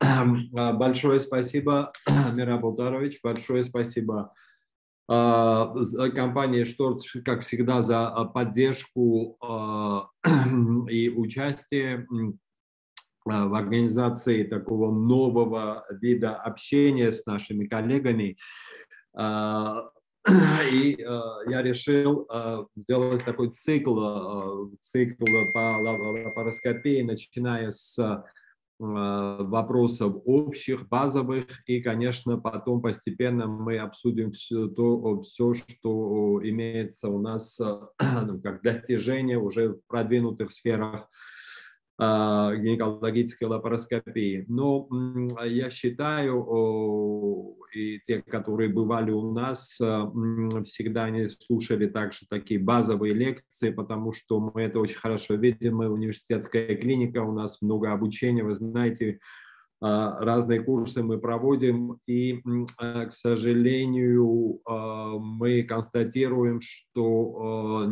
Большое спасибо, Мира Булдарович, большое спасибо компании Шторц, как всегда, за поддержку и участие в организации такого нового вида общения с нашими коллегами. И я решил сделать такой цикл, цикл по лапароскопии, начиная с вопросов общих, базовых, и, конечно, потом постепенно мы обсудим все, то, все что имеется у нас ну, как достижение уже в продвинутых сферах гинекологической лапароскопии. Но я считаю, и те, которые бывали у нас, а, всегда они слушали также такие базовые лекции, потому что мы это очень хорошо видим. Мы университетская клиника, у нас много обучения, вы знаете, а, разные курсы мы проводим, и, к сожалению, мы констатируем, что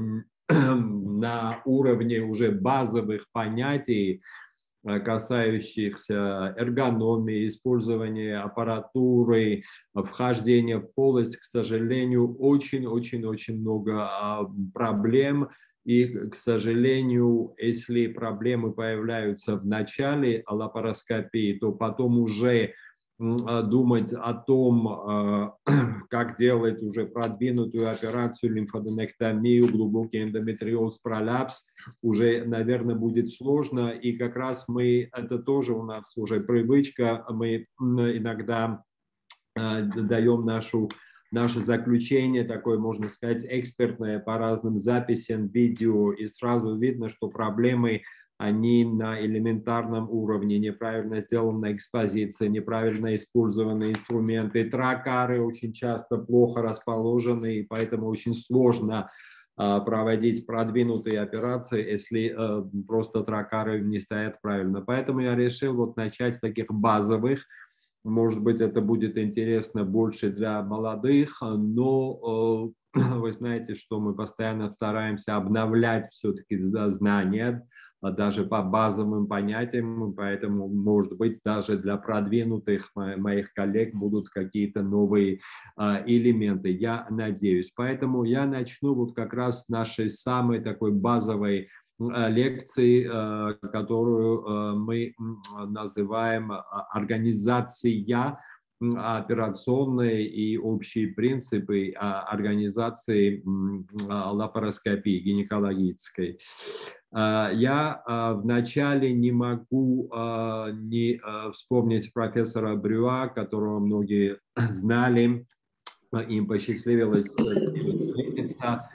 на уровне уже базовых понятий, э, касающихся эргономии, использования аппаратуры, вхождения в полость, к сожалению, очень-очень-очень много а, проблем. И, к сожалению, если проблемы появляются в начале лапароскопии, то потом уже а, думать о том, а, как делать уже продвинутую операцию, лимфоденектомию, глубокий эндометриоз, пролапс, уже, наверное, будет сложно. И как раз мы, это тоже у нас уже привычка, мы иногда а, даем нашу наше заключение такое, можно сказать, экспертное по разным записям, видео, и сразу видно, что проблемы они на элементарном уровне, неправильно сделана экспозиция, неправильно использованы инструменты, тракары очень часто плохо расположены, и поэтому очень сложно а, проводить продвинутые операции, если э, просто тракары не стоят правильно. Поэтому я решил вот начать с таких базовых, может быть, это будет интересно больше для молодых, но э, вы знаете, что мы постоянно стараемся обновлять все-таки знания, даже по базовым понятиям, поэтому, может быть, даже для продвинутых моих коллег будут какие-то новые а, элементы, я надеюсь. Поэтому я начну вот как раз с нашей самой такой базовой а, лекции, которую мы называем «Организация операционные и общие принципы организации лапароскопии гинекологической. А, я а, вначале не могу а, не вспомнить профессора Брюа, которого многие знали, им посчастливилось встретиться.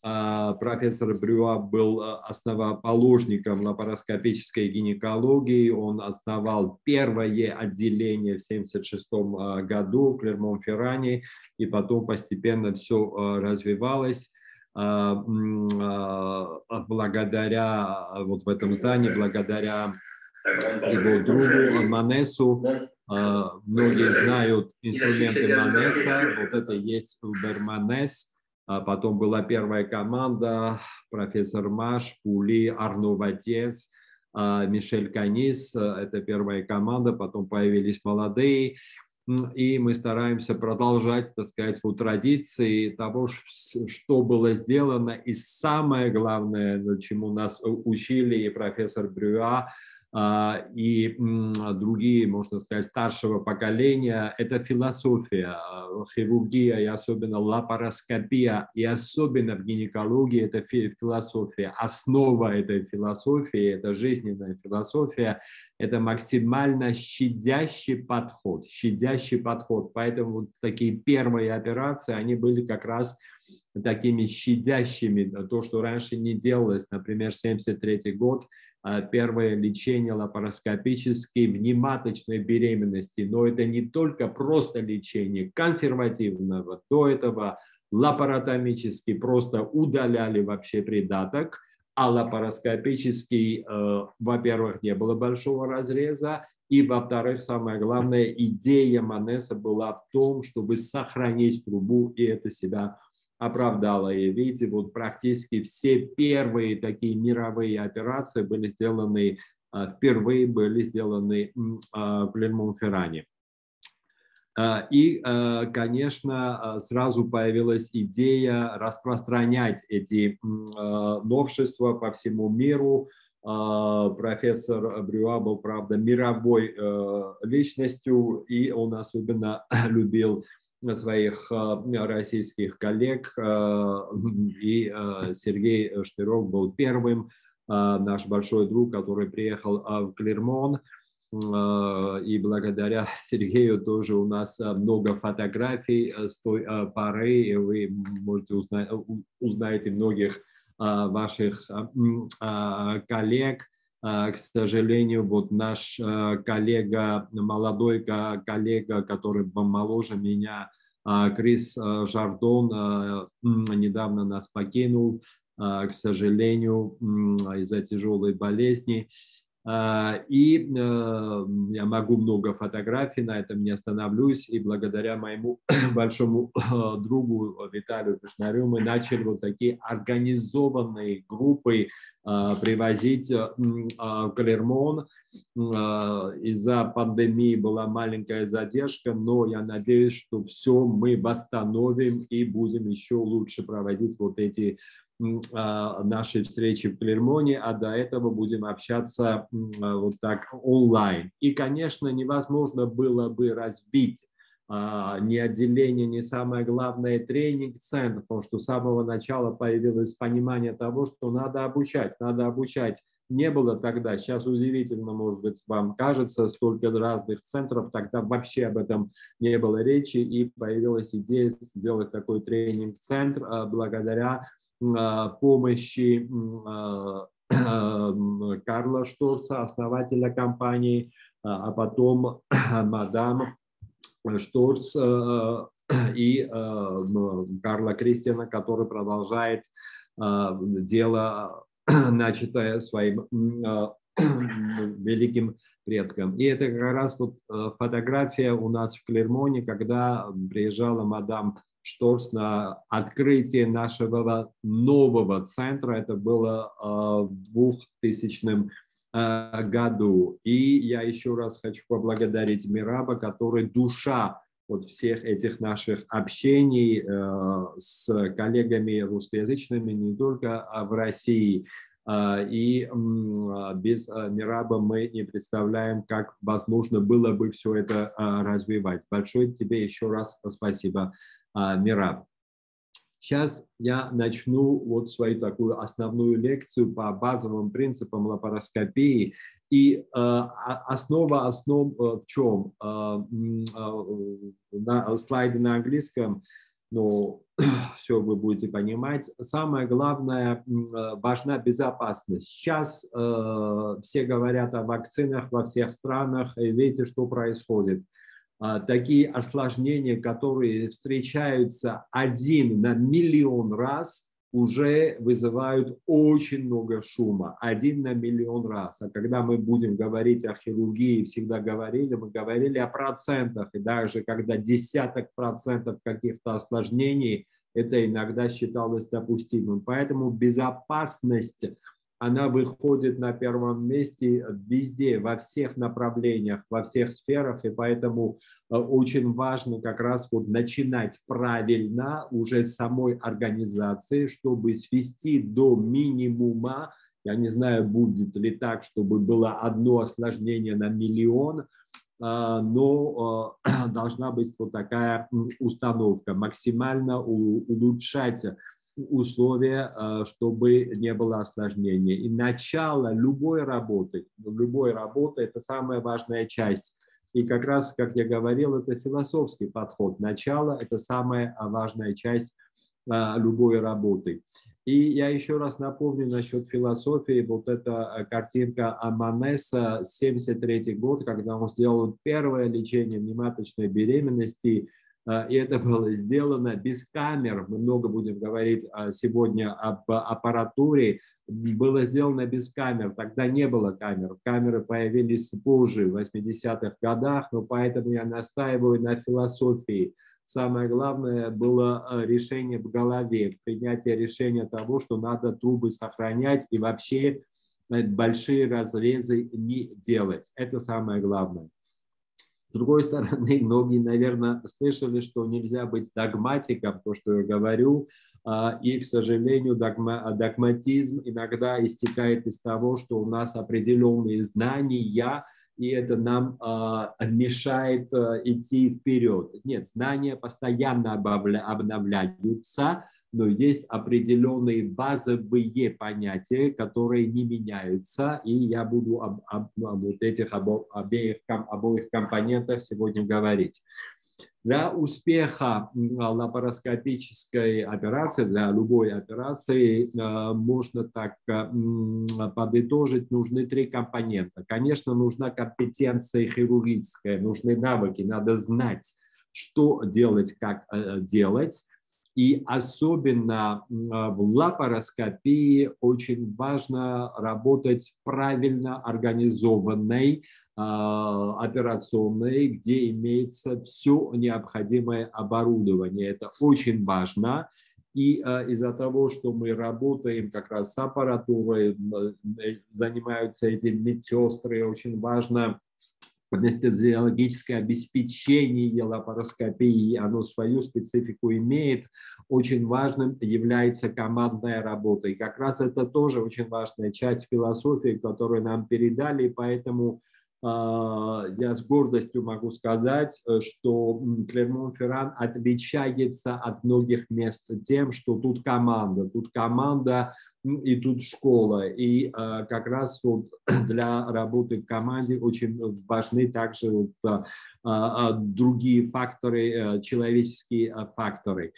Профессор Брюа был основоположником лапароскопической гинекологии. Он основал первое отделение в 1976 году в Клермон-Ферране, и потом постепенно все развивалось. А, а, благодаря вот в этом здании, благодаря его другу Манесу. А, многие знают инструменты Манеса. Вот это есть Uber Манес. Потом была первая команда, профессор Маш, Пули, Арно Ватес, Мишель Канис. Это первая команда. Потом появились молодые и мы стараемся продолжать, так сказать, вот традиции того, что было сделано, и самое главное, чему нас учили и профессор Брюа, и другие, можно сказать, старшего поколения, это философия, хирургия и особенно лапароскопия, и особенно в гинекологии это философия. Основа этой философии, это жизненная философия, это максимально щадящий подход, щадящий подход. Поэтому вот такие первые операции, они были как раз такими щадящими, то, что раньше не делалось, например, 73 год, а, первое лечение лапароскопической внематочной беременности, но это не только просто лечение консервативного, до этого лапаротомически просто удаляли вообще придаток – а лапароскопический, э, во-первых, не было большого разреза, и, во-вторых, самое главное, идея Манеса была в том, чтобы сохранить трубу, и это себя оправдало. И видите, вот практически все первые такие мировые операции были сделаны впервые были сделаны в Клермон-Ферране. И, конечно, сразу появилась идея распространять эти новшества по всему миру. Профессор Брюа был, правда, мировой личностью, и он особенно любил своих российских коллег. И Сергей Штыров был первым, наш большой друг, который приехал в Клермон Э, и благодаря Сергею тоже у нас э, много фотографий э, с той поры, и вы можете узнать, узнаете многих ваших коллег. К сожалению, вот наш коллега, молодой коллега, который моложе меня, Крис Жардон, недавно нас покинул, к сожалению, из-за тяжелой болезни. А, и э, я могу много фотографий, на этом не остановлюсь. И благодаря моему большому другу Виталию Пешнарю мы начали вот такие организованные группы а, привозить э, а, в Клермон. Из-за пандемии была маленькая задержка, но я надеюсь, что все мы восстановим и будем еще лучше проводить вот эти нашей встречи в Клермоне, а до этого будем общаться а, вот так онлайн. И, конечно, невозможно было бы разбить а, ни отделение, ни самое главное тренинг-центр, потому что с самого начала появилось понимание того, что надо обучать, надо обучать. Не было тогда, сейчас удивительно, может быть, вам кажется, столько разных центров, тогда вообще об этом не было речи, и появилась идея сделать такой тренинг-центр благодаря а, помощи а, Карла Шторца, основателя компании, а потом мадам Шторц и Карла Кристиана, который продолжает дело, начатое своим великим предкам. И это как раз вот фотография у нас в Клермоне, когда приезжала мадам Шторс на открытие нашего нового центра. Это было а, в 2000 а, году. И я еще раз хочу поблагодарить Мираба, который душа вот всех этих наших общений э, с коллегами русскоязычными не только в России. Э, и э, без Мираба мы не представляем, как возможно было бы все это развивать. Большое тебе еще раз спасибо а, Мираб. Сейчас я начну вот свою такую основную лекцию по базовым принципам лапароскопии. И э, основа основ э, в чем? Э, э, на слайде на английском, но все вы будете понимать. Самое главное, э, важна безопасность. Сейчас э, все говорят о вакцинах во всех странах, и видите, что происходит. А, такие осложнения, которые встречаются один на миллион раз, уже вызывают очень много шума, один на миллион раз. А когда мы будем говорить о хирургии, всегда говорили, мы говорили о процентах, и даже когда десяток процентов каких-то осложнений, это иногда считалось допустимым. Поэтому безопасность она выходит на первом месте везде, во всех направлениях, во всех сферах, и поэтому э, очень важно как раз вот начинать правильно уже самой организации, чтобы свести до минимума, я не знаю, будет ли так, чтобы было одно осложнение на миллион, э, но э, должна быть вот такая установка, максимально улучшать условия, э, чтобы не было осложнений. И начало любой работы, любой работы – это самая важная часть. И как раз, как я говорил, это философский подход. Начало – это самая важная часть э, любой работы. И я еще раз напомню насчет философии. Вот эта картинка Аманеса, 73 год, когда он сделал первое лечение внематочной беременности – а, и это было сделано без камер. Мы много будем говорить а, сегодня об аппаратуре. Было сделано без камер. Тогда не было камер. Камеры появились позже, в 80-х годах, но поэтому я настаиваю на философии. Самое главное было а, решение в голове, принятие решения того, что надо трубы сохранять и вообще большие разрезы не делать. Это самое главное. С другой стороны, многие, наверное, слышали, что нельзя быть догматиком, то, что я говорю, а, и, к сожалению, догма, догматизм иногда истекает из того, что у нас определенные знания, и это нам э, мешает э, идти вперед. Нет, знания постоянно обновляются, но есть определенные базовые понятия, которые не меняются, и я буду об, об, об вот этих обо, обеих, обоих компонентах сегодня говорить. Для успеха лапароскопической операции, для любой операции, э, можно так э, подытожить, нужны три компонента. Конечно, нужна компетенция хирургическая, нужны навыки, надо знать, что делать, как э, делать. И особенно в лапароскопии очень важно работать правильно организованной а, операционной, где имеется все необходимое оборудование. Это очень важно. И а, из-за того, что мы работаем как раз с аппаратурой, э, занимаются этим медсестры, очень важно анестезиологическое обеспечение лапароскопии, оно свою специфику имеет. Очень важным является командная работа. И как раз это тоже очень важная часть философии, которую нам передали, поэтому я с гордостью могу сказать, э, что Клермон-Ферран отличается от многих мест тем, что тут команда, тут команда и тут школа. И а, как раз вот для работы в команде очень важны также вот а, другие факторы, э, человеческие факторы.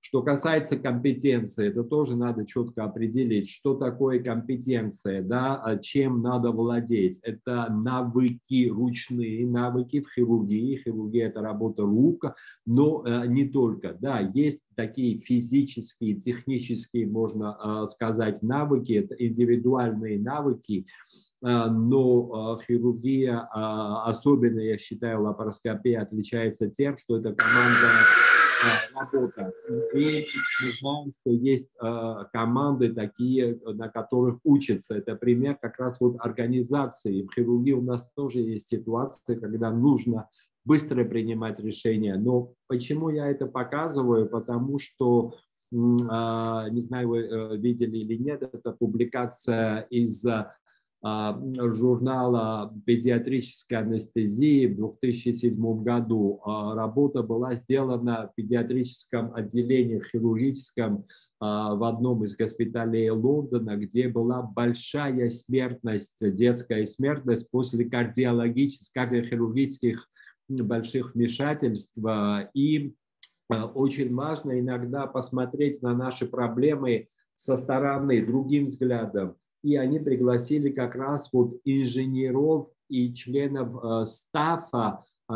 Что касается компетенции, это тоже надо четко определить, что такое компетенция, да, а чем надо владеть. Это навыки ручные, навыки в хирургии. Хирургия – это работа рук, но э, не только. Да, есть такие физические, технические, можно э, сказать, навыки, это индивидуальные навыки, э, но хирургия, особенно, я считаю, лапароскопия отличается тем, что это команда работа. И мы знаем, что есть э, команды такие, на которых учатся. Это пример как раз вот организации. В хирургии у нас тоже есть ситуации, когда нужно быстро принимать решения. Но почему я это показываю? Потому что а, не знаю, вы э, видели или нет, это публикация из журнала педиатрической анестезии в 2007 году. А, работа была сделана в педиатрическом отделении хирургическом а, в одном из госпиталей Лондона, где была большая смертность, детская смертность после кардиологических, кардиохирургических больших вмешательств. И очень важно иногда посмотреть на наши проблемы со стороны, другим взглядом и они пригласили как раз вот инженеров и членов э, стафа э,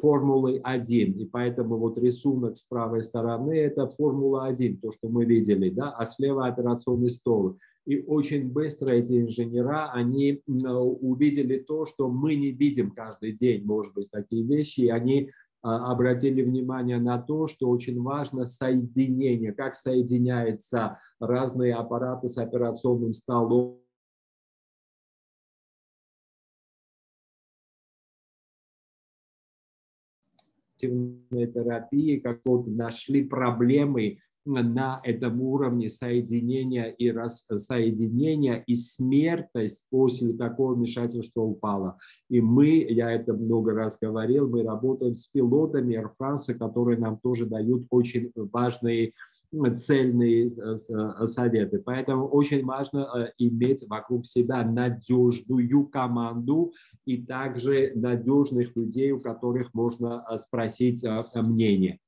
Формулы-1. И поэтому вот рисунок с правой стороны – это Формула-1, то, что мы видели, да, а слева операционный стол. И очень быстро эти инженера, они увидели то, что мы не видим каждый день, может быть, такие вещи, и они обратили внимание на то, что очень важно соединение, как соединяются разные аппараты с операционным столом, терапии, как вот нашли проблемы на этом уровне соединения и рассоединения и смертность после такого вмешательства упала. И мы, я это много раз говорил, мы работаем с пилотами Air France, которые нам тоже дают очень важные цельные советы. Поэтому очень важно э, иметь вокруг себя надежную команду и также надежных людей, у которых можно э, спросить э, мнение.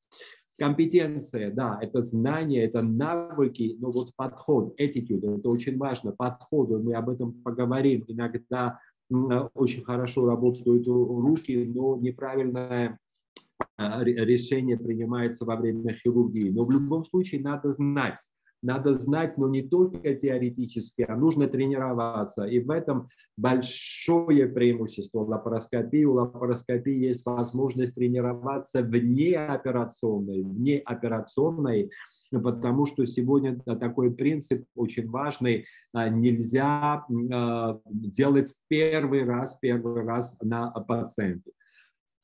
Компетенция, да, это знание, это навыки, но вот подход, attitude, это очень важно, подход, мы об этом поговорим. Иногда очень хорошо работают руки, но неправильное а, решение принимается во время хирургии. Но в любом случае надо знать, надо знать, но не только теоретически, а нужно тренироваться. И в этом большое преимущество лапароскопии. У лапароскопии есть возможность тренироваться вне операционной, вне операционной, потому что сегодня такой принцип очень важный. А, нельзя а, делать первый раз, первый раз на пациенте.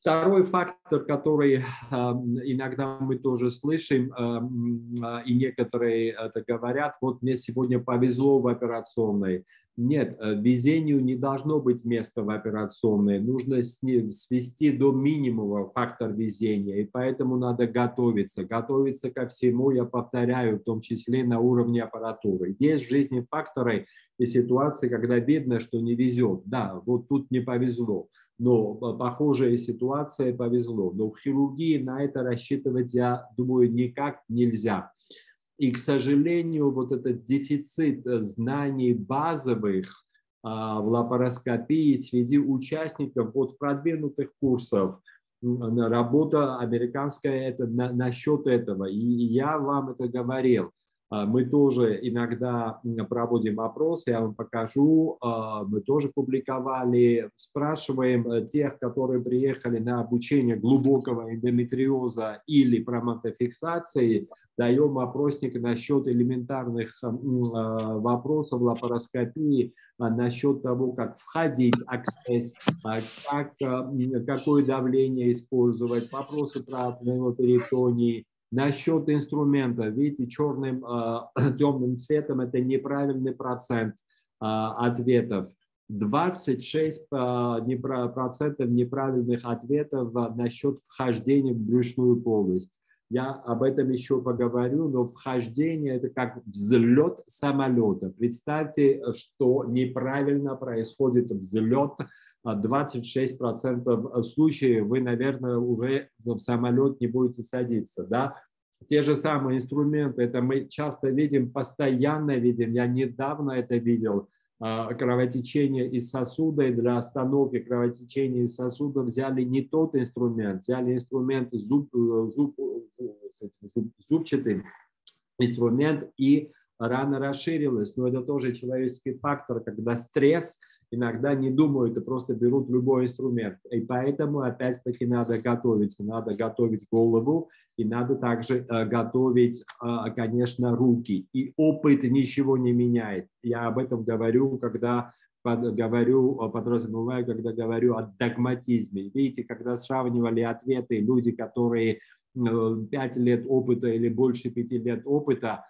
Второй фактор, который иногда мы тоже слышим, и некоторые это говорят, вот мне сегодня повезло в операционной. Нет, э, везению не должно быть места в операционной. Нужно свести до минимума фактор везения, и поэтому надо готовиться. Готовиться ко всему, я повторяю, в том числе на уровне аппаратуры. Есть в жизни факторы и ситуации, когда видно, что не везет. Да, вот тут не повезло но похожая ситуация повезло. Но в хирургии на это рассчитывать, я думаю, никак нельзя. И, к сожалению, вот этот дефицит э, знаний базовых а, в лапароскопии среди участников вот продвинутых курсов, работа американская это на, насчет этого. И я вам это говорил. А, мы тоже иногда проводим опросы, я вам покажу, а, мы тоже публиковали, спрашиваем э, тех, которые приехали на обучение глубокого эндометриоза или проматофиксации, даем опросник насчет элементарных а, вопросов лапароскопии, насчет того, как входить, аксесс, как, какое давление использовать, вопросы про пневмоперитонии, Насчет инструмента, видите, черным, темным цветом это неправильный процент ответов. 26 процентов неправильных ответов насчет вхождения в брюшную полость. Я об этом еще поговорю, но вхождение – это как взлет самолета. Представьте, что неправильно происходит взлет 26% случаев вы, наверное, уже в самолет не будете садиться. Да? Те же самые инструменты, это мы часто видим, постоянно видим. Я недавно это видел. А, кровотечение из сосуда, и для остановки кровотечения из сосуда взяли не тот инструмент, взяли инструмент зуб, э, зуб, э, зуб, зубчатый инструмент, и рана расширилась. Но это тоже человеческий фактор, когда стресс – иногда не думают и просто берут любой инструмент. И поэтому опять-таки надо готовиться, надо готовить голову и надо также э, готовить, э, конечно, руки. И опыт ничего не меняет. Я об этом говорю, когда говорю, э, подразумеваю, когда говорю о догматизме. Видите, когда сравнивали ответы люди, которые 5 лет опыта или больше 5 лет опыта,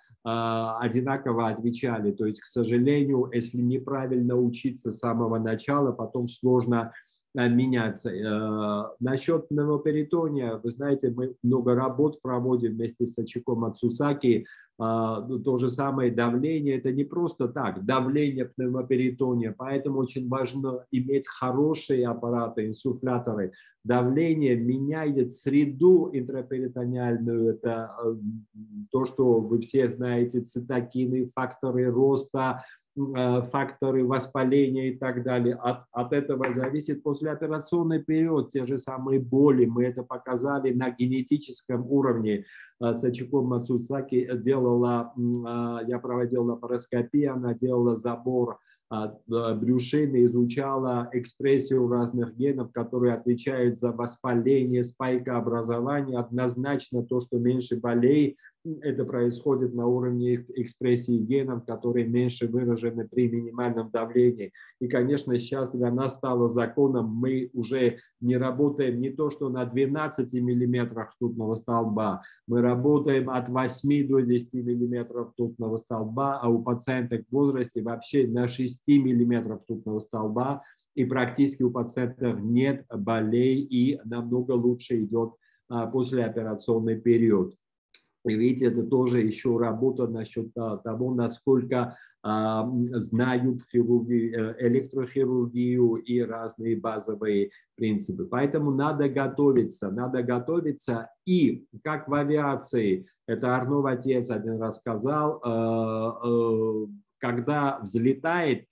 одинаково отвечали. То есть, к сожалению, если неправильно учиться с самого начала, потом сложно а, меняться. Э, насчет пневмоперитония, вы знаете, мы много работ проводим вместе с Ачиком Ацусаки. А, ну, то же самое давление, это не просто так, давление пневмоперитония, поэтому очень важно иметь хорошие аппараты, инсуфляторы. Давление меняет среду интраперитониальную, это э, то, что вы все знаете, цитокины, факторы роста, Э, факторы воспаления и так далее. От, от этого зависит послеоперационный период, те же самые боли. Мы это показали на генетическом уровне. Э, Сачико Мацуцаки делала, э, я проводил лапароскопию, она делала забор брюшины, изучала экспрессию разных генов, которые отвечают за воспаление, спайкообразование. Однозначно то, что меньше болей, это происходит на уровне экспрессии генов, которые меньше выражены при минимальном давлении. И, конечно, сейчас для нас стало законом, мы уже не работаем не то, что на 12 миллиметрах тутного столба, мы работаем от 8 до 10 миллиметров тутного столба, а у пациенток в возрасте вообще на 6 миллиметров тутного столба, и практически у пациентов нет болей, и намного лучше идет а, послеоперационный период. И видите, это тоже еще работа насчет того, насколько а, знают хирургию, э, электрохирургию и разные базовые принципы. Поэтому надо готовиться, надо готовиться. И как в авиации, это Арно отец один раз сказал, э, э, когда взлетает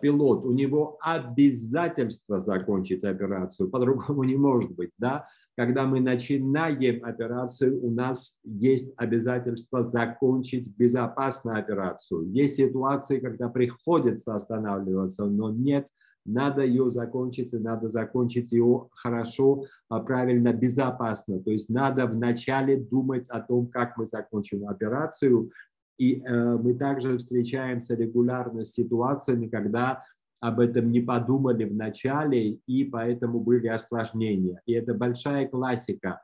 пилот, у него обязательство закончить операцию, по-другому не может быть, да, когда мы начинаем операцию, у нас есть обязательство закончить безопасно операцию. Есть ситуации, когда приходится останавливаться, но нет, надо ее закончить, и надо закончить ее хорошо, а правильно, безопасно. То есть надо вначале думать о том, как мы закончим операцию. И э, мы также встречаемся регулярно с ситуациями, когда об этом не подумали в начале, и поэтому были осложнения. И это большая классика.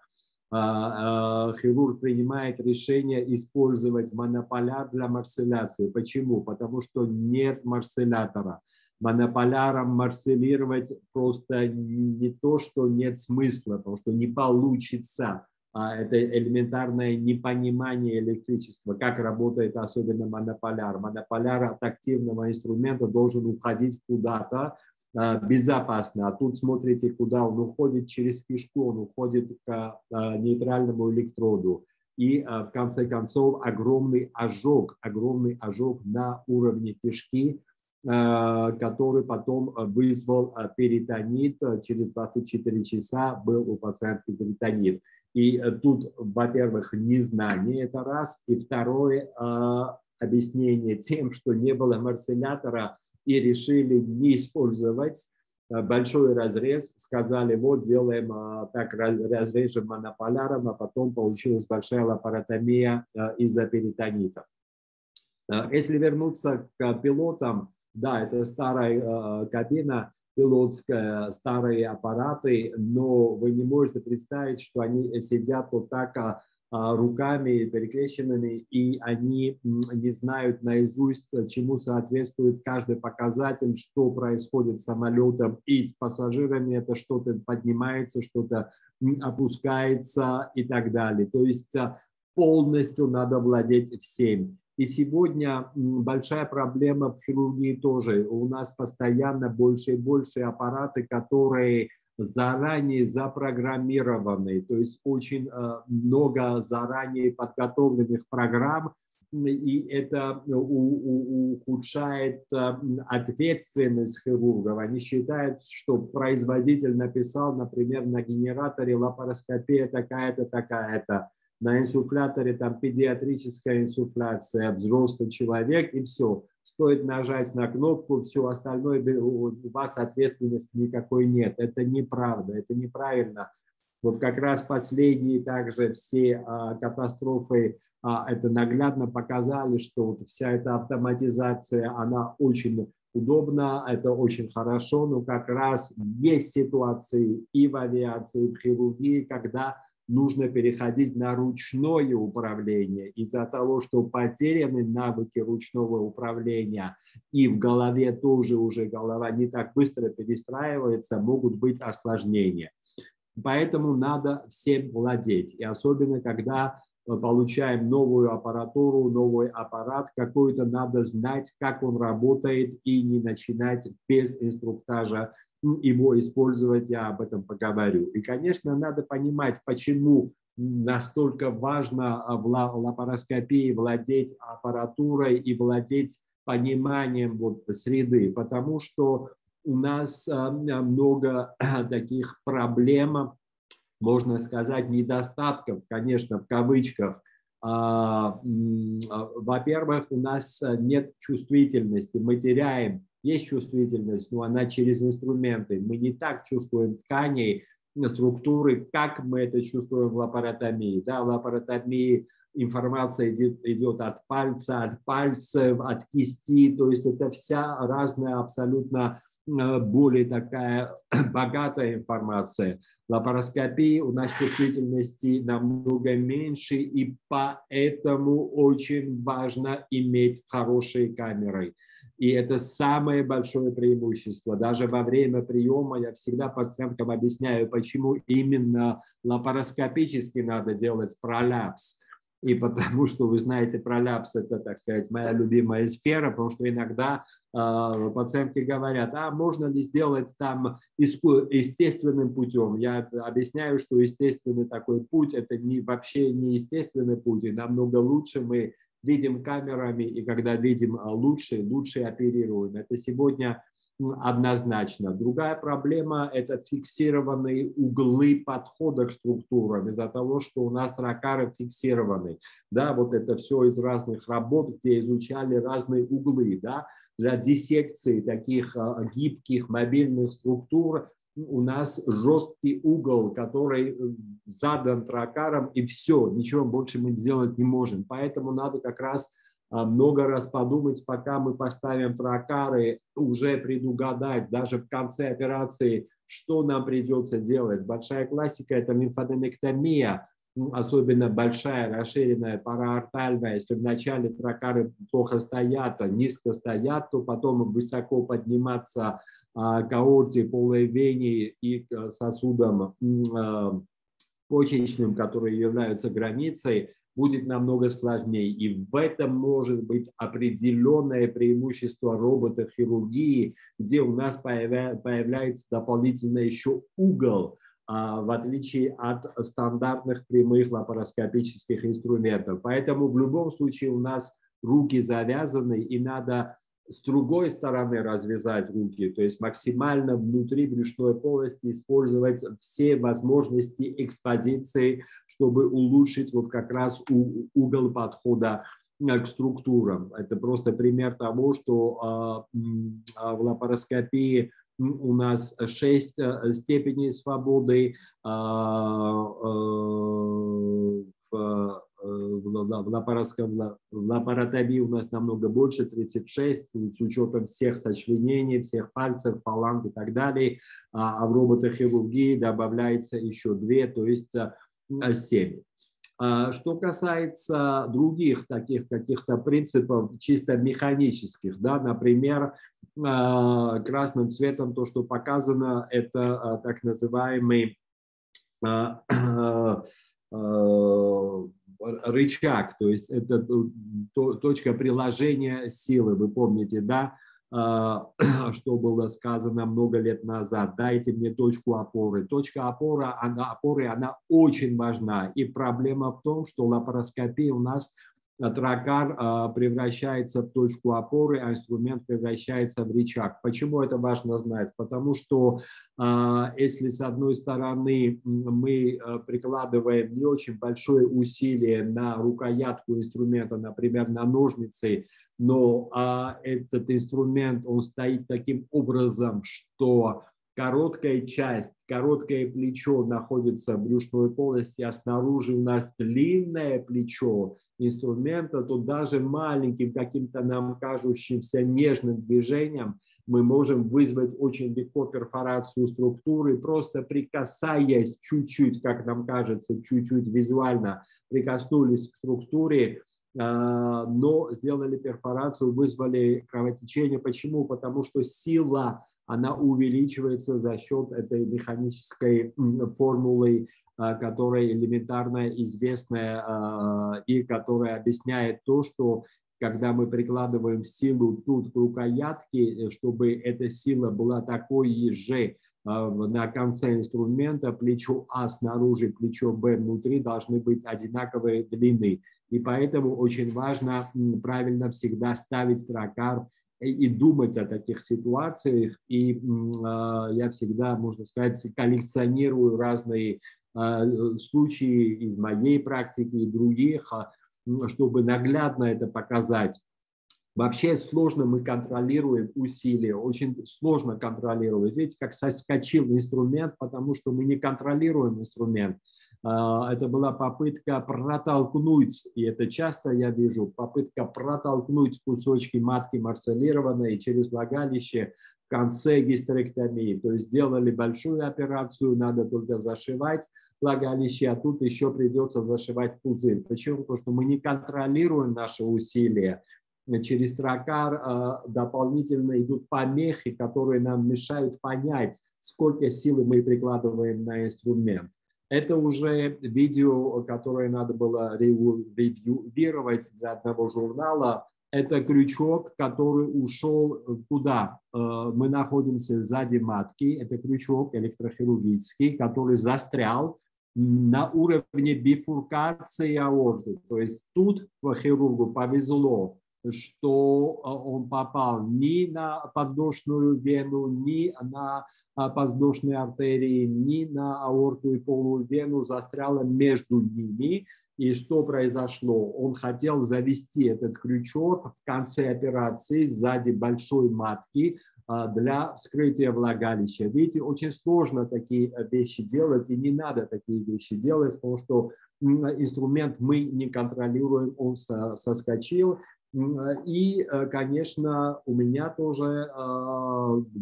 А, а, хирург принимает решение использовать монополяр для марселяции. Почему? Потому что нет марселятора. Монополяром марселировать просто не то, что нет смысла, потому что не получится. А, это элементарное непонимание электричества, как работает особенно монополяр. Монополяр от активного инструмента должен уходить куда-то а, безопасно. А тут смотрите, куда он уходит через кишку, он уходит к а, нейтральному электроду. И в конце концов огромный ожог, огромный ожог на уровне кишки, который потом вызвал перитонит. Через 24 часа был у пациента перитонит. И э, тут, во-первых, незнание – это раз. И второе а, – объяснение тем, что не было марселятора и решили не использовать э, большой разрез, сказали, вот делаем а, так, разрежем монополяром, а потом получилась большая лапаротомия э, из-за перитонита. Если вернуться к пилотам, да, это старая кабина, пилотская, старые аппараты, но вы не можете представить, что они сидят вот так а, а, руками перекрещенными, и они не знают наизусть, чему соответствует каждый показатель, что происходит с самолетом и с пассажирами, это что-то поднимается, что-то опускается и так далее. То есть а, полностью надо владеть всем. И сегодня большая проблема в хирургии тоже. У нас постоянно больше и больше аппараты, которые заранее запрограммированы, то есть очень э, много заранее подготовленных программ, и это ухудшает э, ответственность хирургов. Они считают, что производитель написал, например, на генераторе лапароскопия такая-то, такая-то на инсуфляторе там педиатрическая инсуфляция, взрослый человек, и все. Стоит нажать на кнопку, все остальное, у вас ответственности никакой нет. Это неправда, это неправильно. Вот как раз последние также все а, катастрофы а, это наглядно показали, что вот вся эта автоматизация, она очень удобна, это очень хорошо, но как раз есть ситуации и в авиации, и в хирургии, когда нужно переходить на ручное управление. Из-за того, что потеряны навыки ручного управления, и в голове тоже уже голова не так быстро перестраивается, могут быть осложнения. Поэтому надо всем владеть. И особенно, когда получаем новую аппаратуру, новый аппарат, какой-то надо знать, как он работает, и не начинать без инструктажа его использовать, я об этом поговорю. И, конечно, надо понимать, почему настолько важно в лапароскопии владеть аппаратурой и владеть пониманием вот среды, потому что у нас а, много таких проблем, можно сказать, недостатков, конечно, в кавычках. А, а, во-первых, у нас нет чувствительности, мы теряем есть чувствительность, но она через инструменты. Мы не так чувствуем тканей, структуры, как мы это чувствуем в лапаротомии. Да, в лапаротомии информация идет, идет от пальца, от пальцев, от кисти, то есть это вся разная абсолютно э, более такая богатая информация. Лапароскопии у нас чувствительности намного меньше, и поэтому очень важно иметь хорошие камеры. И это самое большое преимущество. Даже во время приема я всегда пациенткам объясняю, почему именно лапароскопически надо делать пролапс. И потому что, вы знаете, пролапс – это, так сказать, моя любимая сфера, потому что иногда э, пациентки говорят, а можно ли сделать там естественным путем? Я объясняю, что естественный такой путь – это не, вообще не естественный путь, и намного лучше мы видим камерами, и когда видим а, лучше, лучше оперируем. Это сегодня однозначно. Другая проблема – это фиксированные углы подхода к структурам из-за того, что у нас тракары фиксированы. Да, вот это все из разных работ, где изучали разные углы. Да. Для диссекции таких а, гибких мобильных структур у нас жесткий угол, который э, задан тракаром, и все, ничего больше мы сделать не можем. Поэтому надо как раз а, много раз подумать, пока мы поставим тракары, уже предугадать даже в конце операции, что нам придется делать. Большая классика – это лимфоденектомия, особенно большая, расширенная, параортальная. Если вначале тракары плохо стоят, а низко стоят, то потом высоко подниматься аорте, полой вене и к сосудам почечным, которые являются границей, будет намного сложнее. И в этом может быть определенное преимущество роботохирургии, где у нас появляется дополнительный еще угол, а, в отличие от стандартных прямых лапароскопических инструментов. Поэтому в любом случае у нас руки завязаны, и надо с другой стороны развязать руки, то есть максимально внутри брюшной полости использовать все возможности экспозиции, чтобы улучшить вот как раз угол подхода э, к структурам. Это просто пример того, что а, а, в лапароскопии у нас шесть э, степеней свободы, а, э, в, лапароскопии, в лапаротомии у нас намного больше, 36, с учетом всех сочленений, всех пальцев, фаланг и так далее. А, а в роботохирургии добавляется еще 2, то есть 7. А, что касается других таких каких-то принципов чисто механических, да, например, а, красным цветом то, что показано, это так называемый рычаг, то есть это точка приложения силы, вы помните, да, а, что было сказано много лет назад, дайте мне точку опоры. Точка опоры, она, опоры, она очень важна. И проблема в том, что лапароскопия у нас тракар а, превращается в точку опоры, а инструмент превращается в рычаг. Почему это важно знать? Потому что а, если с одной стороны мы а, прикладываем не очень большое усилие на рукоятку инструмента, например, на ножницы, но этот инструмент, он стоит таким образом, что короткая часть, короткое плечо находится в брюшной полости, а снаружи у нас длинное плечо, инструмента, то даже маленьким каким-то нам кажущимся нежным движением мы можем вызвать очень легко перфорацию структуры, просто прикасаясь чуть-чуть, как нам кажется, чуть-чуть визуально прикоснулись к структуре, а, но сделали перфорацию, вызвали кровотечение. Почему? Потому что сила, она увеличивается за счет этой механической формулы которая элементарно известная а, и которая объясняет то, что когда мы прикладываем силу тут к рукоятке, чтобы эта сила была такой же а, на конце инструмента, плечо А снаружи, плечо Б внутри должны быть одинаковой длины. И поэтому очень важно правильно всегда ставить тракар и думать о таких ситуациях. И я всегда, можно сказать, коллекционирую разные а, случаи из моей практики и других, а, чтобы наглядно это показать. Вообще сложно мы контролируем усилия, очень сложно контролировать. Видите, как соскочил инструмент, потому что мы не контролируем инструмент. А, это была попытка протолкнуть, и это часто я вижу, попытка протолкнуть кусочки матки марселированной через влагалище конце гистерэктомии. То есть сделали большую операцию, надо только зашивать влагалище, а тут еще придется зашивать пузырь. Почему? Потому что мы не контролируем наши усилия. Через тракар э, дополнительно идут помехи, которые нам мешают понять, сколько силы мы прикладываем на инструмент. Это уже видео, которое надо было ревьюировать для одного журнала, это крючок, который ушел куда? Э, мы находимся сзади матки. Это крючок электрохирургический, который застрял на уровне бифуркации аорты. То есть тут хирургу повезло. что он попал ни на подвздошную вену, ни на подвздошные артерии, ни на аорту и полую вену, застряла между ними. И что произошло? Он хотел завести этот крючок в конце операции сзади большой матки для вскрытия влагалища. Видите, очень сложно такие вещи делать, и не надо такие вещи делать, потому что инструмент мы не контролируем, он соскочил. И, конечно, у меня тоже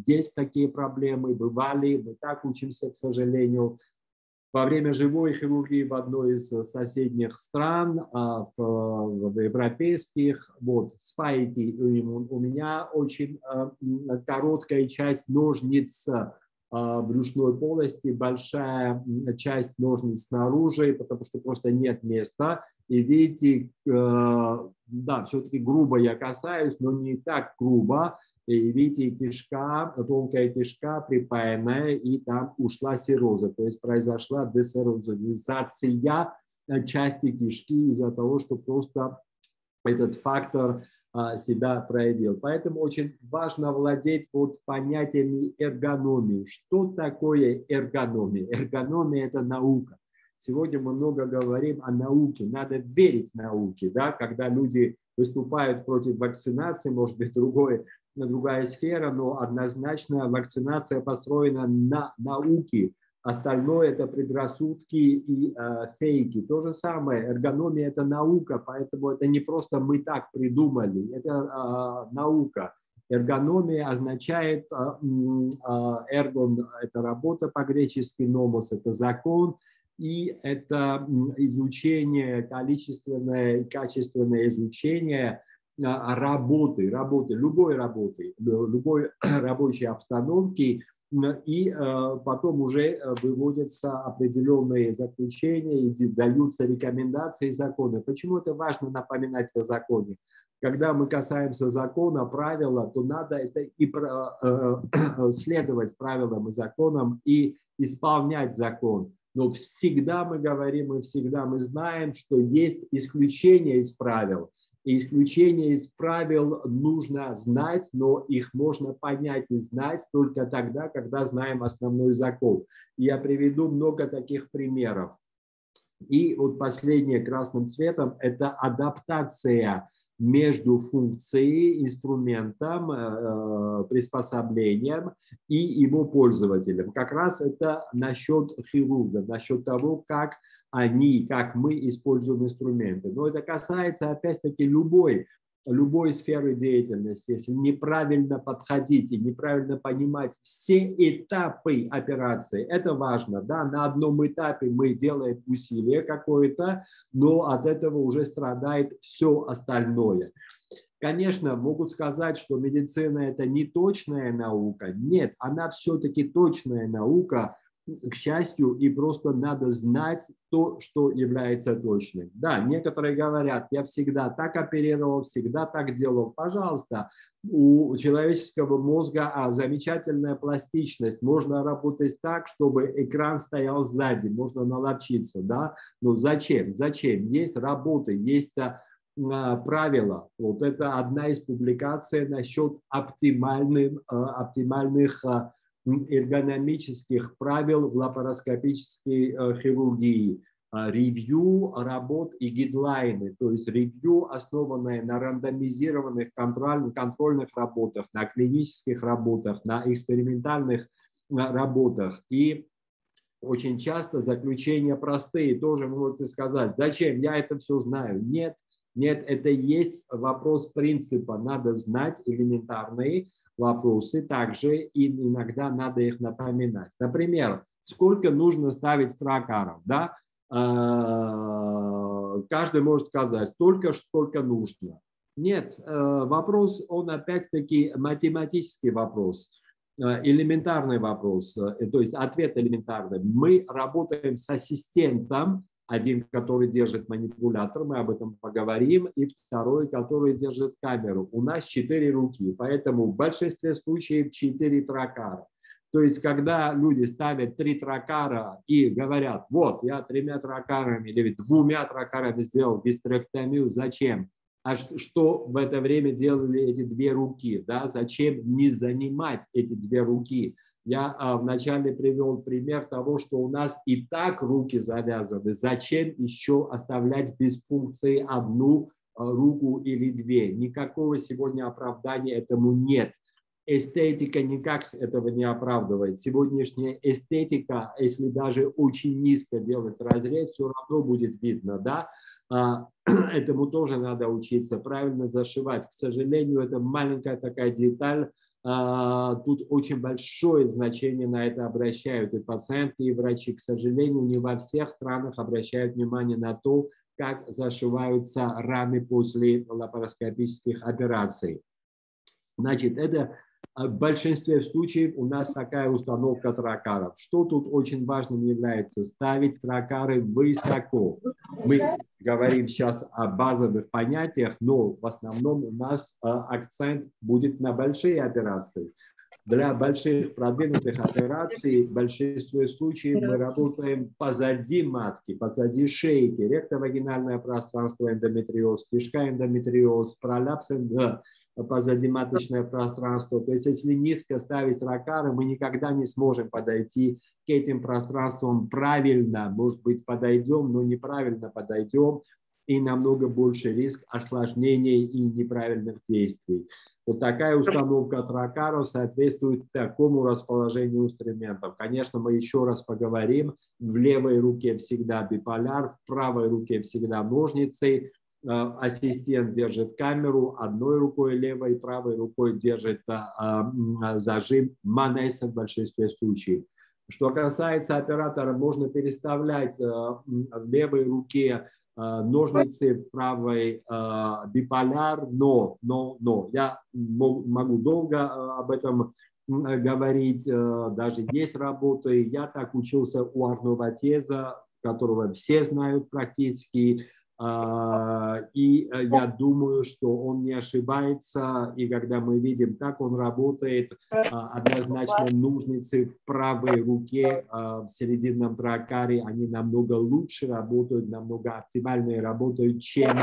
есть такие проблемы, бывали, мы так учимся, к сожалению, во время живой хирургии в одной из соседних стран, в, в европейских, вот, спайки у меня очень короткая часть ножниц брюшной полости, большая часть ножниц снаружи, потому что просто нет места. И видите, да, все-таки грубо я касаюсь, но не так грубо, видите, кишка, тонкая кишка припаянная, и там ушла сероза, то есть произошла десерозализация части кишки из-за того, что просто этот фактор а, себя проявил. Поэтому очень важно владеть вот понятиями эргономии. Что такое эргономия? Эргономия – это наука. Сегодня мы много говорим о науке. Надо верить науке. Да? Когда люди выступают против вакцинации, может быть, другое другая сфера, но однозначно вакцинация построена на науке. Остальное это предрассудки и э, фейки. То же самое, эргономия это наука, поэтому это не просто мы так придумали, это э, наука. Эргономия означает, э, э, эргон – это работа по-гречески, номос – это закон, и это изучение, количественное и качественное изучение работы, работы, любой работы, любой рабочей обстановки, и э, потом уже э, выводятся определенные заключения и даются рекомендации закона. Почему это важно напоминать о законе? Когда мы касаемся закона, правила, то надо это и э, следовать правилам и законам и исполнять закон. Но всегда мы говорим и всегда мы знаем, что есть исключения из правил – исключения из правил нужно знать, но их можно понять и знать только тогда, когда знаем основной закон. Я приведу много таких примеров. И вот последнее красным цветом – это адаптация между функцией, инструментом, э, приспособлением и его пользователем. Как раз это насчет хирурга, насчет того, как они, как мы используем инструменты. Но это касается, опять-таки, любой любой сферы деятельности, если неправильно подходить и неправильно понимать все этапы операции, это важно. Да? На одном этапе мы делаем усилие какое-то, но от этого уже страдает все остальное. Конечно, могут сказать, что медицина – это не точная наука. Нет, она все-таки точная наука, к счастью, и просто надо знать то, что является точным. Да, некоторые говорят, я всегда так оперировал, всегда так делал. Пожалуйста, у человеческого мозга а, замечательная пластичность. Можно работать так, чтобы экран стоял сзади, можно наловчиться. Да? Но зачем? Зачем? Есть работы, есть а, а правила. Вот это одна из публикаций насчет оптимальных, а, оптимальных эргономических правил в лапароскопической э, хирургии, а, ревью работ и гидлайны, то есть ревью, основанное на рандомизированных контрольных, контрольных работах, на клинических работах, на экспериментальных работах. И очень часто заключения простые, тоже можете сказать, зачем, я это все знаю. Нет, нет, это есть вопрос принципа, надо знать элементарные, вопросы также, и иногда надо их напоминать. Например, сколько нужно ставить строкаров, да? А, каждый может сказать, столько, сколько нужно. Нет, э, вопрос, он опять-таки математический вопрос, э, элементарный вопрос, э, то есть ответ элементарный. Мы работаем с ассистентом, один, который держит манипулятор, мы об этом поговорим, и второй, который держит камеру. У нас четыре руки, поэтому в большинстве случаев четыре тракара. То есть, когда люди ставят три тракара и говорят, вот, я тремя тракарами или двумя тракарами сделал гистерэктомию, зачем? А что в это время делали эти две руки? Да? Зачем не занимать эти две руки? Я а, вначале привел пример того, что у нас и так руки завязаны. Зачем еще оставлять без функции одну а, руку или две? Никакого сегодня оправдания этому нет. Эстетика никак этого не оправдывает. Сегодняшняя эстетика, если даже очень низко делать разрез, все равно будет видно, да? А, этому тоже надо учиться, правильно зашивать. К сожалению, это маленькая такая деталь, тут очень большое значение на это обращают и пациенты, и врачи. К сожалению, не во всех странах обращают внимание на то, как зашиваются раны после лапароскопических операций. Значит, это в большинстве случаев у нас такая установка тракаров. Что тут очень важным является? Ставить тракары высоко. Мы говорим сейчас о базовых понятиях, но в основном у нас э, акцент будет на большие операции. Для больших продвинутых операций в большинстве случаев мы работаем позади матки, позади шейки, ректовагинальное пространство, эндометриоз, кишка эндометриоз, пролапс позадиматочное пространство. То есть если низко ставить ракары, мы никогда не сможем подойти к этим пространствам правильно. Может быть, подойдем, но неправильно подойдем, и намного больше риск осложнений и неправильных действий. Вот такая установка тракаров соответствует такому расположению инструментов. Конечно, мы еще раз поговорим. В левой руке всегда биполяр, в правой руке всегда ножницы, ассистент держит камеру, одной рукой левой, правой рукой держит а, а, зажим манеса в большинстве случаев. Что касается оператора, можно переставлять э, в левой руке э, ножницы, в правой биполяр, но, но, но. Я могу долго об этом говорить, даже есть работы. Я так учился у Арнова Теза, которого все знают практически, и э, я думаю, что он не ошибается, и когда мы видим, как он работает, а, однозначно ножницы в правой руке а, в серединном тракаре, они намного лучше работают, намного оптимальнее работают, чем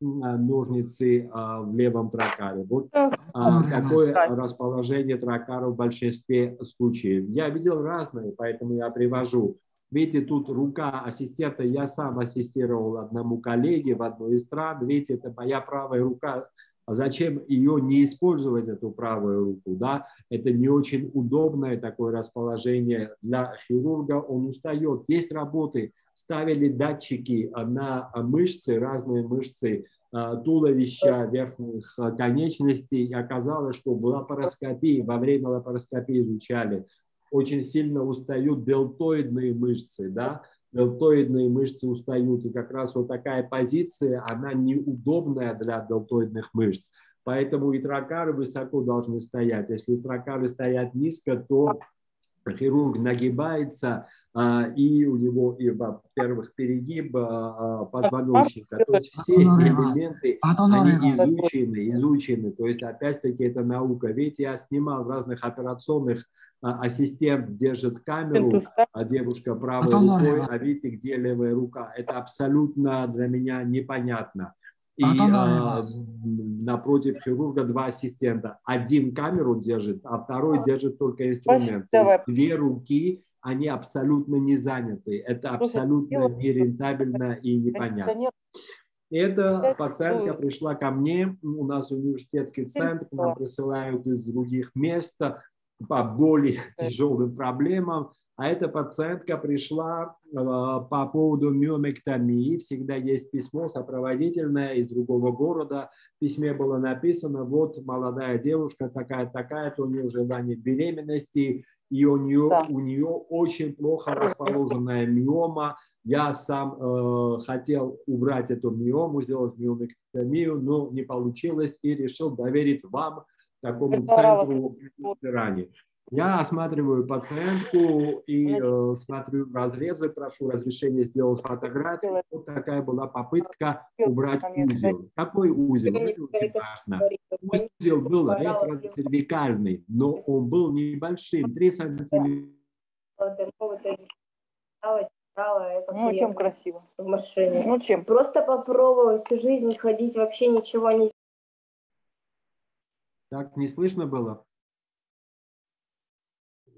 ножницы в левом тракаре. Вот такое расположение тракара в большинстве случаев. Я видел разные, поэтому я привожу. Видите, тут рука ассистента, я сам ассистировал одному коллеге в одной из стран. Видите, это моя правая рука. А зачем ее не использовать, эту правую руку? Да? Это не очень удобное такое расположение для хирурга. Он устает. Есть работы, ставили датчики на мышцы, разные мышцы а, туловища, верхних конечностей. И оказалось, что в лапароскопии, во время лапароскопии изучали, очень сильно устают делтоидные мышцы, да, делтоидные мышцы устают, и как раз вот такая позиция, она неудобная для делтоидных мышц. Поэтому и тракары высоко должны стоять. Если тракары стоят низко, то хирург нагибается, а, и у него, и, во-первых, перегиб а, позвоночника. То есть все элементы, они изучены, изучены. То есть, опять-таки, это наука. Видите, я снимал в разных операционных а, ассистент держит камеру, а девушка правой рукой, а видите, где левая рука. Это абсолютно для меня непонятно. И а, напротив хирурга два ассистента. Один камеру держит, а второй держит только инструмент. две руки, они абсолютно не заняты. Это абсолютно нерентабельно и непонятно. Эта пациентка пришла ко мне, у нас университетский центр, нам присылают из других мест, по более тяжелым проблемам. А эта пациентка пришла э, по поводу миомектомии. Всегда есть письмо сопроводительное из другого города. В письме было написано, вот молодая девушка такая-такая-то, у нее желание беременности, и у нее, да. у нее очень плохо расположенная миома. Я сам э, хотел убрать эту миому, сделать миомектомию, но не получилось и решил доверить вам такому центру в Иране. Я осматриваю пациентку и э, смотрю разрезы, прошу разрешения сделать фотографию. Вот такая была попытка убрать узел. Какой узел? Это очень важно. Узел был ретроцервикальный, но он был небольшим, 3 сантиметра ну, чем красиво? В машине. Ну, чем? Просто попробовать всю жизнь ходить, вообще ничего не... Так, не слышно было?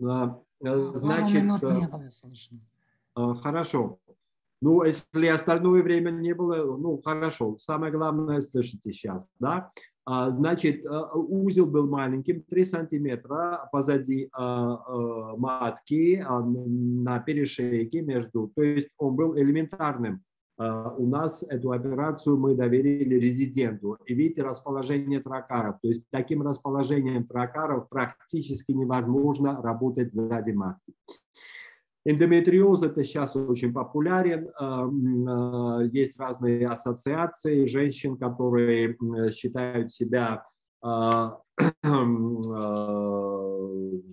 А, значит, было слышно. Хорошо. Ну, если остальное время не было, ну, хорошо. Самое главное, слышите сейчас, да? А, значит, э, узел был маленьким, 3 сантиметра позади э, э, матки а, на перешейке между, то есть он был элементарным. А, у нас эту операцию мы доверили резиденту. И видите расположение тракаров. То есть таким расположением тракаров практически невозможно работать сзади матки. Эндометриоз это сейчас очень популярен. Э, есть разные ассоциации женщин, которые считают себя, а,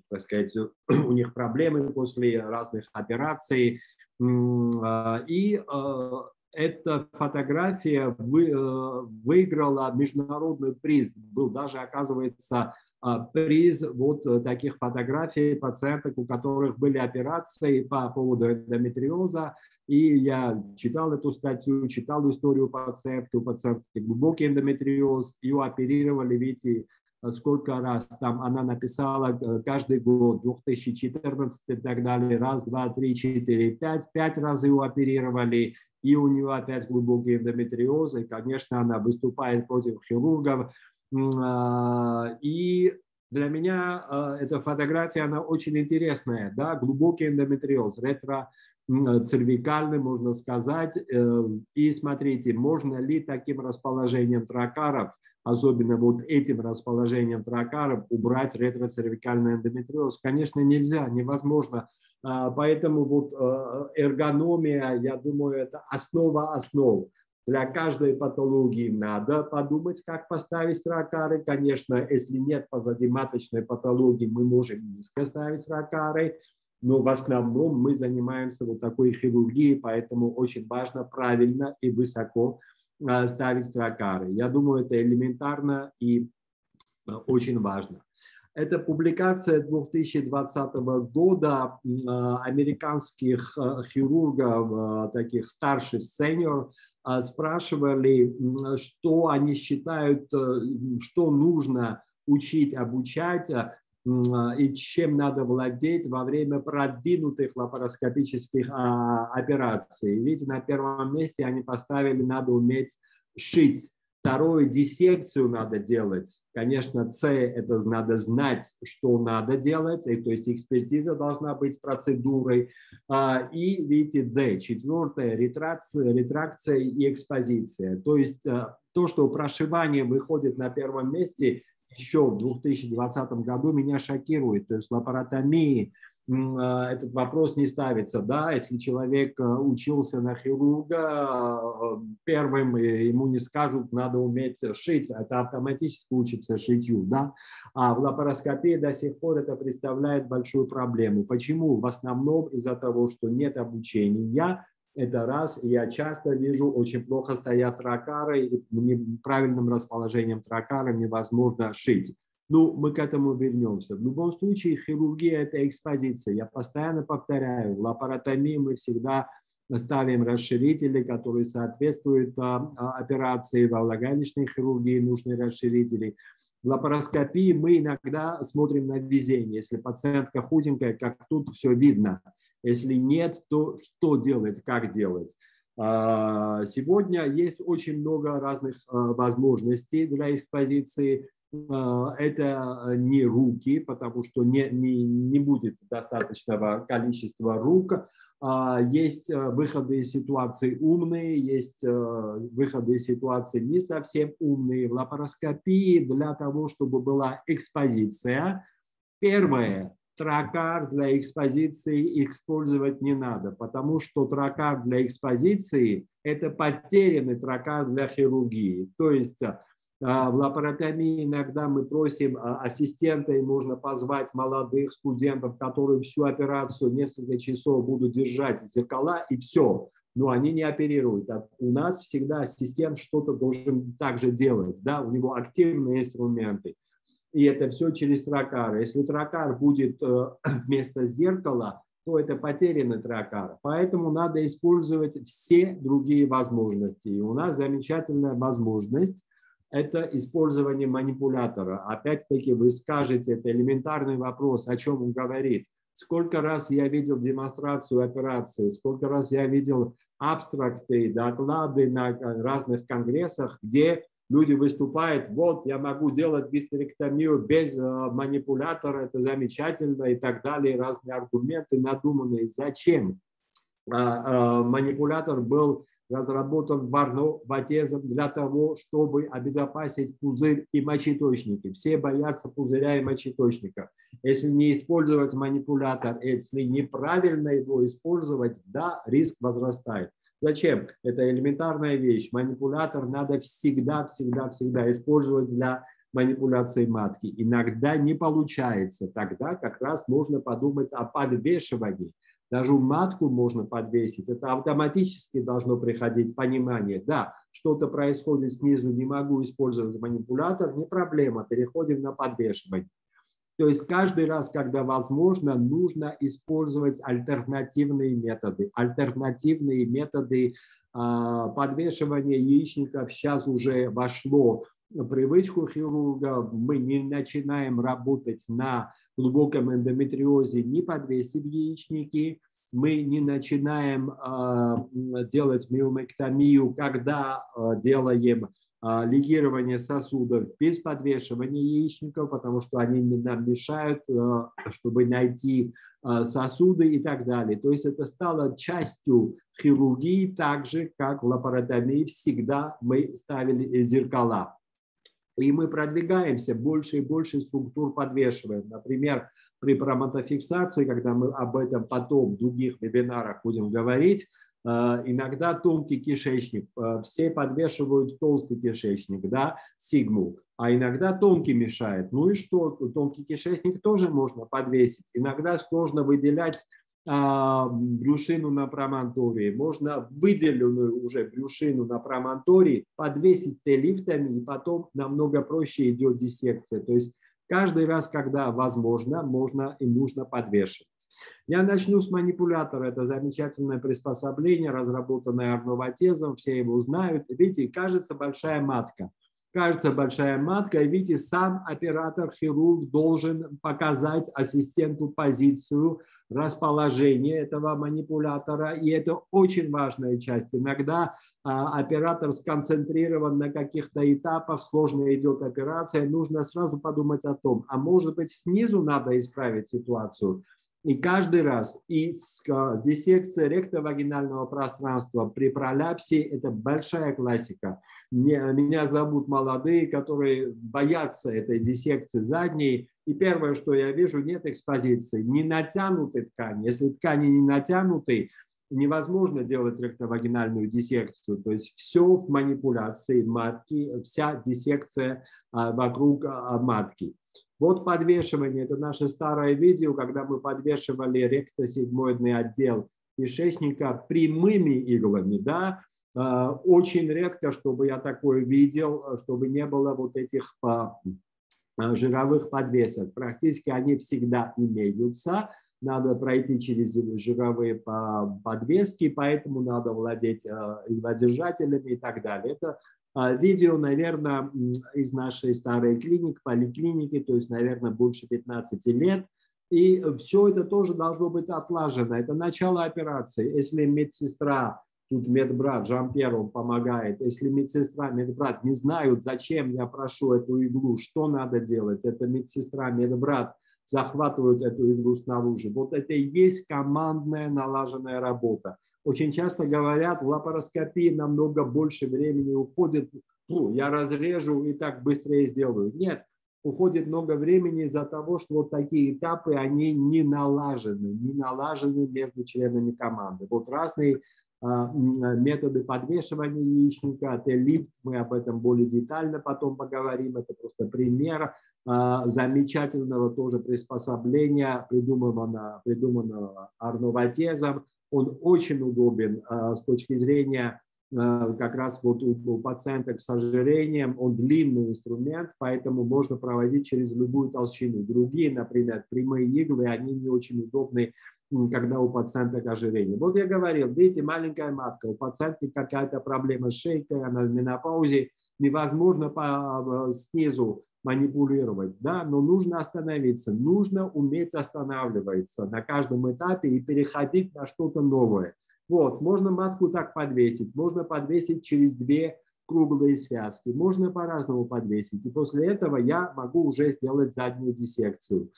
так сказать, у них проблемы после разных операций. А, и э, эта фотография выиграла международный приз. Был даже, оказывается, а, приз вот э, таких фотографий пациенток, у которых были операции по поводу эндометриоза. И я читал эту статью, читал историю пациентки, у пациентки глубокий эндометриоз, ее оперировали, видите, сколько раз там она написала э, каждый год, 2014 и так далее, раз, два, три, четыре, пять, пять раз ее оперировали, и у нее опять глубокий эндометриоз, и, конечно, она выступает против хирургов, а, и для меня эта фотография, она очень интересная, да, глубокий эндометриоз, ретро-цервикальный, можно сказать. Э, и смотрите, можно ли таким расположением тракаров, особенно вот этим расположением тракаров, убрать ретроцервикальный эндометриоз? Конечно, нельзя, невозможно. А, поэтому вот эргономия, я думаю, это основа основ. Для каждой патологии надо подумать, как поставить ракары. Конечно, если нет позади маточной патологии, мы можем низко ставить ракары, но в основном мы занимаемся вот такой хирургией, поэтому очень важно правильно и высоко а, ставить ракары. Я думаю, это элементарно и а, очень важно. Это публикация 2020 года а, американских хирургов, таких старших сеньор, спрашивали, что они считают, э, что нужно учить, обучать и чем надо владеть во время продвинутых лапароскопических операций. Видите, на первом месте они поставили, надо уметь шить Второе, диссекцию надо делать. Конечно, С – это надо знать, что надо делать, и, то есть экспертиза должна быть процедурой. А, и, видите, Д. Четвертое – ретракция, ретракция и экспозиция. То есть а, то, что прошивание выходит на первом месте еще в 2020 году, меня шокирует. То есть лапаротомии – а, этот вопрос не ставится. Да, если человек а, учился на хирурга, а, первым ему не скажут, надо уметь шить, это автоматически учится шитью. Да? А в лапароскопии до сих пор это представляет большую проблему. Почему? В основном из-за того, что нет обучения, это раз. Я часто вижу, очень плохо стоят тракары, и неправильным расположением тракара невозможно шить. Ну, мы к этому вернемся. В любом случае, хирургия – это экспозиция. Я постоянно повторяю, в лапаротомии мы всегда ставим расширители, которые соответствуют а, а, операции. Во влагалищной хирургии нужны расширители. В лапароскопии мы иногда смотрим на везение. Если пациентка худенькая, как тут все видно. Если нет, то что делать, как делать? А, сегодня есть очень много разных а, возможностей для экспозиции. А, это не руки, потому что не, не, не будет достаточного количества рук. Есть выходы из ситуации умные, есть выходы из ситуации не совсем умные. В лапароскопии для того, чтобы была экспозиция, первое, тракар для экспозиции использовать не надо, потому что тракар для экспозиции – это потерянный тракар для хирургии. То есть а, в лапаротомии иногда мы просим а, ассистента, и можно позвать молодых студентов, которые всю операцию несколько часов будут держать зеркала, и все. Но они не оперируют. А у нас всегда ассистент что-то должен также делать. Да? У него активные инструменты. И это все через тракар. Если тракар будет э, вместо зеркала, то это потерянный тракар. Поэтому надо использовать все другие возможности. И у нас замечательная возможность – это использование манипулятора. Опять-таки вы скажете, это элементарный вопрос, о чем он говорит. Сколько раз я видел демонстрацию операции, сколько раз я видел абстракты, доклады на разных конгрессах, где люди выступают, вот, я могу делать гистерэктомию без э, манипулятора, это замечательно и так далее, разные аргументы надуманные. Зачем? А, а, манипулятор был разработан ватезом для того, чтобы обезопасить пузырь и мочеточники. Все боятся пузыря и мочеточника. Если не использовать манипулятор, если неправильно его использовать, да, риск возрастает. Зачем? Это элементарная вещь. Манипулятор надо всегда, всегда, всегда использовать для манипуляции матки. Иногда не получается. Тогда как раз можно подумать о подвешивании. Даже матку можно подвесить. Это автоматически должно приходить понимание. Да, что-то происходит снизу, не могу использовать манипулятор, не проблема, переходим на подвешивание. То есть каждый раз, когда возможно, нужно использовать альтернативные методы. Альтернативные методы а, подвешивания яичников сейчас уже вошло привычку хирурга. Мы не начинаем работать на глубоком эндометриозе, не подвесив яичники. Мы не начинаем э, делать миомектомию, когда э, делаем лигирование сосудов без подвешивания яичников, потому что они нам мешают, а, чтобы найти а, сосуды и так далее. То есть это стало частью хирургии, так же, как в лапаротомии всегда мы ставили зеркала. И мы продвигаемся, больше и больше структур подвешиваем. Например, при промотофиксации, когда мы об этом потом в других вебинарах будем говорить, Э, иногда тонкий кишечник, э, все подвешивают толстый кишечник, да, сигму, а иногда тонкий мешает. Ну и что, тонкий кишечник тоже можно подвесить. Иногда сложно выделять а, брюшину на промонтории. Можно выделенную уже брюшину на промонтории подвесить Т-лифтами, и потом намного проще идет диссекция. То есть каждый раз, когда возможно, можно и нужно подвешивать. Я начну с манипулятора. Это замечательное приспособление, разработанное Арноватезом, все его знают. Видите, кажется большая матка. Кажется большая матка, и видите, сам оператор-хирург должен показать ассистенту позицию, расположение этого манипулятора, и это очень важная часть. Иногда а, оператор сконцентрирован на каких-то этапах, сложно идет операция, нужно сразу подумать о том, а может быть снизу надо исправить ситуацию, и каждый раз и диссекция ректовагинального пространства при пролапсе – это большая классика. Меня зовут молодые, которые боятся этой диссекции задней. И первое, что я вижу, нет экспозиции, не натянутой ткани. Если ткани не натянуты, невозможно делать ректовагинальную диссекцию. То есть все в манипуляции матки, вся диссекция а, вокруг а, матки. Вот подвешивание, это наше старое видео, когда мы подвешивали ректосигмоидный отдел кишечника прямыми иглами, да, а, очень редко, чтобы я такое видел, чтобы не было вот этих а, а, жировых подвесок. Практически они всегда имеются. Надо пройти через жировые подвески, поэтому надо владеть иглодержателями и так далее. Это видео, наверное, из нашей старой клиники, поликлиники, то есть, наверное, больше 15 лет. И все это тоже должно быть отлажено. Это начало операции. Если медсестра, тут медбрат Жан-Пьер, помогает. Если медсестра, медбрат не знают, зачем я прошу эту иглу, что надо делать, это медсестра, медбрат захватывают эту иглу снаружи. Вот это и есть командная налаженная работа. Очень часто говорят, в лапароскопии намного больше времени уходит, ну, я разрежу и так быстрее сделаю. Нет, уходит много времени из-за того, что вот такие этапы, они не налажены, не налажены между членами команды. Вот разные а, методы подвешивания яичника, Т-лифт, мы об этом более детально потом поговорим, это просто пример а, замечательного тоже приспособления, придуманного, придуманного Арноватезом, он очень удобен а, с точки зрения а, как раз вот у пациенток с ожирением, он длинный инструмент, поэтому можно проводить через любую толщину. Другие, например, прямые иглы, они не очень удобны когда у пациента ожирение. Вот я говорил, видите, маленькая матка, у пациентки какая-то проблема с шейкой, она в менопаузе, невозможно по, снизу манипулировать, да, но нужно остановиться, нужно уметь останавливаться на каждом этапе и переходить на что-то новое. Вот, можно матку так подвесить, можно подвесить через две круглые связки, можно по-разному подвесить. И после этого я могу уже сделать заднюю диссекцию.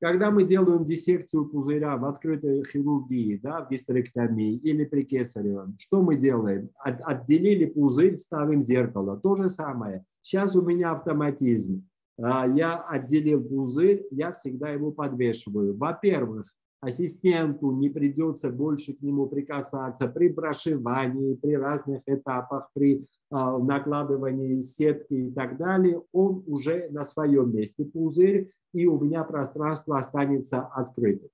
Когда мы делаем диссекцию пузыря в открытой хирургии, да, в гистерэктомии или при кесаревом, что мы делаем? От, отделили пузырь, ставим зеркало. То же самое. Сейчас у меня автоматизм. А, я отделил пузырь, я всегда его подвешиваю. Во-первых, ассистенту не придется больше к нему прикасаться при прошивании, при разных этапах, при а, накладывании сетки и так далее. Он уже на своем месте пузырь, и у меня пространство останется открытым.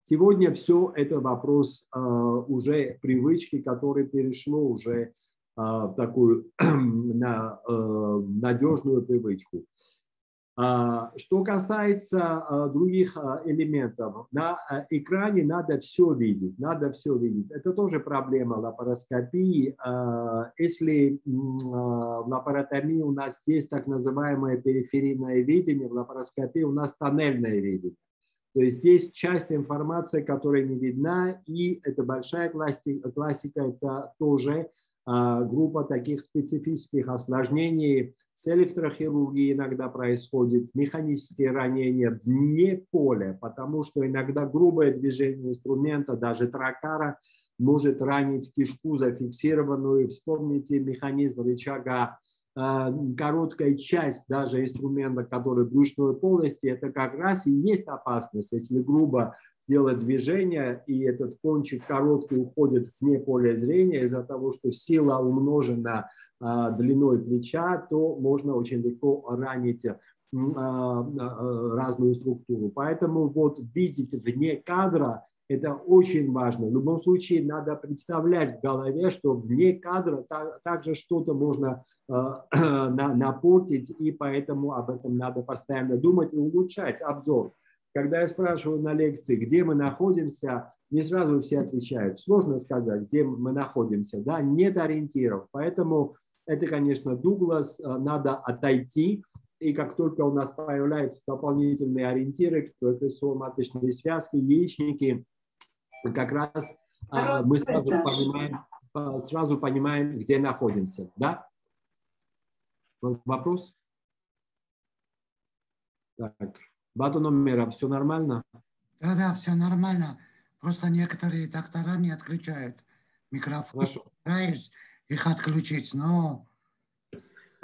Сегодня все это вопрос э, уже привычки, который перешло уже такую на, э, надежную привычку. А, что касается а, других а, элементов, на экране надо все видеть, надо все видеть. Это тоже проблема лапароскопии. Если в лапаротомии у нас есть так называемое периферийное видение, в лапароскопии у нас тоннельное видение. То есть есть часть информации, которая не видна, и это большая классика, классика это тоже а, группа таких специфических осложнений с электрохирургией иногда происходит, механические ранения вне поля, потому что иногда грубое движение инструмента, даже тракара, может ранить кишку зафиксированную. Вспомните механизм рычага, а, короткая часть даже инструмента, который в брюшной полости, это как раз и есть опасность, если грубо делать движение, и этот кончик короткий уходит вне поля зрения из-за того, что сила умножена а, длиной плеча, то можно очень легко ранить а, а, разную структуру. Поэтому вот видеть вне кадра это очень важно. В любом случае надо представлять в голове, что вне кадра также что-то можно напортить, и поэтому об этом надо постоянно думать и улучшать обзор. Когда я спрашиваю на лекции, где мы находимся, не сразу все отвечают. Сложно сказать, где мы находимся. Да? Нет ориентиров. Поэтому это, конечно, Дуглас, э, надо отойти. И как только у нас появляются дополнительные ориентиры, то это маточные связки, яичники, как раз э, мы сразу понимаем, э, сразу понимаем, где находимся. Да? Вопрос? Так. Бату номера, все нормально? Да, да, все нормально. Просто некоторые доктора не отключают микрофон. Хорошо. Стараюсь их отключить, но...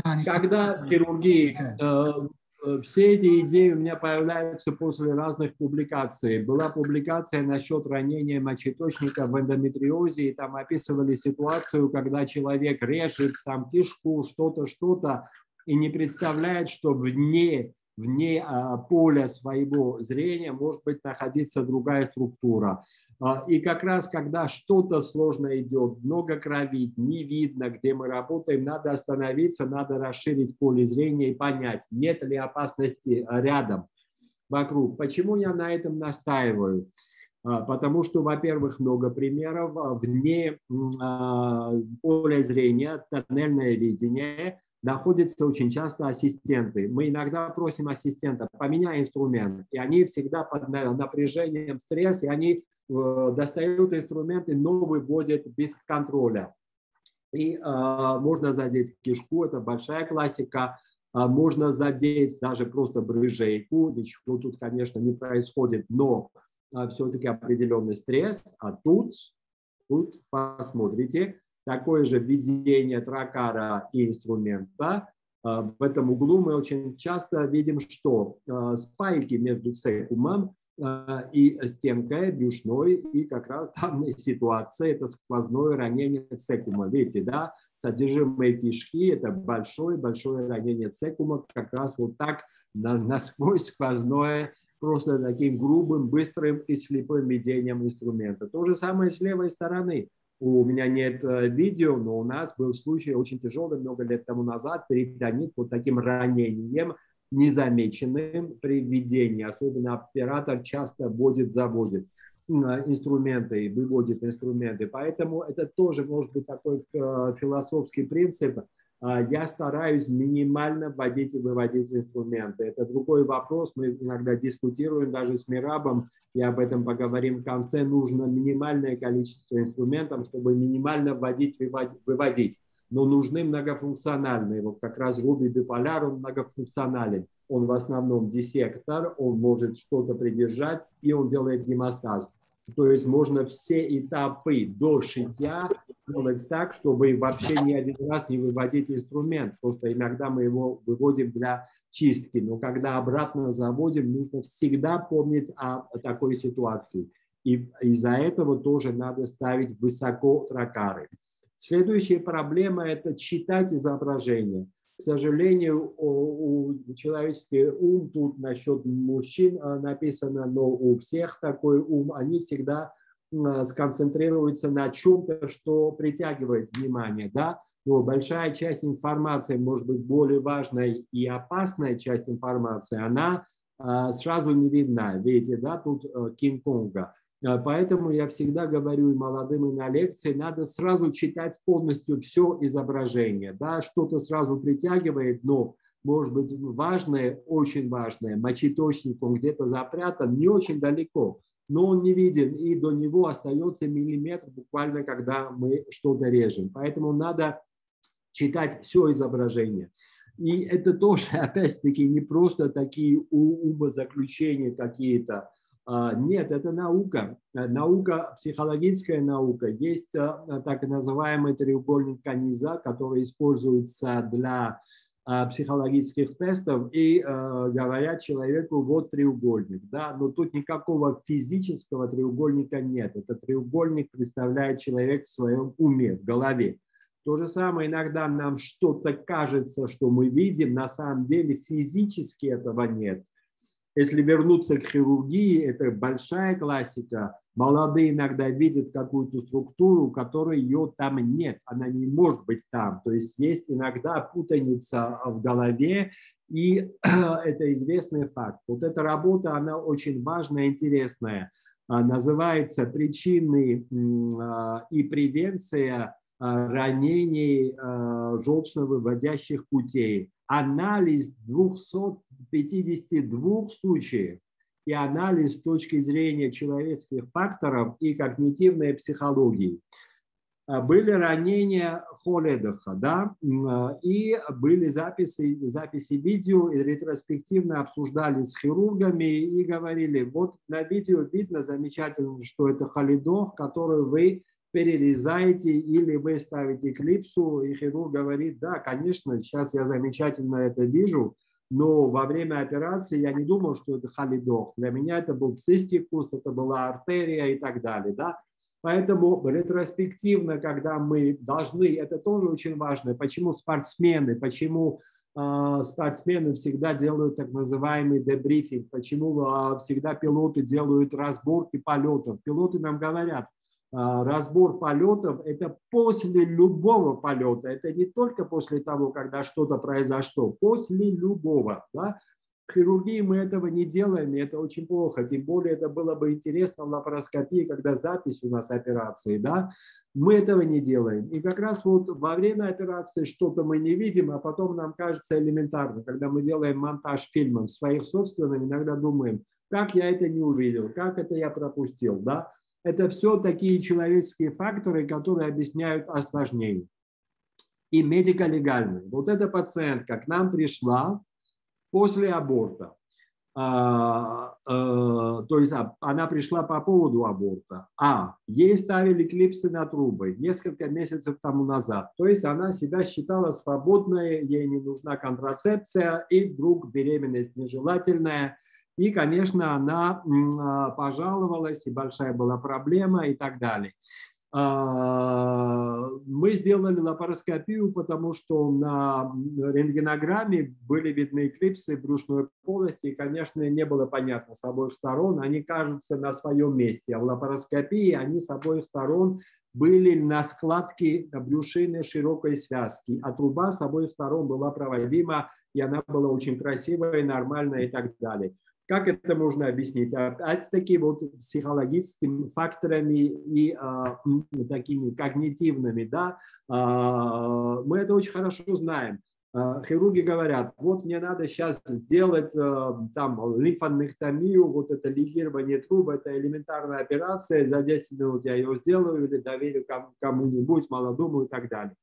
Да, Когда в хирургии э, э, все эти идеи у меня появляются после разных публикаций. Была публикация насчет ранения мочеточника в эндометриозе, и там описывали ситуацию, когда человек режет там кишку, что-то, что-то, и не представляет, что вне вне а, поля своего зрения может быть находиться другая структура. А, и как раз, когда что-то сложно идет, много кровит, не видно, где мы работаем, надо остановиться, надо расширить поле зрения и понять, нет ли опасности рядом, вокруг. Почему я на этом настаиваю? А, потому что, во-первых, много примеров вне поля зрения, тоннельное видение, находятся очень часто ассистенты. Мы иногда просим ассистента, поменяй инструмент, и они всегда под напряжением, стресс, и они э, достают инструменты, но выводят без контроля. И э, можно задеть кишку, это большая классика. Э, можно задеть даже просто брыжейку, ничего тут, конечно, не происходит, но э, все-таки определенный стресс. А тут, тут посмотрите, такое же введение тракара и инструмента. А, в этом углу мы очень часто видим, что а, спайки между цекумом а, и стенкой брюшной, и как раз данная ситуация – это сквозное ранение цекума. Видите, да, содержимое кишки – это большое-большое ранение цекума, как раз вот так насквозь сквозное, просто таким грубым, быстрым и слепым ведением инструмента. То же самое с левой стороны – у меня нет э, видео, но у нас был случай очень тяжелый много лет тому назад, перитонит вот таким ранением незамеченным при введении. Особенно оператор часто вводит-заводит инструменты и выводит инструменты. Поэтому это тоже может быть такой э, философский принцип. А, я стараюсь минимально вводить и выводить инструменты. Это другой вопрос. Мы иногда дискутируем даже с Мирабом, и об этом поговорим в конце. Нужно минимальное количество инструментов, чтобы минимально вводить выводить. Но нужны многофункциональные. Вот как раз Ruby Bipolar, он многофункционален он в основном диссектор, он может что-то придержать, и он делает гемостаз. То есть можно все этапы до шитья делать так, чтобы вообще ни один раз не выводить инструмент. Просто иногда мы его выводим для чистки. Но когда обратно заводим, нужно всегда помнить о, такой ситуации. И из-за этого тоже надо ставить высоко тракары. Следующая проблема – это читать изображение к сожалению, у, человеческий ум тут насчет мужчин а, написано, но у всех такой ум, они всегда а, сконцентрируются на чем-то, что притягивает внимание, да, но большая часть информации, может быть, более важная и опасная часть информации, она а, сразу не видна. Видите, да, тут Кинг-Конга. А, поэтому я всегда говорю и молодым, и на лекции, надо сразу читать полностью все изображение. Да? Что-то сразу притягивает, но может быть важное, очень важное, мочеточник, он где-то запрятан, не очень далеко, но он не виден, и до него остается миллиметр буквально, когда мы что-то режем. Поэтому надо читать все изображение. И это тоже, опять-таки, не просто такие умозаключения какие-то, нет, это наука. Э, наука, психологическая наука. Есть э, так называемый треугольник Каниза, который используется для э, психологических тестов и говорят человеку вот треугольник, да, но тут никакого физического треугольника нет. Этот треугольник представляет человек в своем уме, в голове. То же самое иногда нам что-то кажется, что мы видим, на самом деле физически этого нет. Если вернуться к хирургии, это большая классика. Молодые иногда видят какую-то структуру, которой ее там нет, она не может быть там. То есть есть иногда путаница в голове, и это известный факт. Вот эта работа, она очень важная, интересная. А, называется «Причины а, и превенция а, ранений желчно-выводящих путей» анализ 252 случаев и анализ с точки зрения человеческих факторов и когнитивной психологии. А, были ранения Холедоха, да, а, и были записи, записи видео, и ретроспективно обсуждали с хирургами и говорили, вот на видео видно замечательно, что это холедох, который вы перерезаете или вы ставите клипсу, и хирург говорит, да, конечно, сейчас я замечательно это вижу, но во время операции я не думал, что это халидох. Для меня это был цистикус, это была артерия и так далее. Да? Поэтому ретроспективно, когда мы должны, это тоже очень важно, почему спортсмены, почему э, спортсмены всегда делают так называемый дебрифинг, почему э, всегда пилоты делают разборки полетов. Пилоты нам говорят, а, разбор полетов – это после любого полета, это не только после того, когда что-то произошло, после любого. Да? В хирургии мы этого не делаем, и это очень плохо. Тем более это было бы интересно в лапароскопии, когда запись у нас операции. Да? Мы этого не делаем. И как раз вот во время операции что-то мы не видим, а потом нам кажется элементарно. Когда мы делаем монтаж фильмов своих собственных, иногда думаем, как я это не увидел, как это я пропустил. Да? Это все такие человеческие факторы, которые объясняют осложнение. И медико-легальные. Вот эта пациентка к нам пришла после аборта. А, а, то есть а, она пришла по поводу аборта. А, ей ставили клипсы на трубы несколько месяцев тому назад. То есть она себя считала свободной, ей не нужна контрацепция, и вдруг беременность нежелательная – и, конечно, она а, пожаловалась, и большая была проблема и так далее. А, мы сделали лапароскопию, потому что на рентгенограмме были видны эклипсы брюшной полости, и, конечно, не было понятно с обоих сторон. Они кажутся на своем месте, а в лапароскопии они с обоих сторон были на складке брюшины широкой связки, а труба с обоих сторон была проводима и она была очень красивая, нормальная и так далее. Как это можно объяснить? Опять-таки вот психологическими факторами и а, такими когнитивными, да, а, мы это очень хорошо знаем. А, хирурги говорят, вот мне надо сейчас сделать а, там лимфанектомию, вот это лигирование труб, это элементарная операция, за 10 минут я ее сделаю или доверю кому-нибудь молодому и так далее.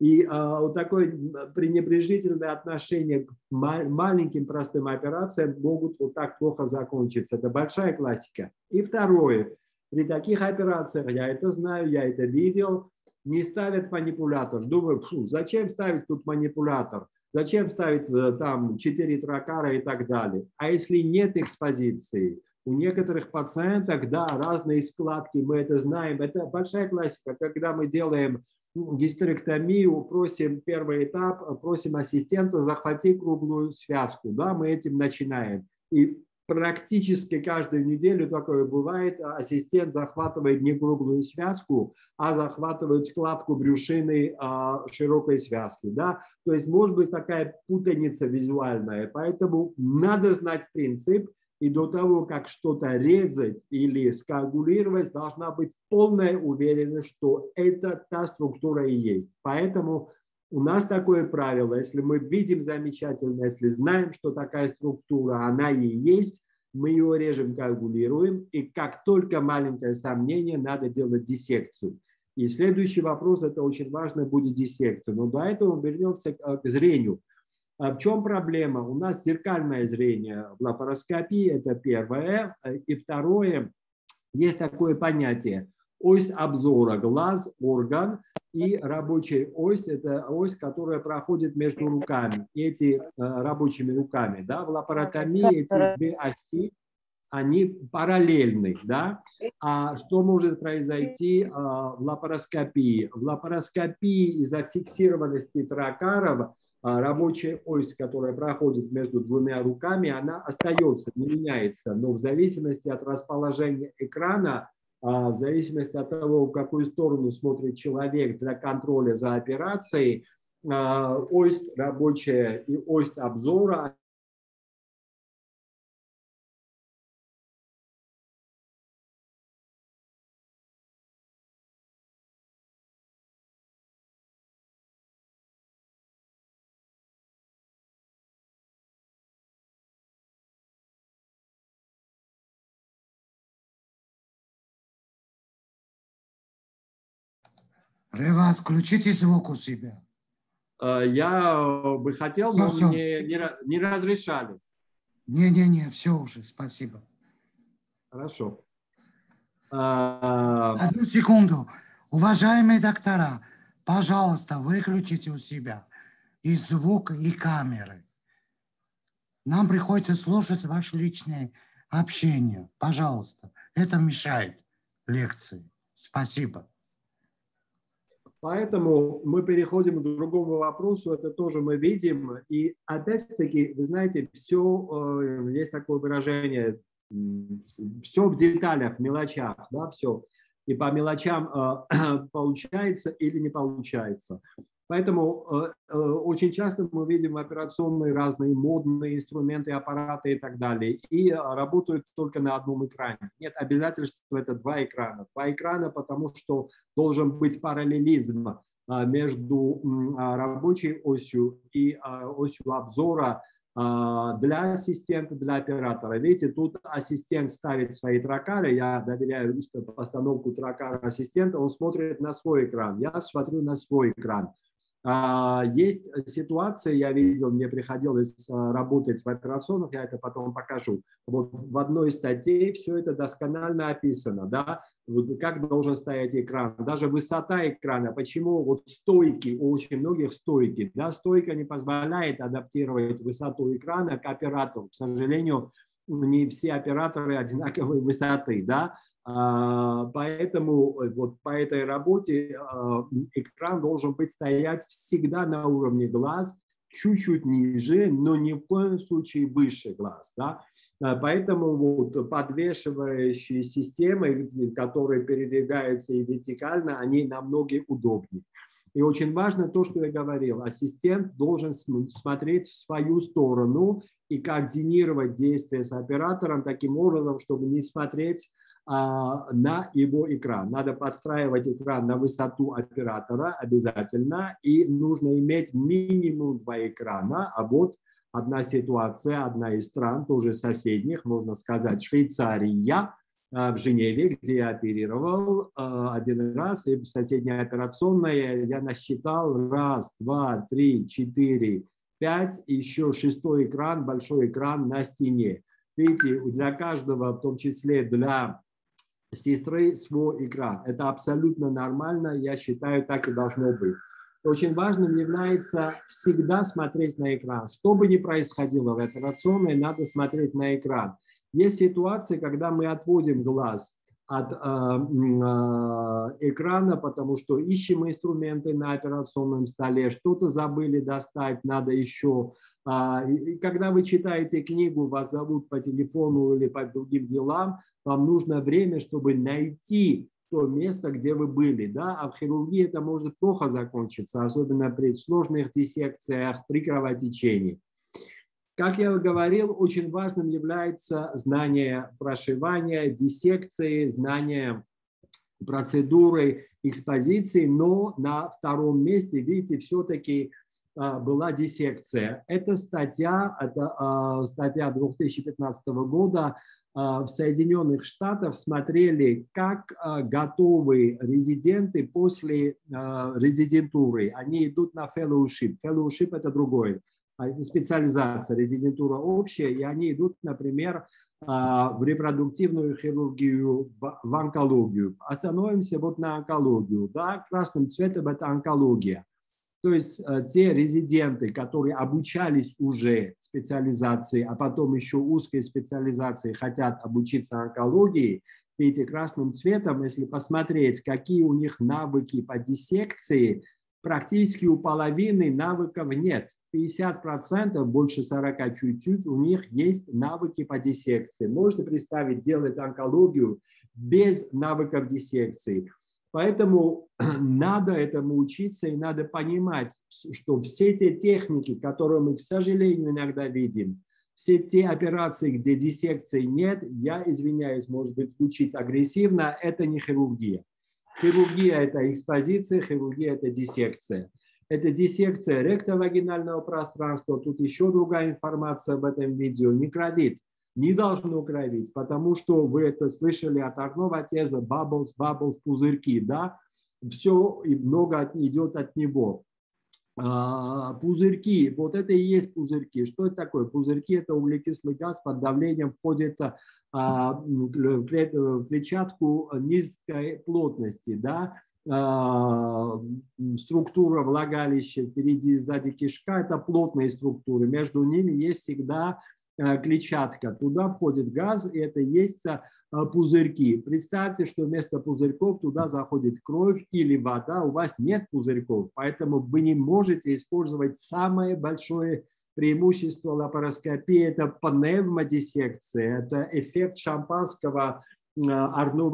И а, вот такое пренебрежительное отношение к маленьким простым операциям могут вот так плохо закончиться. Это большая классика. И второе, при таких операциях, я это знаю, я это видел, не ставят манипулятор. Думаю, фу, зачем ставить тут манипулятор? Зачем ставить э, там 4 тракара и так далее? А если нет экспозиции, у некоторых пациентов, да, разные складки, мы это знаем. Это большая классика, когда мы делаем гистерэктомию, просим первый этап, просим ассистента захватить круглую связку. Да, мы этим начинаем. И практически каждую неделю такое бывает, ассистент захватывает не круглую связку, а захватывает складку брюшины а, широкой связки. Да? То есть может быть такая путаница визуальная. Поэтому надо знать принцип, и до того, как что-то резать или скоагулировать, должна быть полная уверенность, что это та структура и есть. Поэтому у нас такое правило, если мы видим замечательно, если знаем, что такая структура, она и есть, мы ее режем, коагулируем, и как только маленькое сомнение, надо делать диссекцию. И следующий вопрос, это очень важно, будет диссекция. Но до этого вернемся к зрению. А в чем проблема? У нас зеркальное зрение в лапароскопии, это первое. И второе, есть такое понятие ось обзора, глаз, орган, и рабочая ось – это ось, которая проходит между руками, эти э, рабочими руками. Да? В лапаротомии эти две оси, они параллельны. Да? А что может произойти э, в лапароскопии? В лапароскопии из-за фиксированности тракаров рабочая ось, которая проходит между двумя руками, она остается, не меняется, но в зависимости от расположения экрана, а, в зависимости от того, в какую сторону смотрит человек для контроля за операцией, а, ось рабочая и ось обзора Рева, включите звук у себя. Э, я бы хотел, но все, мне не, не разрешали. Не-не-не, все уже, спасибо. Хорошо. А, Одну секунду. Уважаемые доктора, пожалуйста, выключите у себя и звук, и камеры. Нам приходится слушать ваше личное общение. Пожалуйста, это мешает лекции. Спасибо. Поэтому мы переходим к другому вопросу, это тоже мы видим. И опять-таки, вы знаете, все, э, есть такое выражение, все в деталях, в мелочах, да, все. И по мелочам э, получается или не получается. Поэтому э, э, очень часто мы видим операционные разные модные инструменты, аппараты и так далее, и работают только на одном экране. Нет, обязательства это два экрана. Два экрана, потому что должен быть параллелизм между рабочей осью и осью обзора для ассистента, для оператора. Видите, тут ассистент ставит свои тракары, я доверяю постановку тракара ассистента, он смотрит на свой экран, я смотрю на свой экран. А, есть ситуация, я видел, мне приходилось а, работать в операционных, я это потом покажу. Вот в одной из статей все это досконально описано, да, как должен стоять экран, даже высота экрана, почему вот стойки, у очень многих стойки, да, стойка не позволяет адаптировать высоту экрана к оператору. К сожалению, не все операторы одинаковой высоты, да, поэтому э, вот по этой работе а, экран должен быть стоять всегда на уровне глаз, чуть-чуть ниже, но ни в коем случае выше глаз. Да? А, поэтому вот подвешивающие системы, которые передвигаются и вертикально, они намного удобнее. И очень важно то, что я говорил. Ассистент должен смотреть в свою сторону и координировать действия с оператором таким образом, чтобы не смотреть а, на его экран. Надо подстраивать экран на высоту оператора обязательно, и нужно иметь минимум два экрана. А вот одна ситуация, одна из стран, тоже соседних, можно сказать, Швейцария, а, в Женеве, где я оперировал а, один раз, и в соседней операционной я насчитал раз, два, три, четыре, пять, еще шестой экран, большой экран на стене. Видите, для каждого, в том числе для сестры, свой экран. Это абсолютно нормально, я считаю, так и должно быть. Очень важным является всегда смотреть на экран. Что бы ни происходило в операционной, надо смотреть на экран. Есть ситуации, когда мы отводим глаз от э, э, экрана, потому что ищем инструменты на операционном столе, что-то забыли достать, надо еще. Э, когда вы читаете книгу, вас зовут по телефону или по другим делам, вам нужно время, чтобы найти то место, где вы были. Да? А в хирургии это может плохо закончиться, особенно при сложных диссекциях, при кровотечении. Как я говорил, очень важным является знание прошивания, диссекции, знание процедуры экспозиции, но на втором месте, видите, все-таки а, была диссекция. Это статья, это а, статья 2015 года в Соединенных Штатах смотрели, как готовы резиденты после резидентуры. Они идут на fellowship. Fellowship – это другое а, специализация, резидентура общая, и они идут, например, а, в репродуктивную хирургию, в онкологию. Остановимся вот на онкологию. Да, красным цветом это онкология. То есть э, те резиденты, которые обучались уже специализации, а потом еще узкой специализации хотят обучиться онкологии, видите, красным цветом, если посмотреть, какие у них навыки по диссекции, практически у половины навыков нет. 50%, больше 40 чуть-чуть, у них есть навыки по диссекции. Можно представить делать онкологию без навыков диссекции. Поэтому надо этому учиться и надо понимать, что все те техники, которые мы, к сожалению, иногда видим, все те операции, где диссекции нет, я извиняюсь, может быть, звучит агрессивно, это не хирургия. Хирургия – это экспозиция, хирургия – это диссекция. Это диссекция ректовагинального пространства. Тут еще другая информация об этом видео. Не кровит, не должно кровить, потому что вы это слышали от Арнова Теза, bubbles, bubbles, пузырьки, да? Все и много идет от него. А, пузырьки, вот это и есть пузырьки. Что это такое? Пузырьки – это углекислый газ под давлением входит а, в клетчатку низкой плотности, да? А, структура влагалища впереди и сзади кишка – это плотные структуры. Между ними есть всегда клетчатка. Туда входит газ, и это есть а, пузырьки. Представьте, что вместо пузырьков туда заходит кровь или вода. У вас нет пузырьков, поэтому вы не можете использовать самое большое преимущество лапароскопии – это пневмодиссекция, это эффект шампанского – Арно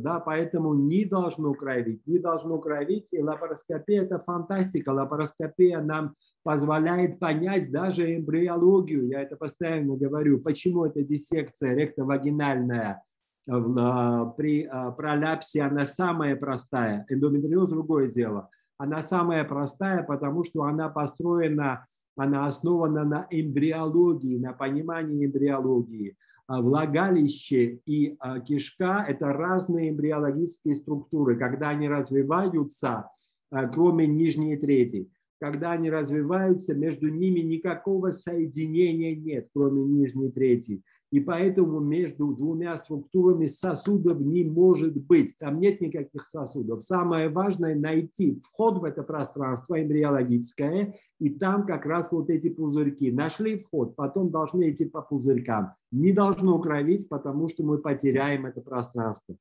да, поэтому не должно кровить, не должно кровить, и лапароскопия – это фантастика, лапароскопия нам позволяет понять даже эмбриологию, я это постоянно говорю, почему эта диссекция ректовагинальная а, при а, пролапсе, она самая простая, эндометриоз – другое дело, она самая простая, потому что она построена, она основана на эмбриологии, на понимании эмбриологии – влагалище и а, кишка – это разные эмбриологические структуры. Когда они развиваются, а, кроме нижней трети, когда они развиваются, между ними никакого соединения нет, кроме нижней трети и поэтому между двумя структурами сосудов не может быть. Там нет никаких сосудов. Самое важное – найти вход в это пространство эмбриологическое, и там как раз вот эти пузырьки. Нашли вход, потом должны идти по пузырькам. Не должно кровить, потому что мы потеряем это пространство.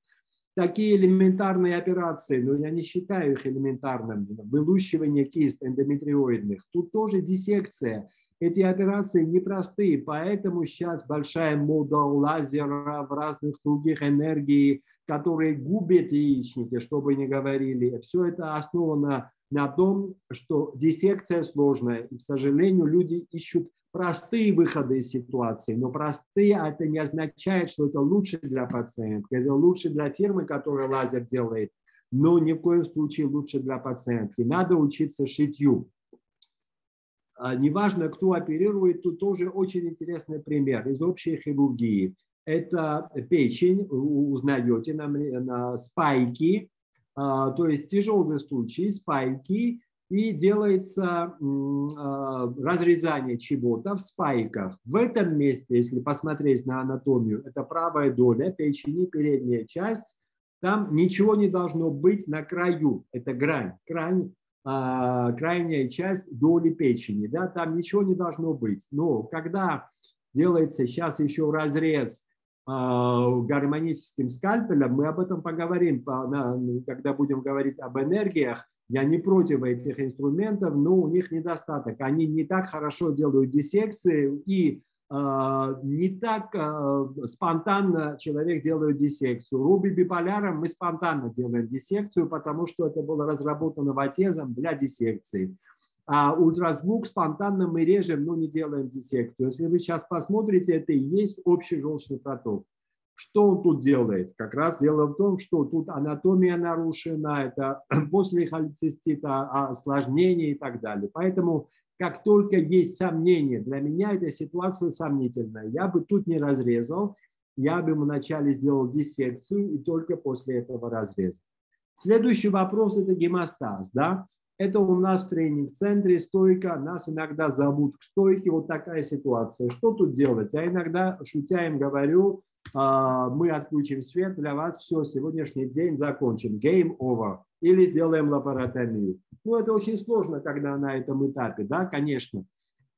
Такие элементарные операции, но я не считаю их элементарными, вылущивание кист эндометриоидных, тут тоже диссекция – эти операции непростые, поэтому сейчас большая мода лазера в разных других энергий, которые губят яичники, чтобы не говорили. Все это основано на том, что диссекция сложная, и, к сожалению, люди ищут простые выходы из ситуации, но простые это не означает, что это лучше для пациента, это лучше для фирмы, которая лазер делает, но ни в коем случае лучше для пациентки. Надо учиться шитью. А, неважно, кто оперирует, тут тоже очень интересный пример из общей хирургии. Это печень, узнаете на, на спайки, а, то есть тяжелый случай, спайки, и делается а, разрезание чего-то в спайках. В этом месте, если посмотреть на анатомию, это правая доля печени, передняя часть, там ничего не должно быть на краю, это грань, грань а, крайняя часть доли печени, да, там ничего не должно быть. Но когда делается сейчас еще разрез а, гармоническим скальпелем, мы об этом поговорим, когда будем говорить об энергиях. Я не против этих инструментов, но у них недостаток. Они не так хорошо делают диссекции и не так а, спонтанно человек делает диссекцию. Руби биполяром мы спонтанно делаем диссекцию, потому что это было разработано ватезом для диссекции. А ультразвук спонтанно мы режем, но не делаем диссекцию. Если вы сейчас посмотрите, это и есть общий желчный проток. Что он тут делает? Как раз дело в том, что тут анатомия нарушена, это после холецистита осложнения и так далее. Поэтому как только есть сомнения, для меня эта ситуация сомнительная. Я бы тут не разрезал, я бы вначале сделал диссекцию и только после этого разрезал. Следующий вопрос – это гемостаз. Да? Это у нас в тренинг-центре стойка, нас иногда зовут к стойке, вот такая ситуация. Что тут делать? Я иногда, шутя им говорю, мы отключим свет для вас, все, сегодняшний день закончен, game over, или сделаем лапаротомию. Ну, это очень сложно, когда на этом этапе, да, конечно.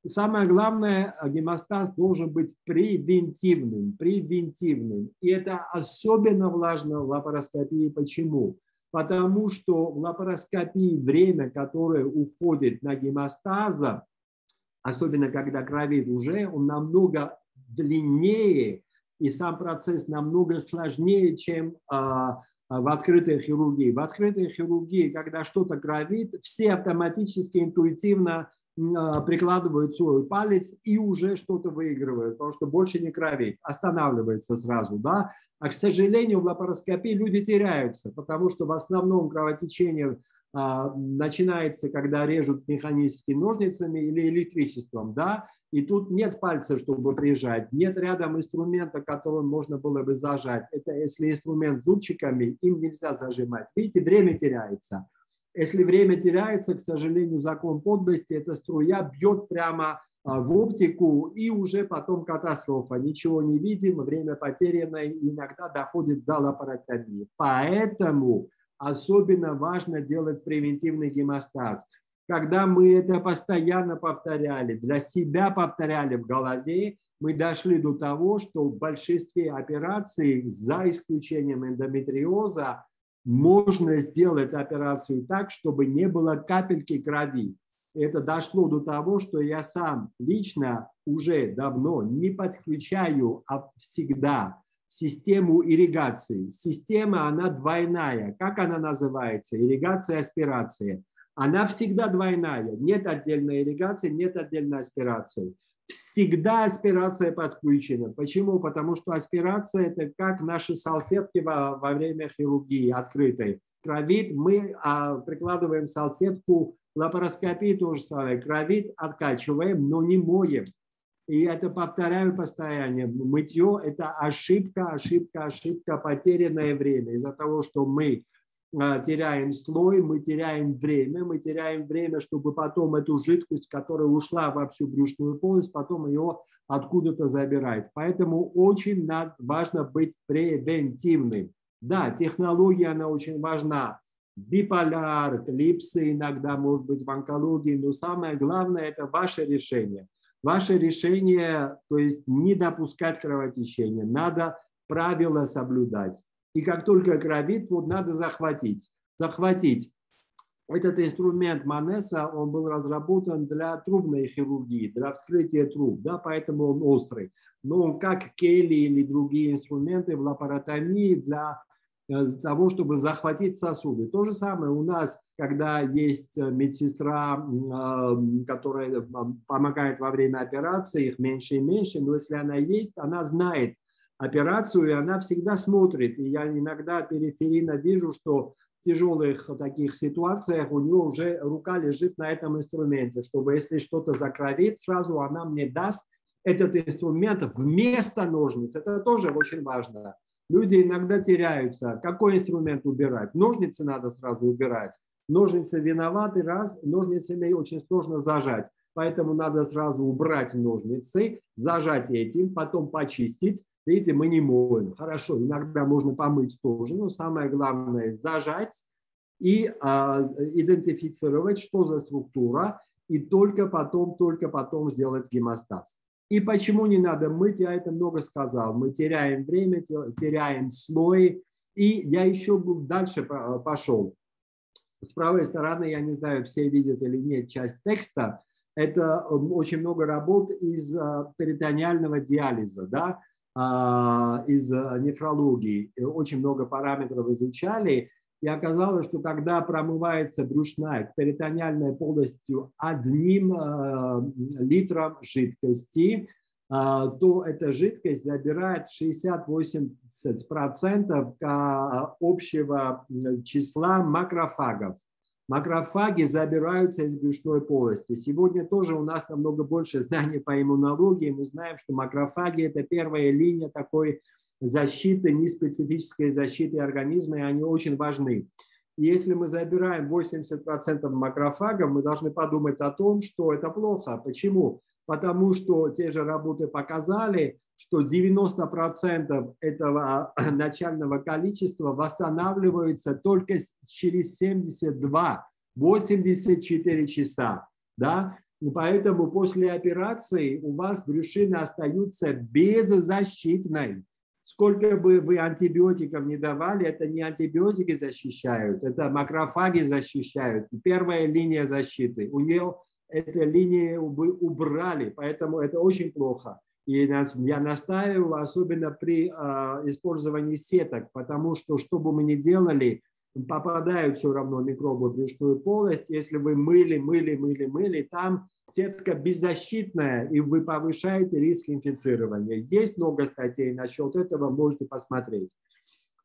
Самое главное, гемостаз должен быть превентивным, превентивным. И это особенно важно в лапароскопии. Почему? Потому что в лапароскопии время, которое уходит на гемостаза, особенно когда кровит уже, он намного длиннее, и сам процесс намного сложнее, чем а, а, в открытой хирургии. В открытой хирургии, когда что-то кровит, все автоматически, интуитивно а, прикладывают свой палец и уже что-то выигрывают, потому что больше не кровит, останавливается сразу. Да? А, к сожалению, в лапароскопии люди теряются, потому что в основном кровотечение начинается, когда режут механическими ножницами или электричеством, да, и тут нет пальца, чтобы прижать, нет рядом инструмента, которым можно было бы зажать. Это если инструмент зубчиками, им нельзя зажимать. Видите, время теряется. Если время теряется, к сожалению, закон подлости, эта струя бьет прямо а, в оптику, и уже потом катастрофа. Ничего не видим, время потеряно, иногда доходит до лапаротомии. Поэтому особенно важно делать превентивный гемостаз. Когда мы это постоянно повторяли, для себя повторяли в голове, мы дошли до того, что в большинстве операций, за исключением эндометриоза, можно сделать операцию так, чтобы не было капельки крови. Это дошло до того, что я сам лично уже давно не подключаю, а всегда систему ирригации. Система, она двойная. Как она называется? Ирригация, аспирация. Она всегда двойная. Нет отдельной ирригации, нет отдельной аспирации. Всегда аспирация подключена. Почему? Потому что аспирация – это как наши салфетки во, во время хирургии открытой. Кровит, мы а, прикладываем салфетку, лапароскопии то же самое. Кровит откачиваем, но не моем. И это повторяю постоянно. Мытье – это ошибка, ошибка, ошибка, потерянное время. Из-за того, что мы теряем слой, мы теряем время, мы теряем время, чтобы потом эту жидкость, которая ушла во всю брюшную полость, потом ее откуда-то забирать. Поэтому очень важно быть превентивным. Да, технология, она очень важна. Биполяр, клипсы иногда, может быть, в онкологии, но самое главное – это ваше решение – Ваше решение, то есть не допускать кровотечения, надо правила соблюдать. И как только кровит, вот надо захватить. Захватить. Этот инструмент Манеса, он был разработан для трубной хирургии, для вскрытия труб, да, поэтому он острый. Но он, как Келли или другие инструменты в лапаротомии для того, чтобы захватить сосуды. То же самое у нас, когда есть медсестра, которая помогает во время операции, их меньше и меньше, но если она есть, она знает операцию, и она всегда смотрит. И я иногда периферийно вижу, что в тяжелых таких ситуациях у нее уже рука лежит на этом инструменте, чтобы если что-то закровит, сразу она мне даст этот инструмент вместо ножниц. Это тоже очень важно. Люди иногда теряются. Какой инструмент убирать? Ножницы надо сразу убирать. Ножницы виноваты, раз, ножницами очень сложно зажать. Поэтому надо сразу убрать ножницы, зажать этим, потом почистить. Видите, мы не моем. Хорошо, иногда можно помыть тоже, но самое главное зажать и а, идентифицировать, что за структура, и только потом, только потом сделать гемостаз. И почему не надо мыть, я это много сказал. Мы теряем время, теряем слой. И я еще дальше пошел. С правой стороны, я не знаю, все видят или нет часть текста, это очень много работ из а, перитониального диализа, да, из а, нефрологии. Очень много параметров изучали. И оказалось, что когда промывается брюшная перитониальная полостью одним э, литром жидкости, то эта жидкость забирает 60-80% общего числа макрофагов. Макрофаги забираются из брюшной полости. Сегодня тоже у нас намного больше знаний по иммунологии. Мы знаем, что макрофаги – это первая линия такой защиты, неспецифической защиты организма, и они очень важны. Если мы забираем 80% макрофагов, мы должны подумать о том, что это плохо. Почему? Потому что те же работы показали, что 90% этого начального количества восстанавливается только через 72, 84 часа. Да? И поэтому после операции у вас брюшина остается беззащитной. Сколько бы вы антибиотиков не давали, это не антибиотики защищают, это макрофаги защищают. Первая линия защиты. У нее эту линию вы убрали, поэтому это очень плохо. И я настаиваю, особенно при а, использовании сеток, потому что, что бы мы ни делали, попадают все равно микробы в брюшную полость. Если вы мыли, мыли, мыли, мыли, там сетка беззащитная, и вы повышаете риск инфицирования. Есть много статей насчет этого, можете посмотреть.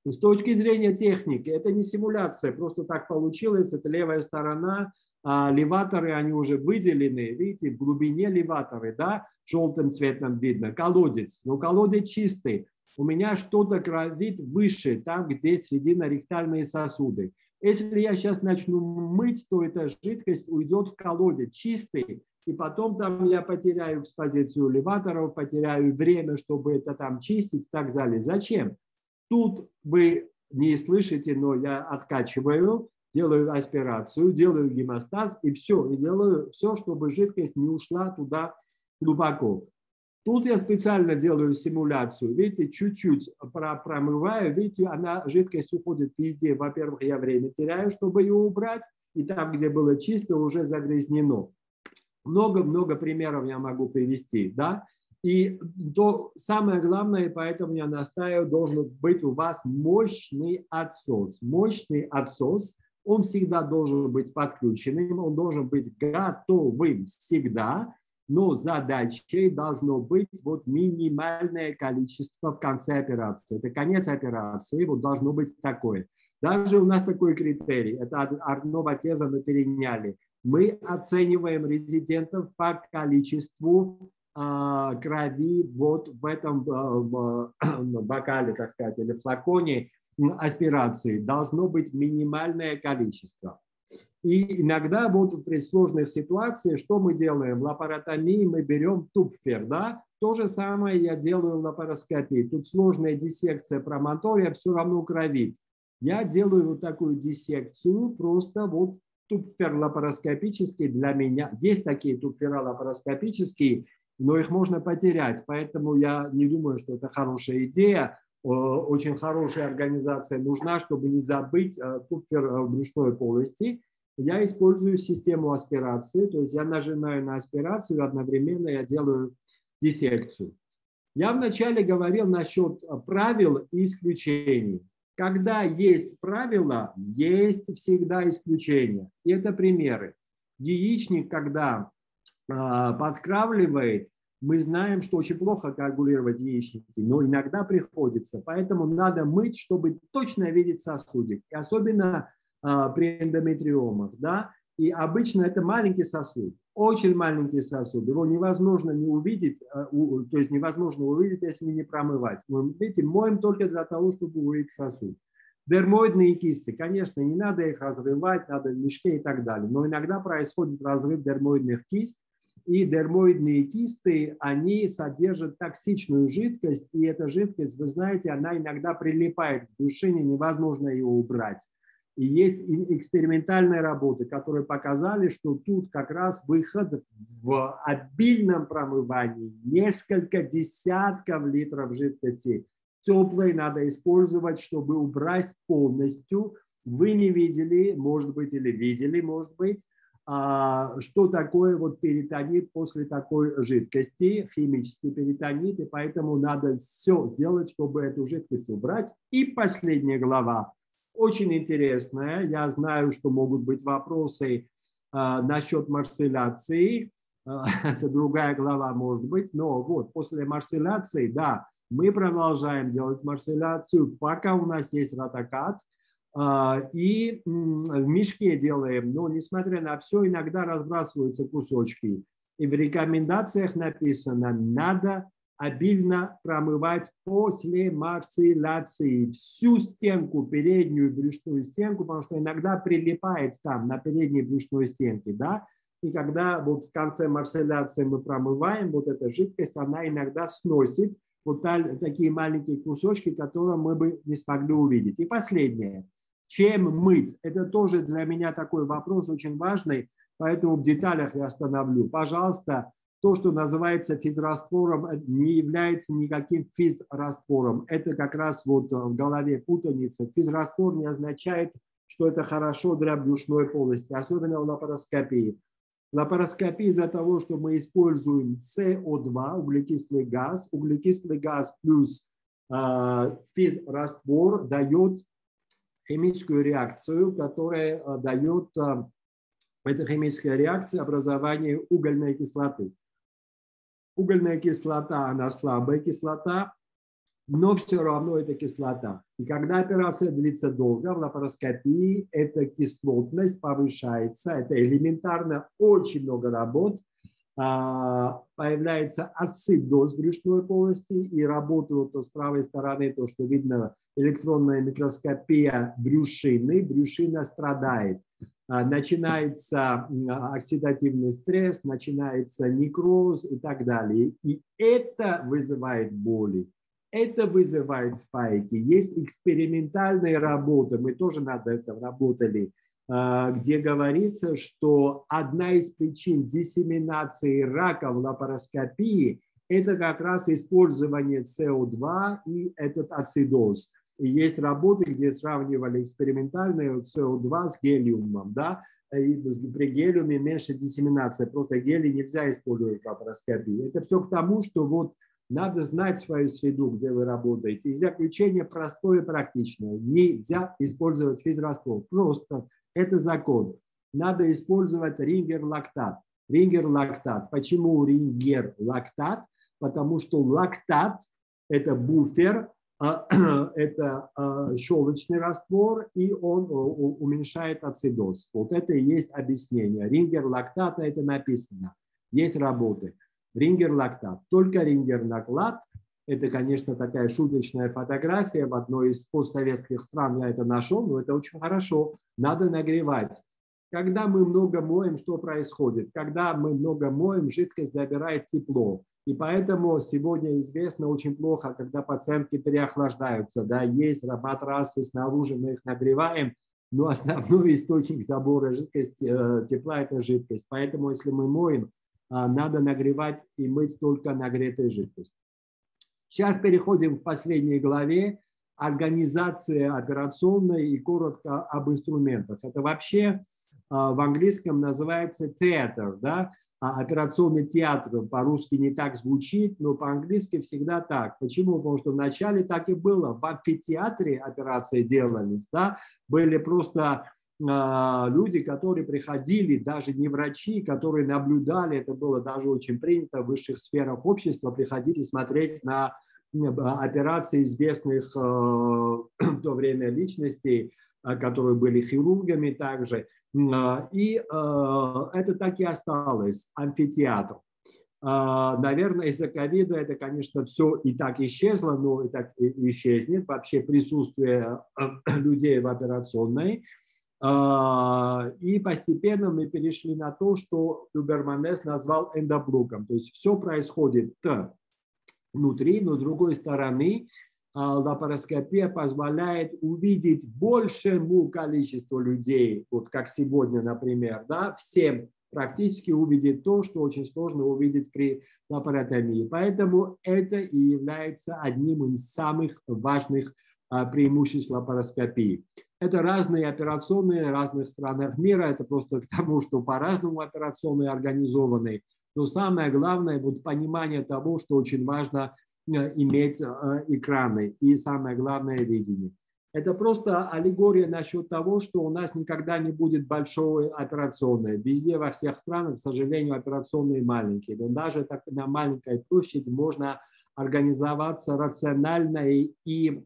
С точки зрения техники, это не симуляция, просто так получилось, это левая сторона, а леваторы, они уже выделены, видите, в глубине леваторы, да, желтым цветом видно, колодец, но колодец чистый. У меня что-то кровит выше, там, где срединно-ректальные сосуды. Если я сейчас начну мыть, то эта жидкость уйдет в колодец чистый, и потом там я потеряю экспозицию элеваторов, потеряю время, чтобы это там чистить и так далее. Зачем? Тут вы не слышите, но я откачиваю, делаю аспирацию, делаю гемостаз и все, и делаю все, чтобы жидкость не ушла туда глубоко. Тут я специально делаю симуляцию. Видите, чуть-чуть промываю. Видите, она, жидкость уходит везде. Во-первых, я время теряю, чтобы ее убрать. И там, где было чисто, уже загрязнено. Много-много примеров я могу привести. Да? И то самое главное, поэтому я настаиваю, должен быть у вас мощный отсос. Мощный отсос, он всегда должен быть подключенным, он должен быть готовым всегда, но задачей должно быть вот минимальное количество в конце операции. Это конец операции, вот должно быть такое. Даже у нас такой критерий, это Арнова теза мы переняли. Мы оцениваем резидентов по количеству э, крови вот в этом э, бокале, так сказать, или флаконе аспирации. Должно быть минимальное количество. И иногда вот при сложных ситуациях, что мы делаем? В лапаротомии мы берем тупфер, да? То же самое я делаю в лапароскопии. Тут сложная диссекция промонтория, все равно кровит. Я делаю вот такую диссекцию, просто вот тупфер лапароскопический для меня. Есть такие тупфера лапароскопические, но их можно потерять. Поэтому я не думаю, что это хорошая идея. Очень хорошая организация нужна, чтобы не забыть э, тупфер в брюшной полости – я использую систему аспирации, то есть я нажимаю на аспирацию, одновременно я делаю диссекцию. Я вначале говорил насчет правил и исключений. Когда есть правила, есть всегда исключения. И это примеры. Яичник, когда э, подкравливает, мы знаем, что очень плохо коагулировать яичники, но иногда приходится. Поэтому надо мыть, чтобы точно видеть сосудик. И особенно э, при эндометриомах. Да? И обычно это маленький сосуд, очень маленький сосуд. Его невозможно не увидеть, э, то есть невозможно увидеть, если не промывать. Мы, видите, моем только для того, чтобы увидеть сосуд. Дермоидные кисты, конечно, не надо их разрывать, надо в мешке и так далее. Но иногда происходит разрыв дермоидных кист, и дермоидные кисты, они содержат токсичную жидкость, и эта жидкость, вы знаете, она иногда прилипает к душине, невозможно ее убрать. И есть экспериментальные работы, которые показали, что тут как раз выход в обильном промывании несколько десятков литров жидкости. Теплой надо использовать, чтобы убрать полностью. Вы не видели, может быть, или видели, может быть, что такое вот перитонит после такой жидкости, химический перитонит, и поэтому надо все сделать, чтобы эту жидкость убрать. И последняя глава – очень интересная. Я знаю, что могут быть вопросы э, насчет марселяции. Э, это другая глава может быть. Но вот после марселяции, да, мы продолжаем делать марселяцию, пока у нас есть ротакат. Э, и в мешке делаем. Но несмотря на все, иногда разбрасываются кусочки. И в рекомендациях написано, надо обильно промывать после марселяции всю стенку, переднюю брюшную стенку, потому что иногда прилипает там на передней брюшной стенке, да, и когда вот в конце марселяции мы промываем, вот эта жидкость, она иногда сносит вот такие маленькие кусочки, которые мы бы не смогли увидеть. И последнее. Чем мыть? Это тоже для меня такой вопрос очень важный, поэтому в деталях я остановлю. Пожалуйста, то, что называется физраствором, не является никаким физраствором. Это как раз вот в голове путаница. Физраствор не означает, что это хорошо для брюшной полости, особенно в лапароскопии. Лапароскопия из-за того, что мы используем СО2, углекислый газ, углекислый газ плюс э, физраствор дает химическую реакцию, которая э, дает э, эта химическая реакция образования угольной кислоты. Угольная кислота, она слабая кислота, но все равно это кислота. И когда операция длится долго, в лапароскопии эта кислотность повышается. Это элементарно очень много работ. А, появляется ацидоз брюшной полости и работают то с правой стороны, то, что видно, электронная микроскопия брюшины. Брюшина страдает. А, начинается оксидативный стресс, начинается некроз и так далее. И это вызывает боли, это вызывает спайки. Есть экспериментальные работы, мы тоже над этим работали, где говорится, что одна из причин диссеминации рака в лапароскопии – это как раз использование СО2 и этот ацидоз – и есть работы, где сравнивали экспериментальное СО2 с гелиумом, да, и при гелиуме меньше диссеминация, просто гелий нельзя использовать в лапароскопии. Это все к тому, что вот надо знать свою среду, где вы работаете. И заключение простое и практичное. Нельзя использовать физраствор. Просто это закон. Надо использовать рингер-лактат. Рингер-лактат. Почему рингер-лактат? Потому что лактат – это буфер а, это а, щелочный раствор, и он уменьшает ацидоз. Вот это и есть объяснение. Рингер лактата это написано. Есть работы. Рингер лактат. Только рингер лактат. Это, конечно, такая шуточная фотография. В одной из постсоветских стран я это нашел, но это очень хорошо. Надо нагревать. Когда мы много моем, что происходит? Когда мы много моем, жидкость забирает тепло. И поэтому сегодня известно очень плохо, когда пациентки переохлаждаются. Да, есть матрасы снаружи, мы их нагреваем, но основной источник забора жидкости, э, тепла – это жидкость. Поэтому, если мы моем, а, надо нагревать и мыть только нагретой жидкостью. Сейчас переходим к последней главе – организация операционной и коротко об инструментах. Это вообще а, в английском называется театр, да, а операционный театр по-русски не так звучит, но по-английски всегда так. Почему? Потому что вначале так и было. В амфитеатре операции делались, да, были просто э, люди, которые приходили, даже не врачи, которые наблюдали, это было даже очень принято в высших сферах общества, приходить и смотреть на операции известных э, в то время личностей, э, которые были хирургами также. А, и а, это так и осталось, амфитеатр. А, наверное, из-за ковида это, конечно, все и так исчезло, но и так исчезнет. Вообще присутствие людей в операционной. И постепенно мы перешли на то, что Люберманес назвал эндоблоком. То есть все происходит внутри, но с другой стороны а, лапароскопия позволяет увидеть большему количеству людей, вот как сегодня, например, да, всем практически увидеть то, что очень сложно увидеть при лапаротомии. Поэтому это и является одним из самых важных а, преимуществ лапароскопии. Это разные операционные в разных странах мира, это просто к тому, что по-разному операционные организованы. Но самое главное, вот понимание того, что очень важно Э, иметь э, экраны и самое главное видение. Это просто аллегория насчет того, что у нас никогда не будет большой операционной. Везде, во всех странах, к сожалению, операционные маленькие. Но даже так на маленькой площади можно организоваться рационально и, и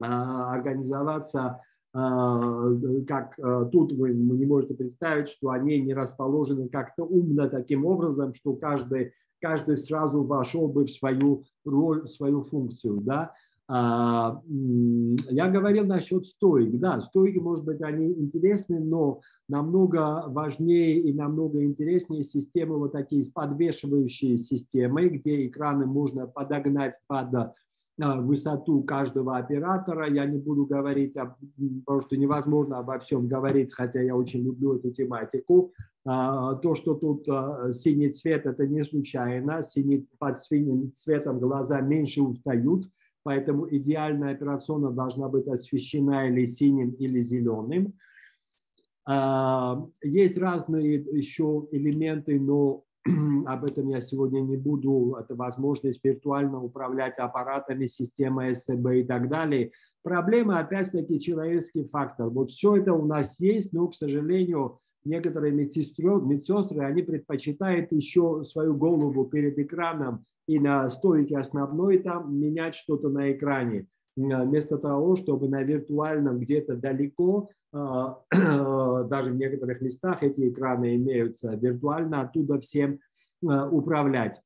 а, организоваться как а, тут вы не можете представить, что они не расположены как-то умно таким образом, что каждый каждый сразу вошел бы в свою роль, в свою функцию. Да? А, я говорил насчет стоек. Да, стойки, может быть, они интересны, но намного важнее и намного интереснее системы вот такие подвешивающие системы, где экраны можно подогнать под высоту каждого оператора. Я не буду говорить, потому что невозможно обо всем говорить, хотя я очень люблю эту тематику. А, то, что тут а, синий цвет, это не случайно. Синий, под синим цветом глаза меньше устают, поэтому идеальная операционная должна быть освещена или синим, или зеленым. Есть разные еще элементы, но об этом я сегодня не буду, это возможность виртуально управлять аппаратами, системой СБ и так далее. Проблема, опять-таки, человеческий фактор. Вот все это у нас есть, но, к сожалению, некоторые медсестры, медсестры они предпочитают еще свою голову перед экраном и на стойке основной там менять что-то на экране вместо того, чтобы на виртуальном где-то далеко а, даже в некоторых местах эти экраны имеются виртуально, оттуда всем а, управлять.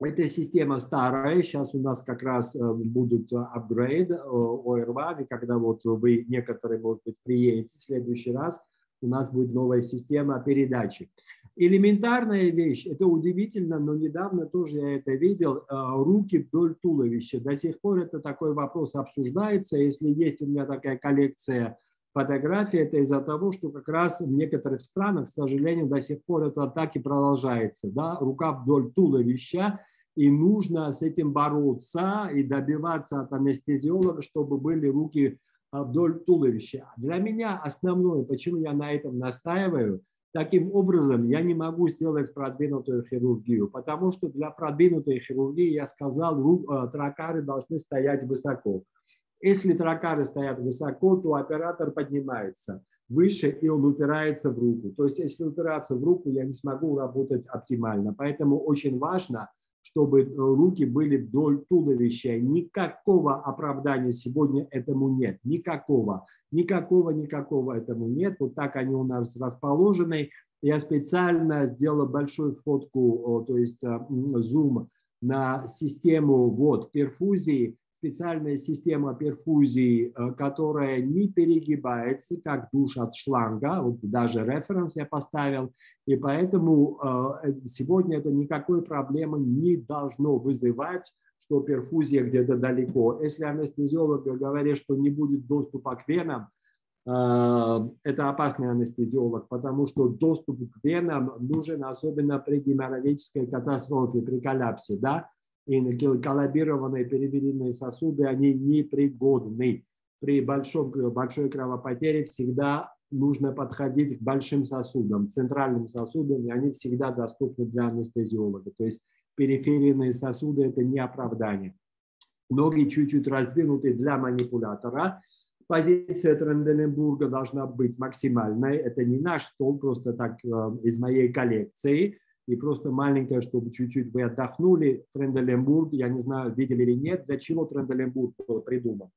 Эта система старая, сейчас у нас как раз э, будут апгрейд ОРВА, когда вот вы некоторые, может быть, приедете в следующий раз, у нас будет новая система передачи. Элементарная вещь, это удивительно, но недавно тоже я это видел, э, руки вдоль туловища. До сих пор это такой вопрос обсуждается. Если есть у меня такая коллекция фотографии, это из-за того, что как раз в некоторых странах, к сожалению, до сих пор это так и продолжается. Да? Рука вдоль туловища, и нужно с этим бороться и добиваться от анестезиолога, чтобы были руки вдоль туловища. Для меня основное, почему я на этом настаиваю, таким образом я не могу сделать продвинутую хирургию, потому что для продвинутой хирургии, я сказал, а, тракары должны стоять высоко. Если тракары стоят высоко, то оператор поднимается выше, и он упирается в руку. То есть, если упираться в руку, я не смогу работать оптимально. Поэтому очень важно, чтобы руки были вдоль туловища. Никакого оправдания сегодня этому нет. Никакого. Никакого, никакого этому нет. Вот так они у нас расположены. Я специально сделал большую фотку, то есть зум на систему вот, перфузии специальная система перфузии, э, которая не перегибается, как душ от шланга, вот даже референс я поставил, и поэтому э, сегодня это никакой проблемы не должно вызывать, что перфузия где-то далеко. Если анестезиолог говорит, что не будет доступа к венам, э, это опасный анестезиолог, потому что доступ к венам нужен особенно при геморрагической катастрофе, при коллапсе, да, и коллабированные периферийные сосуды, они непригодны. При большом, большой кровопотере всегда нужно подходить к большим сосудам, центральным сосудам, и они всегда доступны для анестезиолога. То есть периферийные сосуды – это не оправдание. Ноги чуть-чуть раздвинуты для манипулятора. Позиция Тренделенбурга должна быть максимальной. Это не наш стол, просто так э, из моей коллекции. И просто маленькое, чтобы чуть-чуть вы отдохнули. Тренделенбург, я не знаю, видели или нет, для чего Тренделенбург был придуман.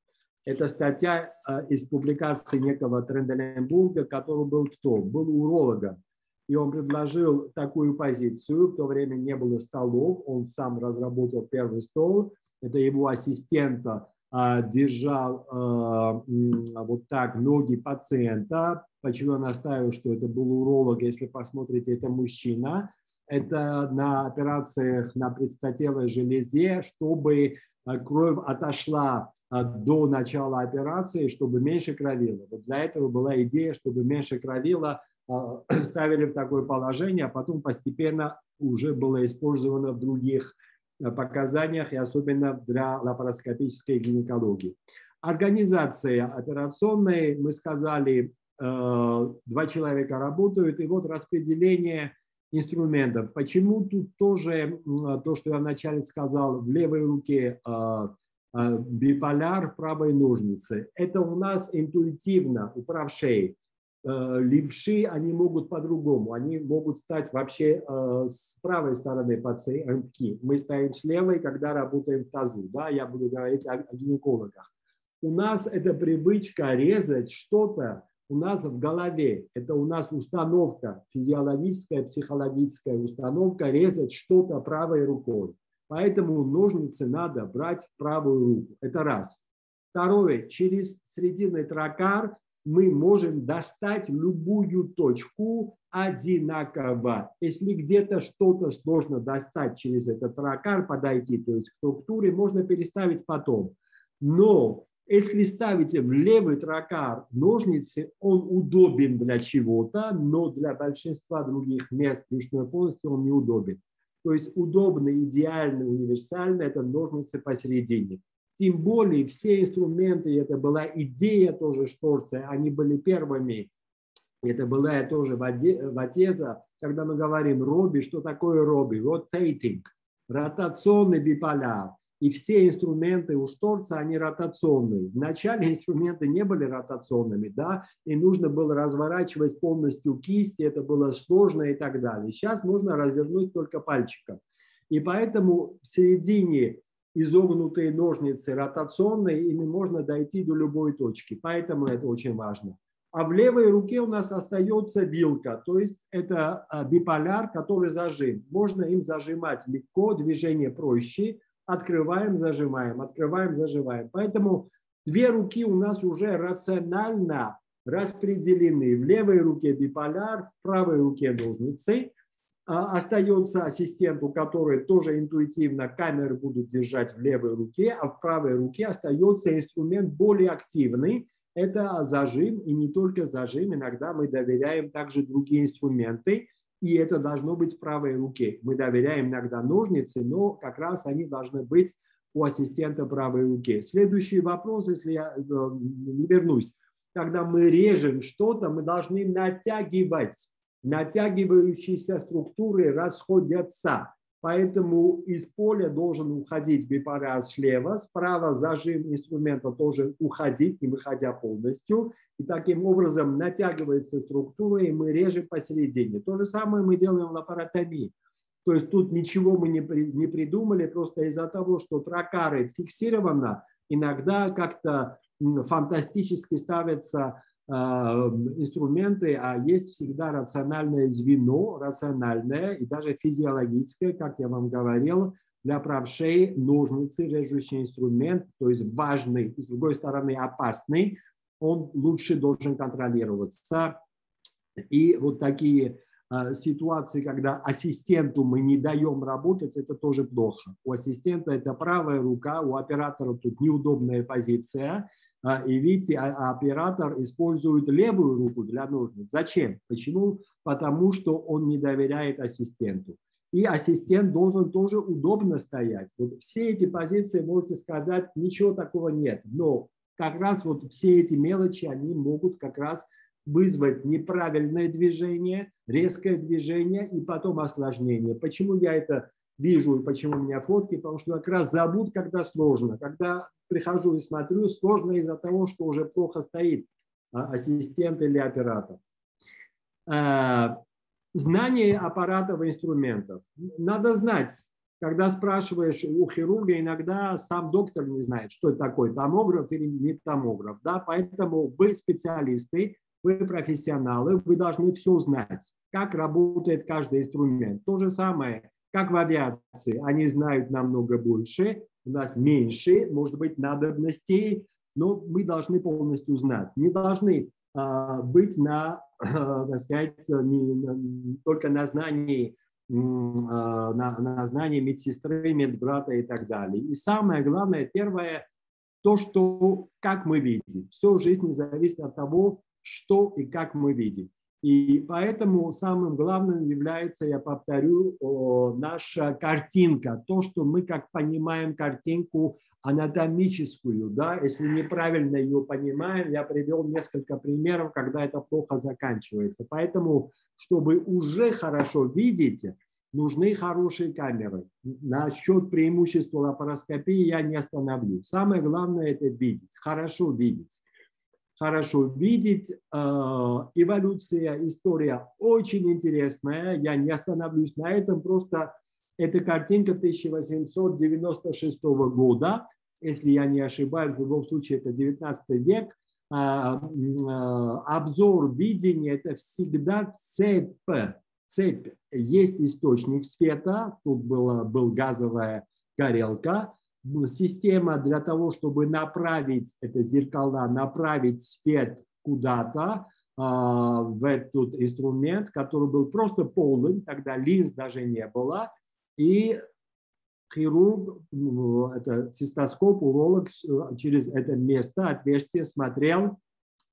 Это статья э, из публикации некого Тренделенбурга, который был кто? Был урологом. И он предложил такую позицию. В то время не было столов. Он сам разработал первый стол. Это его ассистента а, держал а, вот так ноги пациента. Почему я настаиваю, что это был уролог, если посмотрите, это мужчина. Это на операциях на предстателой железе, чтобы а, кровь отошла до начала операции, чтобы меньше кровило. Вот для этого была идея, чтобы меньше кровило, ставили в такое положение, а потом постепенно уже было использовано в других показаниях и особенно для лапароскопической гинекологии. Организация операционной, мы сказали, два человека работают, и вот распределение инструментов. Почему тут тоже то, что я вначале сказал, в левой руке биполяр, в правой ножницы. Это у нас интуитивно у правшей. Э, левши, они могут по-другому, они могут стать вообще э, с правой стороны пациентки. Мы стоим с левой, когда работаем в тазу, да, я буду говорить о, гинекологах. У нас эта привычка резать что-то у нас в голове. Это у нас установка, физиологическая, психологическая установка резать что-то правой рукой. Поэтому ножницы надо брать в правую руку. Это раз. Второе, через срединный тракар мы можем достать любую точку одинаково. Если где-то что-то сложно достать через этот тракар, подойти, то есть к структуре, можно переставить потом. Но если ставите в левый тракар ножницы, он удобен для чего-то, но для большинства других мест брюшной полости он неудобен. То есть удобный, идеальный, универсальный – это ножницы посередине. Тем более все инструменты, это была идея тоже Шторца, они были первыми. Это была тоже Ватеза, когда мы говорим роби, что такое роби? Rotating, ротационный биполяр. И все инструменты у Шторца, они ротационные. Вначале инструменты не были ротационными, да, и нужно было разворачивать полностью кисти, это было сложно и так далее. Сейчас можно развернуть только пальчиком. И поэтому в середине изогнутые ножницы ротационные, ими можно дойти до любой точки. Поэтому это очень важно. А в левой руке у нас остается вилка, то есть это а, биполяр, который зажим. Можно им зажимать легко, движение проще. Открываем, зажимаем, открываем, зажимаем. Поэтому две руки у нас уже рационально распределены. В левой руке биполяр, в правой руке ножницы – а, остается ассистенту, который тоже интуитивно камеры будут держать в левой руке, а в правой руке остается инструмент более активный. Это зажим, и не только зажим, иногда мы доверяем также другие инструменты, и это должно быть правой руке. Мы доверяем иногда ножницы, но как раз они должны быть у ассистента правой руки. Следующий вопрос, если я э, не вернусь. Когда мы режем что-то, мы должны натягивать натягивающиеся структуры расходятся. Поэтому из поля должен уходить бипараз слева, справа зажим инструмента тоже уходить, не выходя полностью. И таким образом натягивается структура, и мы режем посередине. То же самое мы делаем в лапаротомии. То есть тут ничего мы не, не придумали, просто из-за того, что тракары фиксировано, иногда как-то фантастически ставятся инструменты, а есть всегда рациональное звено, рациональное и даже физиологическое, как я вам говорил, для правшей ножницы, режущий инструмент, то есть важный с другой стороны опасный, он лучше должен контролироваться. И вот такие а, ситуации, когда ассистенту мы не даем работать, это тоже плохо. У ассистента это правая рука, у оператора тут неудобная позиция – и видите, а, а оператор использует левую руку для ножниц. Зачем? Почему? Потому что он не доверяет ассистенту. И ассистент должен тоже удобно стоять. Вот все эти позиции, можете сказать, ничего такого нет. Но как раз вот все эти мелочи, они могут как раз вызвать неправильное движение, резкое движение и потом осложнение. Почему я это вижу и почему у меня фотки? Потому что как раз зовут, когда сложно. Когда прихожу и смотрю, сложно из-за того, что уже плохо стоит а, ассистент или оператор. А, знание аппаратов и инструментов. Надо знать, когда спрашиваешь у хирурга, иногда сам доктор не знает, что это такое, томограф или не томограф. Да? Поэтому вы специалисты, вы профессионалы, вы должны все знать, как работает каждый инструмент. То же самое, как в авиации. Они знают намного больше, у нас меньше, может быть, надобностей, но мы должны полностью знать. Не должны э, быть на, э, так сказать, не, только на знании а, на, на знание медсестры, медбрата и так далее. И самое главное, первое, то, что как мы видим. Все в жизни зависит от того, что и как мы видим. И поэтому самым главным является, я повторю, наша картинка, то, что мы как понимаем картинку анатомическую, да, если неправильно ее понимаем, я привел несколько примеров, когда это плохо заканчивается. Поэтому, чтобы уже хорошо видеть, нужны хорошие камеры. Насчет преимущества лапароскопии я не остановлюсь. Самое главное – это видеть, хорошо видеть. Хорошо видеть. Э, эволюция, история очень интересная. Я не остановлюсь на этом, просто это картинка 1896 года если я не ошибаюсь, в любом случае это 19 век, а, а, обзор видения – это всегда цепь. Цепь. Есть источник света, тут была, был газовая горелка, система для того, чтобы направить, это зеркала, направить свет куда-то, а, в этот инструмент, который был просто полным, тогда линз даже не было, и хирург, ну, это цистоскоп, уролог через это место, отверстие смотрел,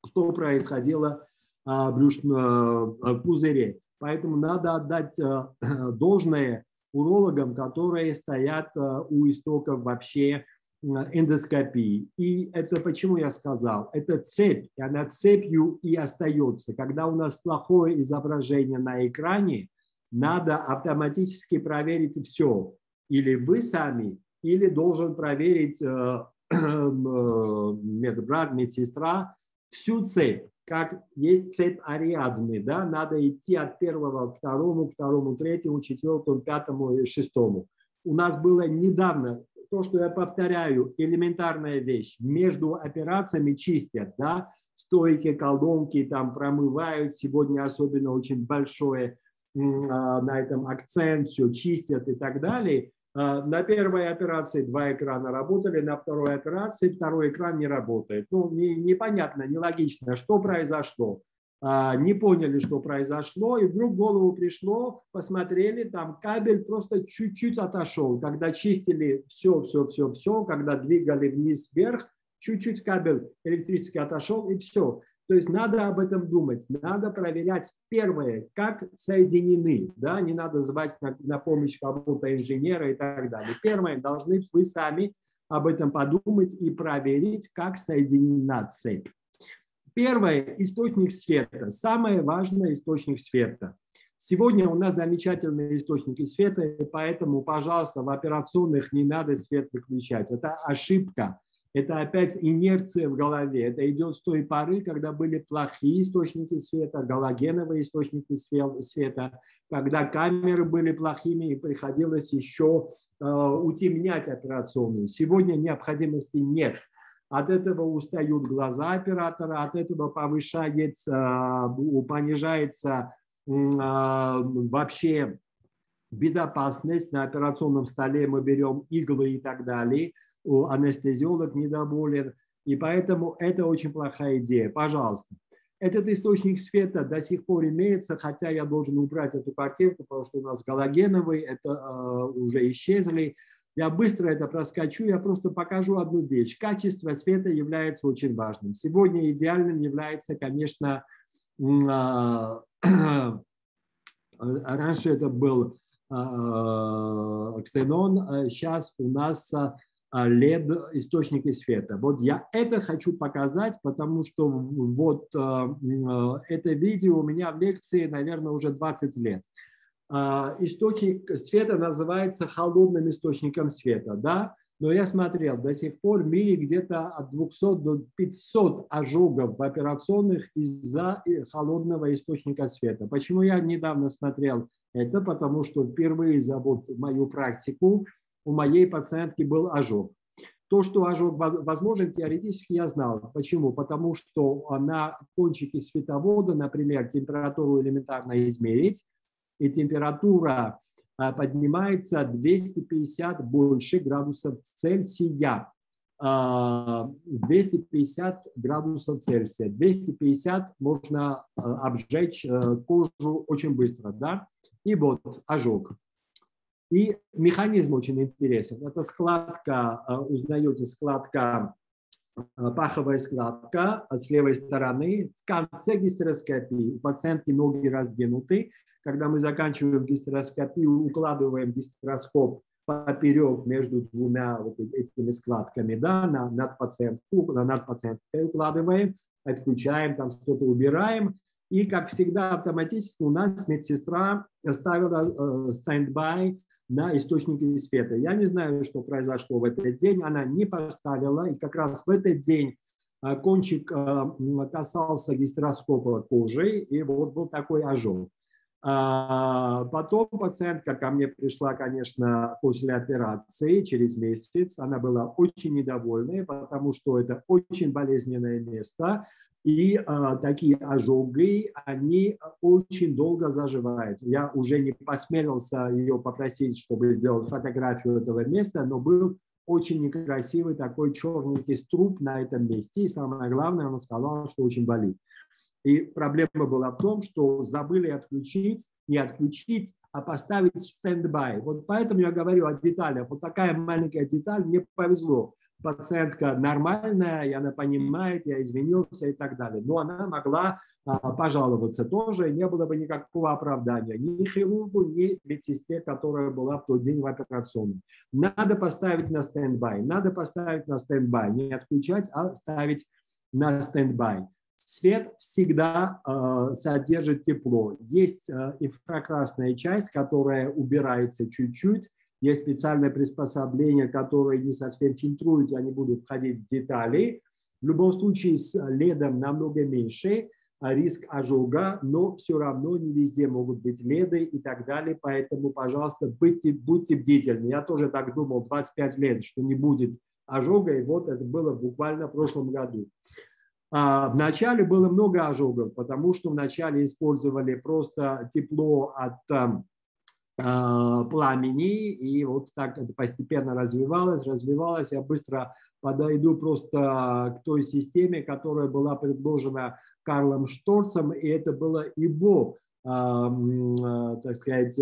что происходило а, в брюшном а, пузыре. Поэтому надо отдать а, должное урологам, которые стоят у истоков вообще эндоскопии. И это почему я сказал? Это цепь, и она цепью и остается. Когда у нас плохое изображение на экране, надо автоматически проверить все или вы сами, или должен проверить э, э, медбрат, медсестра всю цепь. Как есть цепь Ариадны, да, надо идти от первого к второму, второму, третьему, четвертому, пятому и шестому. У нас было недавно то, что я повторяю, элементарная вещь. Между операциями чистят, да, стойки, колонки там промывают. Сегодня особенно очень большое а, на этом акцент, все чистят и так далее. А, на первой операции два экрана работали, на второй операции второй экран не работает. Ну, не, непонятно, нелогично, что произошло. А, не поняли, что произошло, и вдруг в голову пришло, посмотрели, там кабель просто чуть-чуть отошел. Когда чистили все, все, все, все, когда двигали вниз-вверх, чуть-чуть кабель электрический отошел, и все. То есть надо об этом думать, надо проверять первое, как соединены, да, не надо звать на, на помощь кого-то инженера и так далее. Первое, должны вы сами об этом подумать и проверить, как соединена цепь. Первое – источник света. Самое важное – источник света. Сегодня у нас замечательные источники света, поэтому, пожалуйста, в операционных не надо свет выключать. Это ошибка. Это опять инерция в голове. Это идет с той поры, когда были плохие источники света, галогеновые источники света, когда камеры были плохими и приходилось еще э, утемнять операционную. Сегодня необходимости нет. От этого устают глаза оператора, от этого повышается, понижается э, вообще безопасность. На операционном столе мы берем иглы и так далее – анестезиолог недоволен, и поэтому это очень плохая идея. Пожалуйста. Этот источник света до сих пор имеется, хотя я должен убрать эту картинку, потому что у нас галогеновые, это э, уже исчезли. Я быстро это проскочу, я просто покажу одну вещь. Качество света является очень важным. Сегодня идеальным является, конечно, э, раньше это был э, ксенон, сейчас у нас LED источники света. Вот я это хочу показать, потому что вот это видео у меня в лекции, наверное, уже 20 лет. Источник света называется холодным источником света, да? Но я смотрел, до сих пор в мире где-то от 200 до 500 ожогов в операционных из-за холодного источника света. Почему я недавно смотрел это? Потому что впервые за вот мою практику у моей пациентки был ожог. То, что ожог возможен, теоретически я знал. Почему? Потому что на кончике световода, например, температуру элементарно измерить, и температура а, поднимается 250 больше градусов Цельсия. 250 а, градусов Цельсия. 250 можно а, обжечь э, кожу очень быстро. Да? И вот ожог. И механизм очень интересен. Это складка, узнаете, складка, паховая складка с левой стороны. В конце гистероскопии у пациентки ноги раздвинуты, когда мы заканчиваем гистероскопию, укладываем гистероскоп поперек между двумя вот этими складками, да, на, над пациентку, на над пациенткой укладываем, отключаем, там что-то убираем. И, как всегда, автоматически у нас медсестра ставила э, стендбай на источники света. Я не знаю, что произошло в этот день. Она не поставила, и как раз в этот день э, кончик э, касался гистероскопа кожи, и вот был такой ожог. А потом пациентка ко мне пришла, конечно, после операции, через месяц. Она была очень недовольна, потому что это очень болезненное место. И а, такие ожоги, они очень долго заживают. Я уже не посмелился ее попросить, чтобы сделать фотографию этого места, но был очень некрасивый такой черненький струп на этом месте. И самое главное, она сказала, что очень болит. И проблема была в том, что забыли отключить, не отключить, а поставить в standby. Вот поэтому я говорю о деталях. Вот такая маленькая деталь, мне повезло. Пациентка нормальная, и она понимает, я изменился и так далее. Но она могла а, пожаловаться тоже, не было бы никакого оправдания ни хирургу, ни медсестре, которая была в тот день в операционной. Надо поставить на standby, надо поставить на standby, не отключать, а ставить на стендбай. Свет всегда э, содержит тепло. Есть э, инфракрасная часть, которая убирается чуть-чуть. Есть специальное приспособление, которое не совсем фильтрует, я не буду входить в детали. В любом случае с ледом намного меньше а риск ожога, но все равно не везде могут быть леды и так далее. Поэтому, пожалуйста, будьте, будьте бдительны. Я тоже так думал 25 лет, что не будет ожога, и вот это было буквально в прошлом году. А, вначале было много ожогов, потому что вначале использовали просто тепло от а, пламени, и вот так это постепенно развивалось, развивалось. Я быстро подойду просто к той системе, которая была предложена Карлом Шторцем, и это было его так сказать,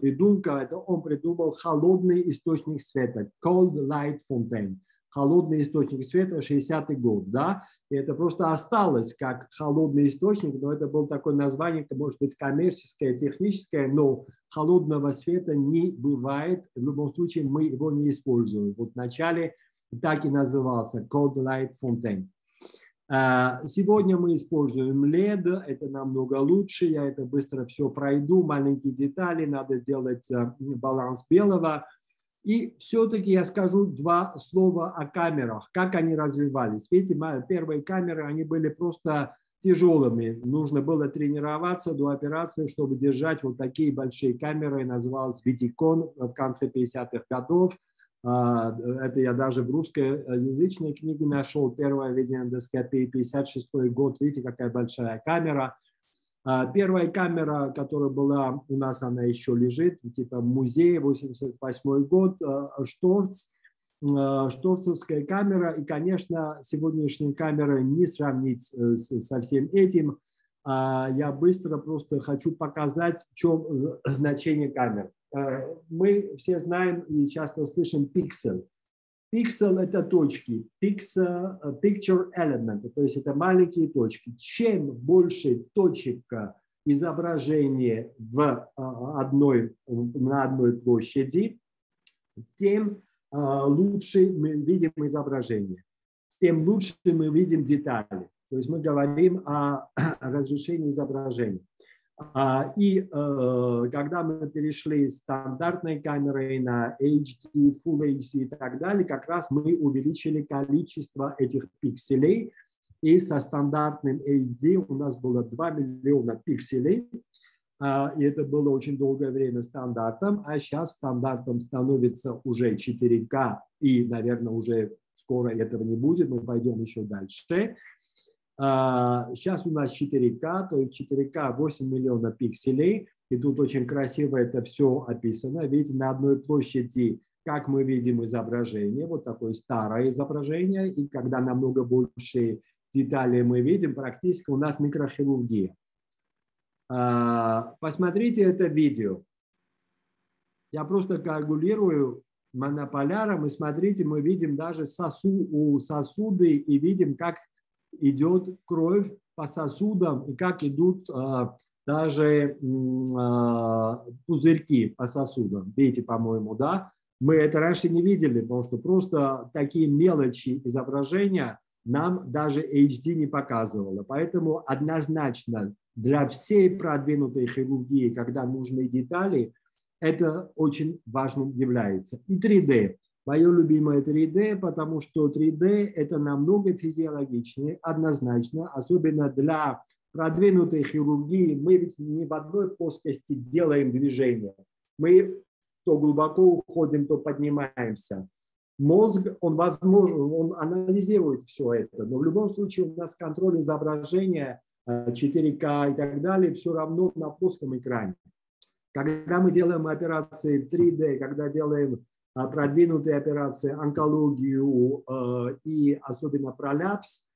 придумка, это он придумал холодный источник света, cold light fountain холодный источник света 60-й год, да, и это просто осталось как холодный источник, но это было такое название, может быть, коммерческое, техническое, но холодного света не бывает, в любом случае мы его не используем. Вот вначале так и назывался Cold Light Fountain. А, сегодня мы используем LED, это намного лучше, я это быстро все пройду, маленькие детали, надо делать э, баланс белого, и все-таки я скажу два слова о камерах, как они развивались. Видите, первые камеры, они были просто тяжелыми. Нужно было тренироваться до операции, чтобы держать вот такие большие камеры. Называлась Витикон в конце 50-х годов. А, это я даже в русскоязычной книге нашел. Первая видеоэндоскопия, 56 год. Видите, какая большая камера. А, первая камера, которая была у нас, она еще лежит, типа музей, 88 год, а, Шторц, а, Шторцевская камера. И, конечно, сегодняшние камеры не сравнить э, со всем этим. Я быстро просто хочу показать, в чем значение камер. Мы все знаем и часто слышим пиксель. Пиксель – это точки, pixel, picture element, то есть это маленькие точки. Чем больше точек изображения в э, одной, на одной площади, тем лучше мы видим изображение, тем лучше мы видим детали. То есть мы говорим о разрешении изображения. А, и э, когда мы перешли с стандартной камерой на HD, Full HD и так далее, как раз мы увеличили количество этих пикселей. И со стандартным HD у нас было 2 миллиона пикселей. А, и это было очень долгое время стандартом, а сейчас стандартом становится уже 4К, и, наверное, уже скоро этого не будет, мы пойдем еще дальше. Сейчас а, у нас 4К, то есть 4К 8 миллионов пикселей, и тут очень красиво это все описано. Видите, на одной площади, как мы видим изображение, вот такое старое изображение, и когда намного больше деталей мы видим, практически у нас микрохирургия. А, посмотрите это видео. Я просто коагулирую монополяром, и смотрите, мы видим даже сосу, у сосуды и видим, как идет кровь по сосудам и как идут а, даже а, пузырьки по сосудам. Видите, по-моему, да? Мы это раньше не видели, потому что просто такие мелочи изображения нам даже HD не показывало. Поэтому однозначно для всей продвинутой хирургии, когда нужны детали, это очень важным является. И 3D. Мое любимое 3D, потому что 3D это намного физиологичнее, однозначно, особенно для продвинутой хирургии. Мы ведь не в одной плоскости делаем движение. Мы то глубоко уходим, то поднимаемся. Мозг, он возможно, он анализирует все это, но в любом случае у нас контроль изображения 4К и так далее все равно на плоском экране. Когда мы делаем операции 3D, когда делаем продвинутые операции, онкологию э, и особенно пролапс,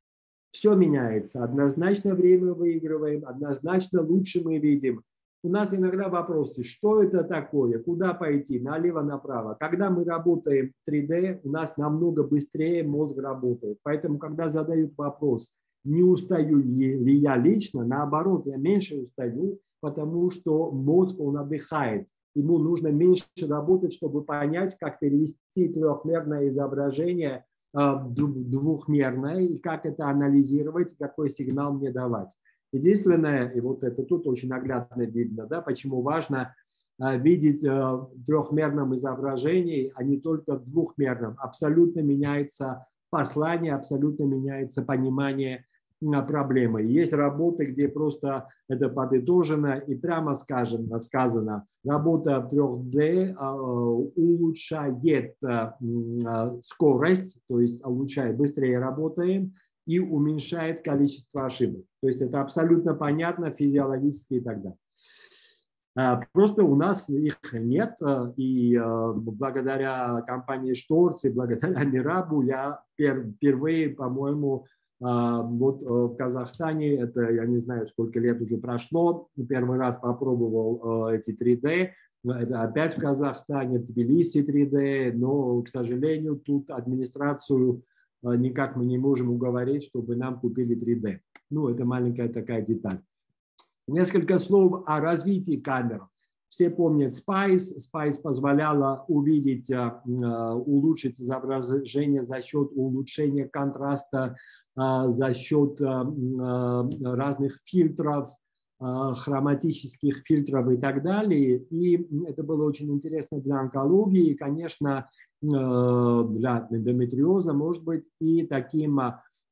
все меняется. Однозначно время выигрываем, однозначно лучше мы видим. У нас иногда вопросы, что это такое, куда пойти, налево, направо. Когда мы работаем 3D, у нас намного быстрее мозг работает. Поэтому, когда задают вопрос, не устаю ли я лично, наоборот, я меньше устаю, потому что мозг, он отдыхает ему нужно меньше работать, чтобы понять, как перевести трехмерное изображение а, в двухмерное и как это анализировать, какой сигнал мне давать. Единственное, и вот это тут очень наглядно видно, да, почему важно а, видеть а, в трехмерном изображении, а не только в двухмерном. Абсолютно меняется послание, абсолютно меняется понимание проблемы. Есть работы, где просто это подытожено и прямо скажем, сказано, работа в 3D а, улучшает а, а, скорость, то есть улучшает, быстрее работаем и уменьшает количество ошибок. То есть это абсолютно понятно физиологически и так далее. Просто у нас их нет, и благодаря компании Шторц и благодаря Мирабу я впервые, по-моему, а, вот э, в Казахстане, это я не знаю, сколько лет уже прошло, первый раз попробовал э, эти 3D, это опять в Казахстане, в Тбилиси 3D, но, к сожалению, тут администрацию э, никак мы не можем уговорить, чтобы нам купили 3D. Ну, это маленькая такая деталь. Несколько слов о развитии камер. Все помнят Spice. Spice позволяла увидеть, улучшить изображение за счет улучшения контраста а, за счет разных фильтров, хроматических фильтров и так далее. И это было очень интересно для онкологии, и, конечно, для эндометриоза, может быть, и таким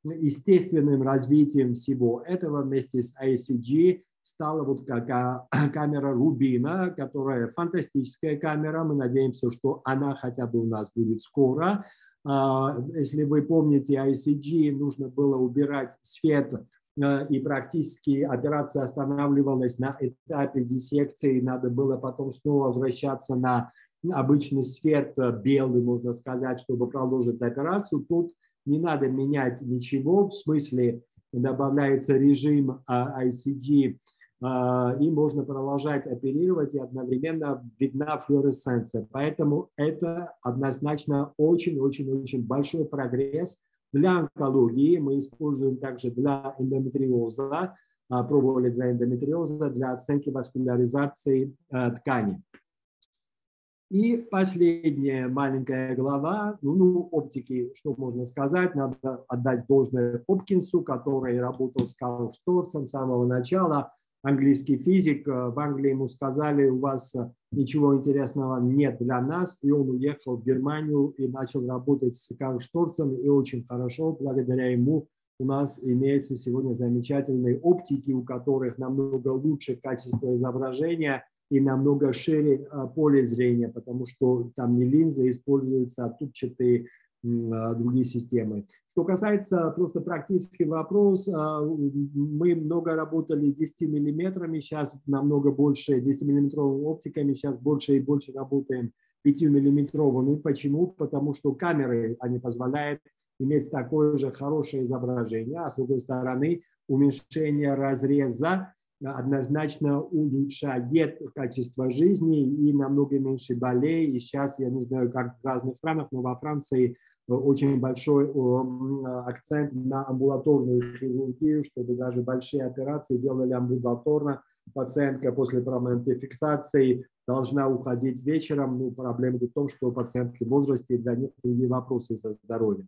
естественным развитием всего этого вместе с ICG стала вот камера Рубина, которая фантастическая камера. Мы надеемся, что она хотя бы у нас будет скоро. А, если вы помните, ICG нужно было убирать свет, а, и практически операция останавливалась на этапе диссекции, надо было потом снова возвращаться на обычный свет, а, белый, можно сказать, чтобы продолжить операцию. Тут не надо менять ничего, в смысле добавляется режим ICG а, и можно продолжать оперировать, и одновременно видна флуоресценция. Поэтому это однозначно очень-очень-очень большой прогресс для онкологии. Мы используем также для эндометриоза, а, пробовали для эндометриоза, для оценки васкуляризации а, ткани. И последняя маленькая глава, ну, ну, оптики, что можно сказать, надо отдать должное Хопкинсу, который работал с Карлом Шторцем с самого начала, английский физик. В Англии ему сказали, у вас ничего интересного нет для нас, и он уехал в Германию и начал работать с Карлом Шторцем, и очень хорошо, благодаря ему у нас имеются сегодня замечательные оптики, у которых намного лучше качество изображения – и намного шире а, поле зрения, потому что там не линзы используются, а тупчатые другие системы. Что касается просто практический вопрос, а, мы много работали 10 миллиметрами, сейчас намного больше 10 миллиметровыми оптиками, сейчас больше и больше работаем 5 миллиметровыми. Почему? Потому что камеры, они позволяют иметь такое же хорошее изображение, а с другой стороны уменьшение разреза однозначно улучшает качество жизни и намного меньше болей. И сейчас, я не знаю, как в разных странах, но во Франции э, очень большой акцент на амбулаторную хирургию, чтобы даже большие операции делали амбулаторно. Пациентка после травмоинфекции должна уходить вечером. Ну, проблема в том, что пациентки в возрасте, для них другие вопросы со здоровьем.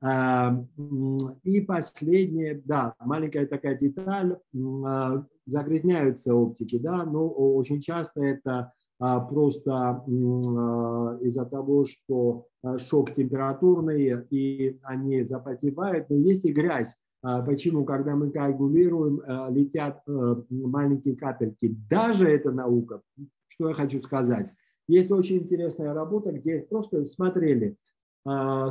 И последнее, да, маленькая такая деталь, а, загрязняются оптики, да, но очень часто это а, просто а, из-за того, что шок температурный, и они запотевают, но есть и грязь. Почему? Когда мы коагулируем, летят маленькие капельки. Даже это наука. Что я хочу сказать? Есть очень интересная работа, где просто смотрели, а,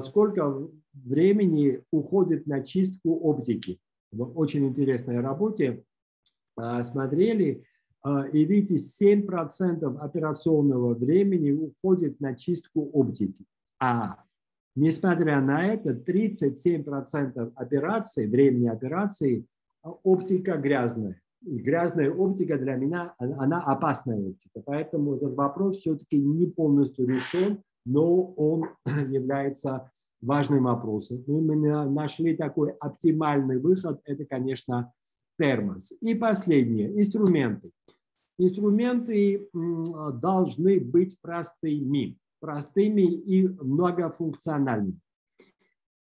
сколько времени уходит на чистку оптики. В очень интересной работе а, смотрели, а, и видите, 7% операционного времени уходит на чистку оптики. А несмотря на это, 37% операций, времени операции, оптика грязная. И грязная оптика для меня, она опасная оптика. Поэтому этот вопрос все-таки не полностью решен но он является важным вопросом. Мы нашли такой оптимальный выход, это, конечно, термос. И последнее, инструменты. Инструменты должны быть простыми, простыми и многофункциональными.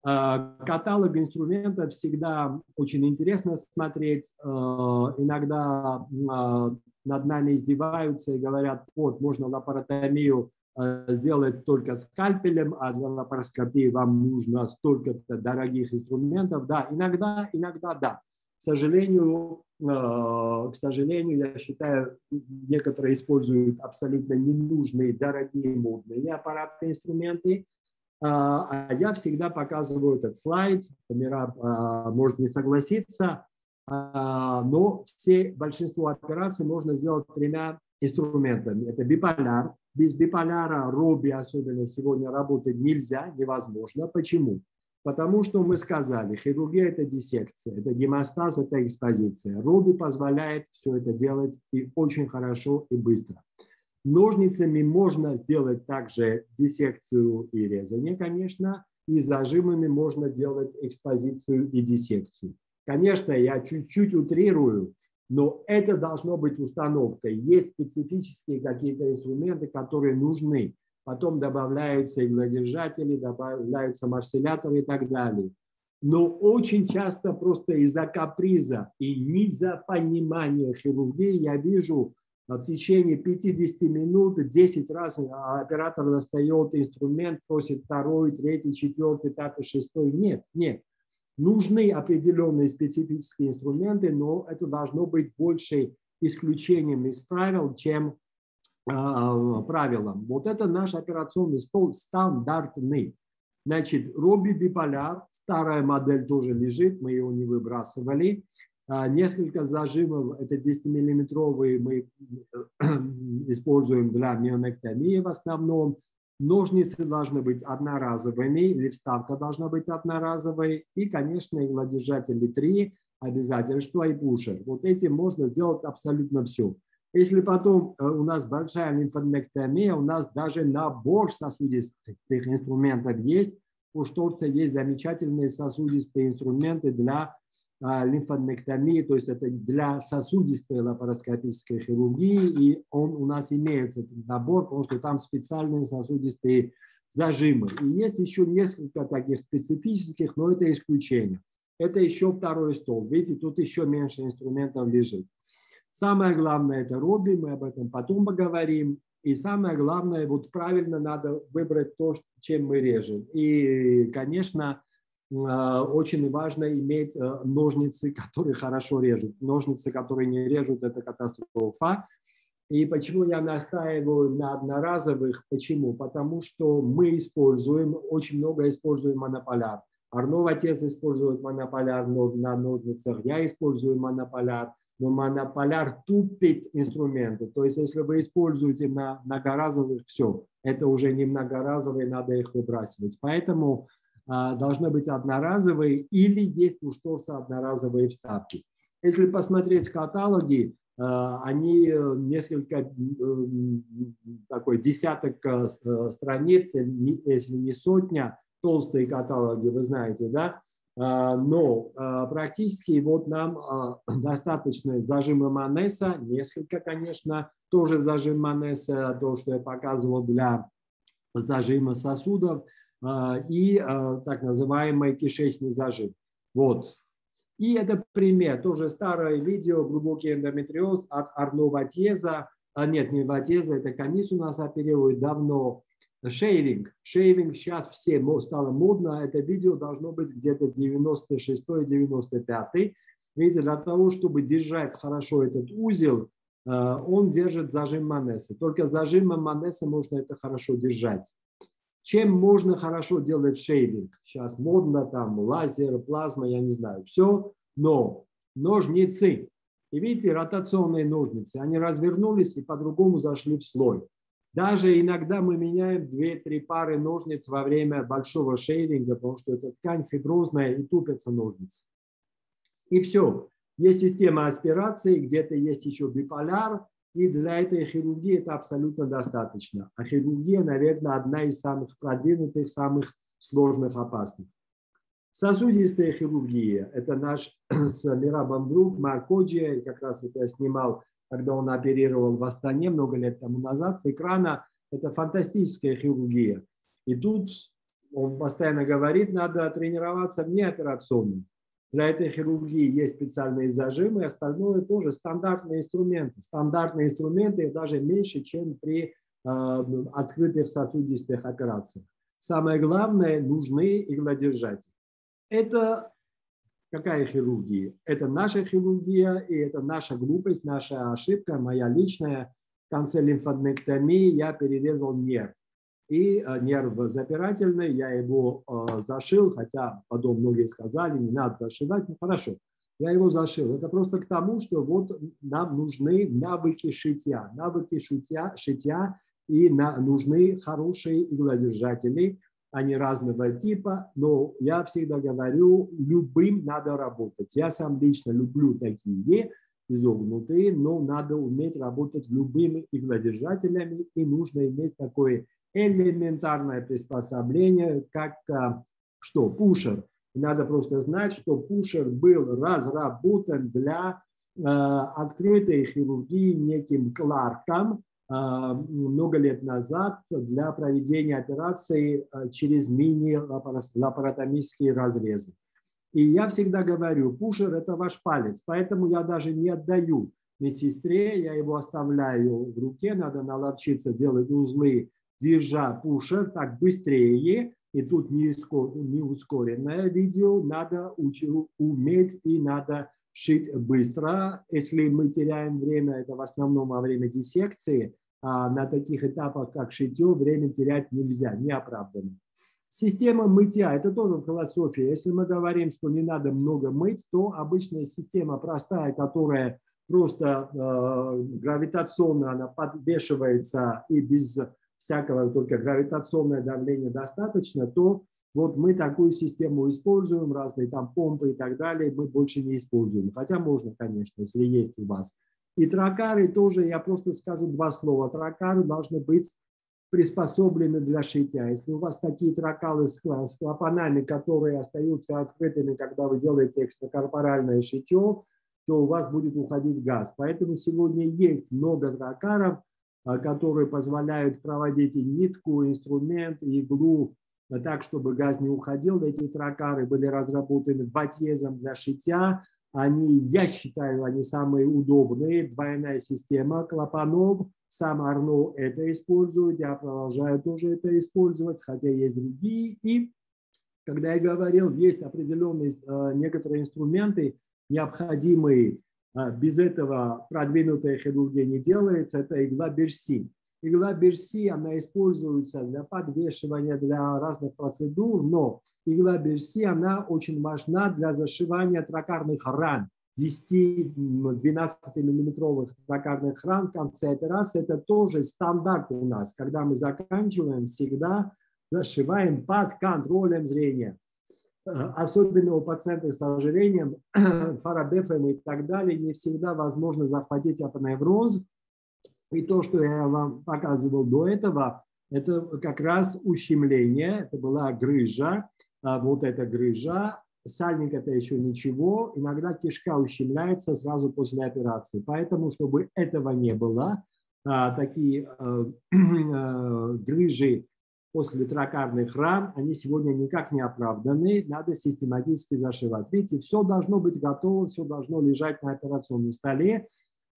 А, каталог инструментов всегда очень интересно смотреть. А, иногда а, над нами издеваются и говорят, вот, можно лапаротомию сделать только скальпелем, а для лапароскопии вам нужно столько-то дорогих инструментов. Да, иногда, иногда да. К сожалению, э, к сожалению, я считаю, некоторые используют абсолютно ненужные, дорогие, модные аппараты, инструменты. А, а я всегда показываю этот слайд. Э, может не согласиться, но все, большинство операций можно сделать тремя инструментами. Это биполяр, без биполяра Робби особенно сегодня работать нельзя, невозможно. Почему? Потому что мы сказали, хирургия – это диссекция, это гемостаз, это экспозиция. Робби позволяет все это делать и очень хорошо и быстро. Ножницами можно сделать также диссекцию и резание, конечно, и зажимами можно делать экспозицию и диссекцию. Конечно, я чуть-чуть утрирую, но это должно быть установкой. Есть специфические какие-то инструменты, которые нужны. Потом добавляются иглодержатели, добавляются марселяторы и так далее. Но очень часто просто из-за каприза и не за понимания хирургии я вижу в течение 50 минут 10 раз оператор достает инструмент, просит второй, третий, четвертый, пятый, шестой. Нет, нет. Нужны определенные специфические инструменты, но это должно быть больше исключением из правил, чем э, правилом. Вот это наш операционный стол стандартный. Значит, Робби биполяр, старая модель тоже лежит, мы его не выбрасывали. А, несколько зажимов, это 10-миллиметровые, мы э, используем для мионектомии в основном. Ножницы должны быть одноразовыми, или вставка должна быть одноразовой. И, конечно, иглодержатели 3 обязательства и пушер. Вот этим можно сделать абсолютно все. Если потом э, у нас большая лимфоднектомия, у нас даже набор сосудистых инструментов есть. У Шторца есть замечательные сосудистые инструменты для лимфоднектомии, то есть это для сосудистой лапароскопической хирургии, и он у нас имеется этот набор, потому что там специальные сосудистые зажимы. И есть еще несколько таких специфических, но это исключение. Это еще второй стол. Видите, тут еще меньше инструментов лежит. Самое главное – это Робби, мы об этом потом поговорим. И самое главное, вот правильно надо выбрать то, чем мы режем. И, конечно, очень важно иметь э, ножницы, которые хорошо режут. Ножницы, которые не режут, это катастрофа. И почему я настаиваю на одноразовых? Почему? Потому что мы используем, очень много используем монополяр. Арно отец использует монополяр на ножницах, я использую монополяр но монополяр тупит инструменты. То есть, если вы используете на многоразовых, все, это уже не многоразовые, надо их выбрасывать. Поэтому а, должны быть одноразовые или есть у Шторца одноразовые вставки. Если посмотреть каталоги, а, они несколько, такой десяток а, страниц, если не сотня, толстые каталоги, вы знаете, да, а, но а, практически вот нам а, достаточно зажима Манеса, несколько, конечно, тоже зажим Манеса, то, что я показывал для зажима сосудов, и так называемый кишечный зажим. Вот. И это пример, тоже старое видео, глубокий эндометриоз от Арно Ватьеза. Нет, не Ватьеза, это Канис у нас оперирует давно. Шейвинг. Шейвинг сейчас все стало модно. Это видео должно быть где-то 96-95. Видите, для того, чтобы держать хорошо этот узел, э, он держит зажим Манеса. Только зажимом Манеса можно это хорошо держать. Чем можно хорошо делать шейвинг? Сейчас модно там лазер, плазма, я не знаю, все. Но ножницы. И видите, ротационные ножницы, они развернулись и по-другому зашли в слой. Даже иногда мы меняем 2-3 пары ножниц во время большого шейвинга, потому что эта ткань фиброзная и тупятся ножницы. И все. Есть система аспирации, где-то есть еще биполяр, и для этой хирургии это абсолютно достаточно. А хирургия, наверное, одна из самых продвинутых, самых сложных, опасных. Сосудистая хирургия – это наш с Мирабом друг Маркоджи, как раз это я снимал когда он оперировал в Астане много лет тому назад, с экрана. Это фантастическая хирургия. И тут он постоянно говорит, надо тренироваться вне операционной. Для этой хирургии есть специальные зажимы, остальное тоже стандартные инструменты. Стандартные инструменты даже меньше, чем при э, открытых сосудистых операциях. Самое главное, нужны иглодержатели. Это Какая хирургия? Это наша хирургия, и это наша глупость, наша ошибка, моя личная. В конце лимфоднектомии я перерезал нерв. И э, нерв запирательный, я его э, зашил, хотя потом многие сказали, не надо зашивать, ну хорошо, я его зашил. Это просто к тому, что вот нам нужны навыки шитья, навыки шитья, шитья и на, нужны хорошие иглодержатели, они разного типа, но я всегда говорю, любым надо работать. Я сам лично люблю такие изогнутые, но надо уметь работать любыми иглодержателями, и нужно иметь такое элементарное приспособление, как а, что, пушер. Надо просто знать, что пушер был разработан для э, открытой хирургии неким Кларком, а, много лет назад для проведения операции а, через мини-лапаротомические разрезы. И я всегда говорю, пушер – это ваш палец, поэтому я даже не отдаю медсестре, я его оставляю в руке, надо наловчиться делать узлы, держа пушер, так быстрее, и тут не, ускоренное видео, надо уметь и надо шить быстро. Если мы теряем время, это в основном во время диссекции, а на таких этапах, как шитье, время терять нельзя, неоправданно. Система мытья – это тоже философия. Если мы говорим, что не надо много мыть, то обычная система простая, которая просто э, гравитационно она подвешивается и без всякого только гравитационное давление достаточно, то вот мы такую систему используем, разные там помпы и так далее, мы больше не используем. Хотя можно, конечно, если есть у вас. И тракары тоже, я просто скажу два слова. Тракары должны быть приспособлены для шитья. Если у вас такие тракалы с, клапанами, которые остаются открытыми, когда вы делаете экстракорпоральное шитье, то у вас будет уходить газ. Поэтому сегодня есть много тракаров, которые позволяют проводить и нитку, инструмент, и иглу так, чтобы газ не уходил. Эти тракары были разработаны ватьезом для шитья. Они, я считаю, они самые удобные. Двойная система клапанов. Сам Арно это использует. Я продолжаю тоже это использовать, хотя есть другие. И когда я говорил, есть определенные э, некоторые инструменты, необходимые. Э, без этого продвинутая хирургия не делается. Это игла Берси. Игла Берси, она используется для подвешивания, для разных процедур, но игла Берси, она очень важна для зашивания тракарных ран. 10-12 миллиметровых тракарных ран в конце операции. Это тоже стандарт у нас. Когда мы заканчиваем, всегда зашиваем под контролем зрения. Особенно у пациентов с ожирением, фарабефом и так далее, не всегда возможно захватить апоневроз, и то, что я вам показывал до этого, это как раз ущемление, это была грыжа, а вот эта грыжа, сальник это еще ничего, иногда кишка ущемляется сразу после операции. Поэтому, чтобы этого не было, а, такие э, э, грыжи после тракарных ран, они сегодня никак не оправданы, надо систематически зашивать. Видите, все должно быть готово, все должно лежать на операционном столе,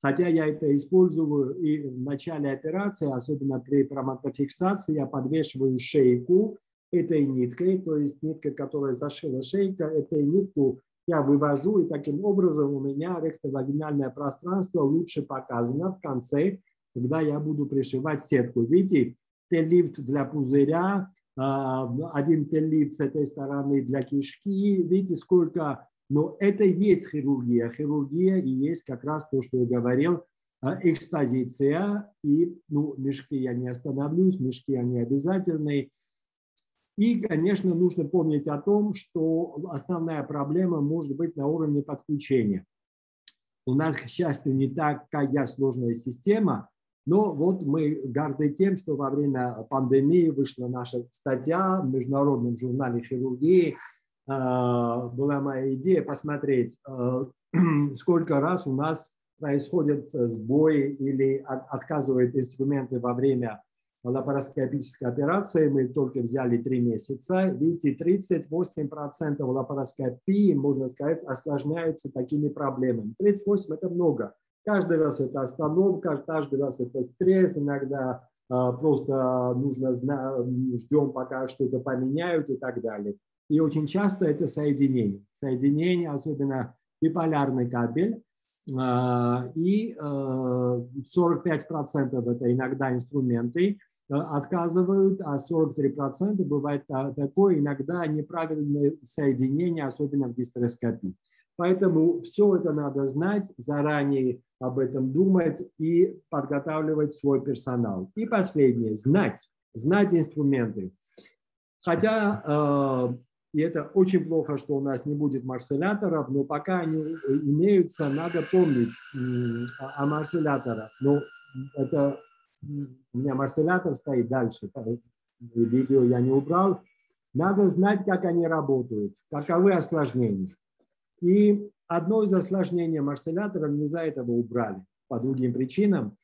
Хотя я это использую и в начале операции, особенно при проматофиксации, я подвешиваю шейку этой ниткой, то есть нитка, которая зашила шейка, этой нитку я вывожу, и таким образом у меня ректовагинальное пространство лучше показано в конце, когда я буду пришивать сетку. Видите, теллифт для пузыря, а, один теллифт с этой стороны для кишки. Видите, сколько но это и есть хирургия. Хирургия и есть как раз то, что я говорил, а, экспозиция. И ну, мешки я не остановлюсь, мешки они обязательные. И, конечно, нужно помнить о том, что основная проблема может быть на уровне подключения. У нас, к счастью, не такая сложная система, но вот мы горды тем, что во время пандемии вышла наша статья в Международном журнале хирургии а, была моя идея посмотреть, а, сколько раз у нас происходят сбои или отказывают инструменты во время лапароскопической операции. Мы только взяли три месяца. Видите, 38% лапароскопии, можно сказать, осложняются такими проблемами. 38 – это много. Каждый раз это остановка, каждый раз это стресс, иногда а, просто нужно ждем, пока что-то поменяют и так далее. И очень часто это соединение. Соединение, особенно биполярный кабель. А, и 45% э, это иногда инструменты отказывают, а 43% бывает такое иногда неправильное соединение, особенно в гистероскопии. Поэтому все это надо знать, заранее об этом думать и подготавливать свой персонал. И последнее, знать, знать инструменты. Хотя э, и это очень плохо, что у нас не будет марселяторов, но пока они имеются, надо помнить о марселяторах. Но это у меня марселятор стоит дальше, видео я не убрал. Надо знать, как они работают, каковы осложнения. И одно из осложнений марселяторов не за этого убрали, по другим причинам.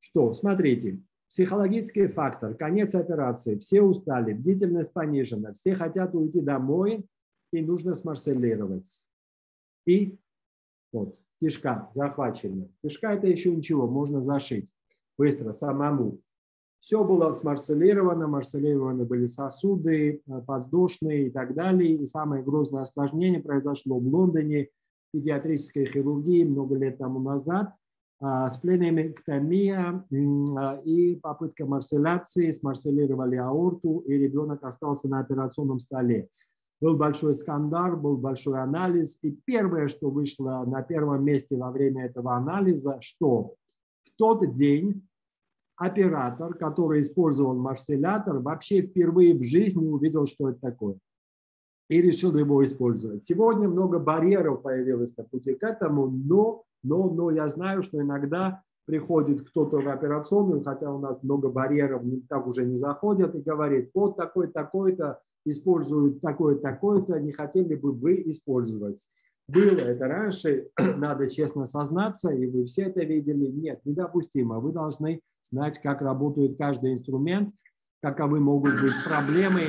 Что, смотрите, Психологический фактор, конец операции, все устали, бдительность понижена, все хотят уйти домой, и нужно смарселировать. И вот, кишка захвачена. Кишка это еще ничего, можно зашить быстро, самому. Все было смарселировано, марселированы были сосуды, э, подвздошные и так далее. И самое грозное осложнение произошло в Лондоне, педиатрической хирургии много лет тому назад – а, спленэктомия а, и попытка марселяции, смарселировали аорту, и ребенок остался на операционном столе. Был большой скандал, был большой анализ, и первое, что вышло на первом месте во время этого анализа, что в тот день оператор, который использовал марселятор, вообще впервые в жизни увидел, что это такое и решил его использовать. Сегодня много барьеров появилось на пути к этому, но, но, но я знаю, что иногда приходит кто-то в операционную, хотя у нас много барьеров, так уже не заходят, и говорит, вот такой, такой-то используют такое, такое-то, не хотели бы вы использовать. Было это раньше, надо честно сознаться, и вы все это видели. Нет, недопустимо. Вы должны знать, как работает каждый инструмент, каковы могут быть проблемы,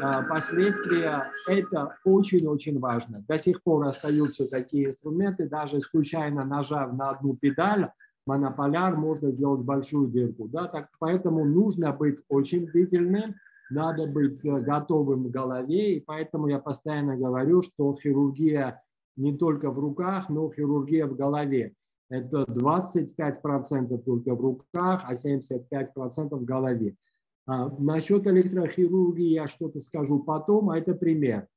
а, последствия. Это очень-очень важно. До сих пор остаются такие инструменты, даже случайно нажав на одну педаль, монополяр можно сделать большую дырку. Да? Так, поэтому нужно быть очень бдительным, надо быть э, готовым в голове, и поэтому я постоянно говорю, что хирургия не только в руках, но хирургия в голове. Это 25% только в руках, а 75% в голове. А, насчет электрохирургии я что-то скажу потом, а это пример.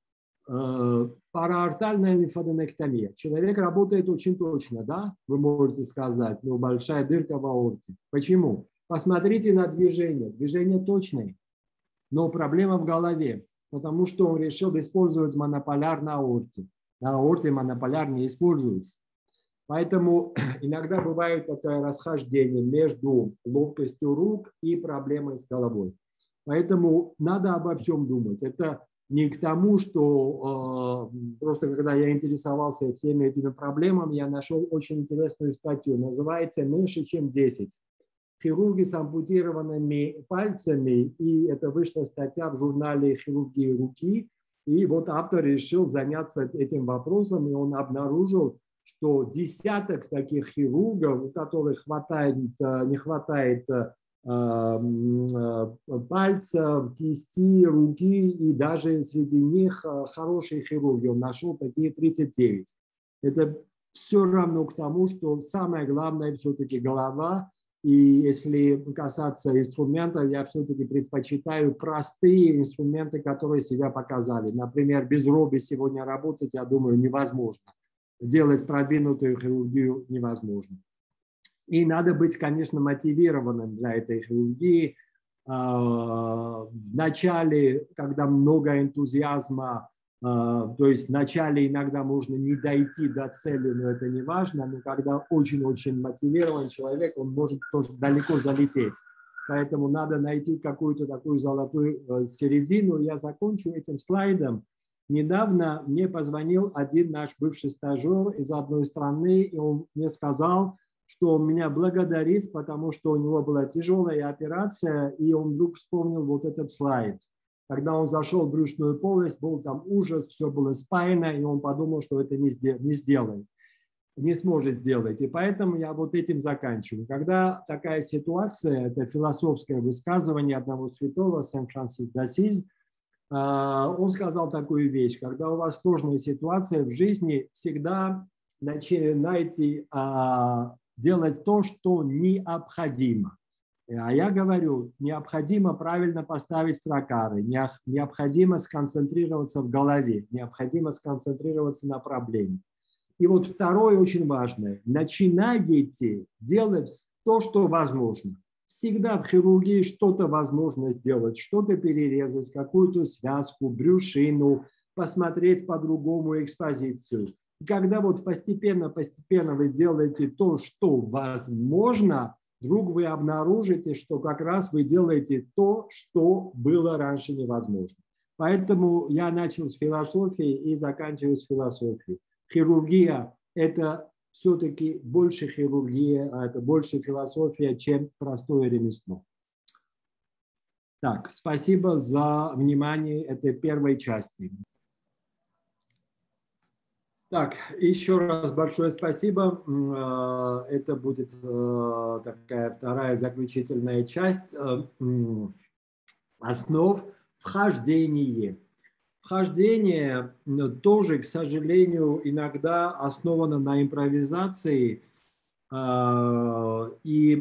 Э, параортальная лимфоденектомия. Человек работает очень точно, да? Вы можете сказать, ну, большая дырка в аорте. Почему? Посмотрите на движение. Движение точное, но проблема в голове, потому что он решил использовать монополяр на аорте. На аорте монополяр не используется. Поэтому иногда бывает такое расхождение между ловкостью рук и проблемой с головой. Поэтому надо обо всем думать. Это не к тому, что э, просто когда я интересовался всеми этими проблемами, я нашел очень интересную статью, называется «Меньше, чем 10». Хирурги с ампутированными пальцами, и это вышла статья в журнале «Хирургии руки», и вот автор решил заняться этим вопросом, и он обнаружил, что десяток таких хирургов, у которых хватает, э, не хватает э, Э, пальцев, кисти, руки, и даже среди них хорошие хирурги. Он нашел такие 39. Это все равно к тому, что самое главное все-таки голова. И если касаться инструментов, я все-таки предпочитаю простые инструменты, которые себя показали. Например, без роби сегодня работать, я думаю, невозможно. Делать продвинутую хирургию невозможно. И надо быть, конечно, мотивированным для этой хирургии. А, в начале, когда много энтузиазма, а, то есть в начале иногда можно не дойти до цели, но это не важно, но когда очень-очень мотивирован человек, он может тоже далеко залететь. Поэтому надо найти какую-то такую золотую э, середину. Я закончу этим слайдом. Недавно мне позвонил один наш бывший стажер из одной страны, и он мне сказал, что он меня благодарит, потому что у него была тяжелая операция, и он вдруг вспомнил вот этот слайд. Когда он зашел в брюшную полость, был там ужас, все было спаяно, и он подумал, что это не, сделает, не сможет сделать. И поэтому я вот этим заканчиваю. Когда такая ситуация, это философское высказывание одного святого, Сан-Франсис Дасиз, а, он сказал такую вещь, когда у вас сложная ситуация в жизни, всегда начинайте а, делать то, что необходимо. А я говорю, необходимо правильно поставить строкары, необходимо сконцентрироваться в голове, необходимо сконцентрироваться на проблеме. И вот второе очень важное. Начинайте делать то, что возможно. Всегда в хирургии что-то возможно сделать, что-то перерезать, какую-то связку, брюшину, посмотреть по-другому экспозицию когда вот постепенно-постепенно вы сделаете то, что возможно, вдруг вы обнаружите, что как раз вы делаете то, что было раньше невозможно. Поэтому я начал с философии и заканчиваю с философией. Хирургия – это все-таки больше хирургия, а это больше философия, чем простое ремесло. Так, спасибо за внимание этой первой части. Так, еще раз большое спасибо. А, это будет э, такая вторая заключительная часть э, основ вхождения. Вхождение тоже, к сожалению, иногда основано на импровизации, а, и,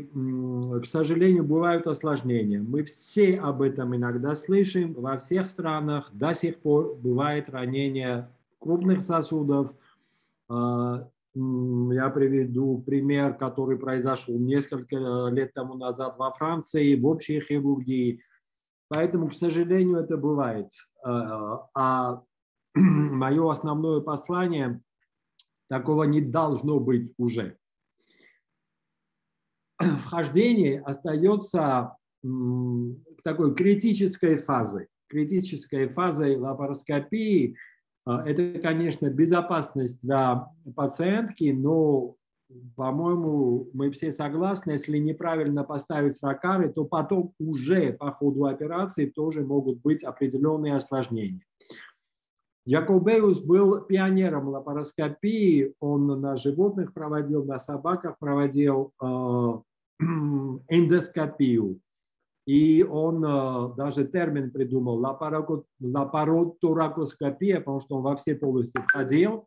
к сожалению, бывают осложнения. Мы все об этом иногда слышим. Во всех странах до сих пор бывает ранение крупных сосудов. А, я приведу пример, который произошел несколько лет тому назад во Франции в общей хирургии. Поэтому, к сожалению, это бывает. А, а мое основное послание – такого не должно быть уже. вхождение остается такой критической фазой. Критической фазой лапароскопии это, конечно, безопасность для пациентки, но, по-моему, мы все согласны, если неправильно поставить ракары, то потом уже по ходу операции тоже могут быть определенные осложнения. Якобеус был пионером лапароскопии, он на животных проводил, на собаках проводил э, эндоскопию. И он э, даже термин придумал лапаротуракоскопия, потому что он во все полости входил.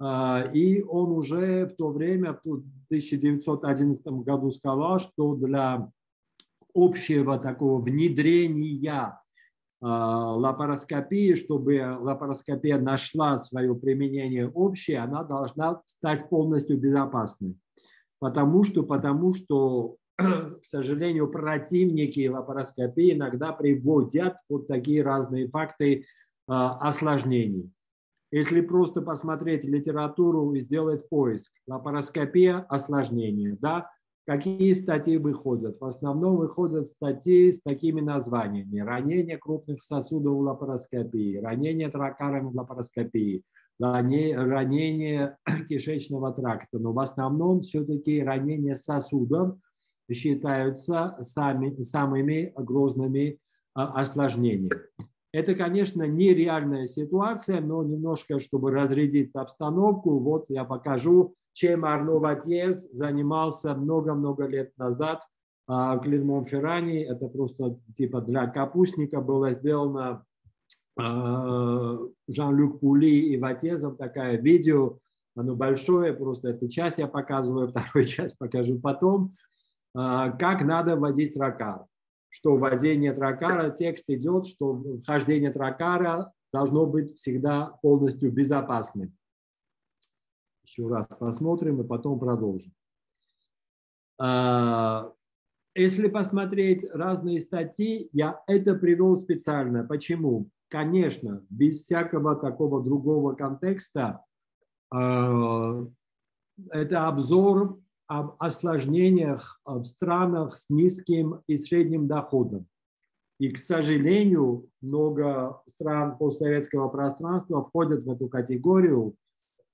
Э, и он уже в то время, в 1911 году сказал, что для общего такого внедрения а, лапароскопии, чтобы лапароскопия нашла свое применение общее, она должна стать полностью безопасной. Потому что, потому что, к сожалению, противники лапароскопии иногда приводят вот такие разные факты а, осложнений. Если просто посмотреть литературу и сделать поиск, лапароскопия – осложнения, да, Какие статьи выходят? В основном выходят статьи с такими названиями. Ранение крупных сосудов в лапароскопии, ранение тракарами в лапароскопии, ранение кишечного тракта. Но в основном все-таки ранения сосудов считаются сами, самыми грозными а, осложнениями. Это, конечно, нереальная ситуация, но немножко, чтобы разрядить обстановку, вот я покажу чем Арно Ватьез занимался много-много лет назад а, в Клермон-Ферране. Это просто типа для капустника было сделано а, Жан-Люк Пули и Ватьезом такое видео, оно большое, просто эту часть я показываю, вторую часть покажу потом, а, как надо вводить тракар. Что вводение тракара, текст идет, что вхождение тракара должно быть всегда полностью безопасным еще раз посмотрим и потом продолжим. А, если посмотреть разные статьи, я это привел специально. Почему? Конечно, без всякого такого другого контекста, а, это обзор об осложнениях в странах с низким и средним доходом. И, к сожалению, много стран постсоветского пространства входят в эту категорию,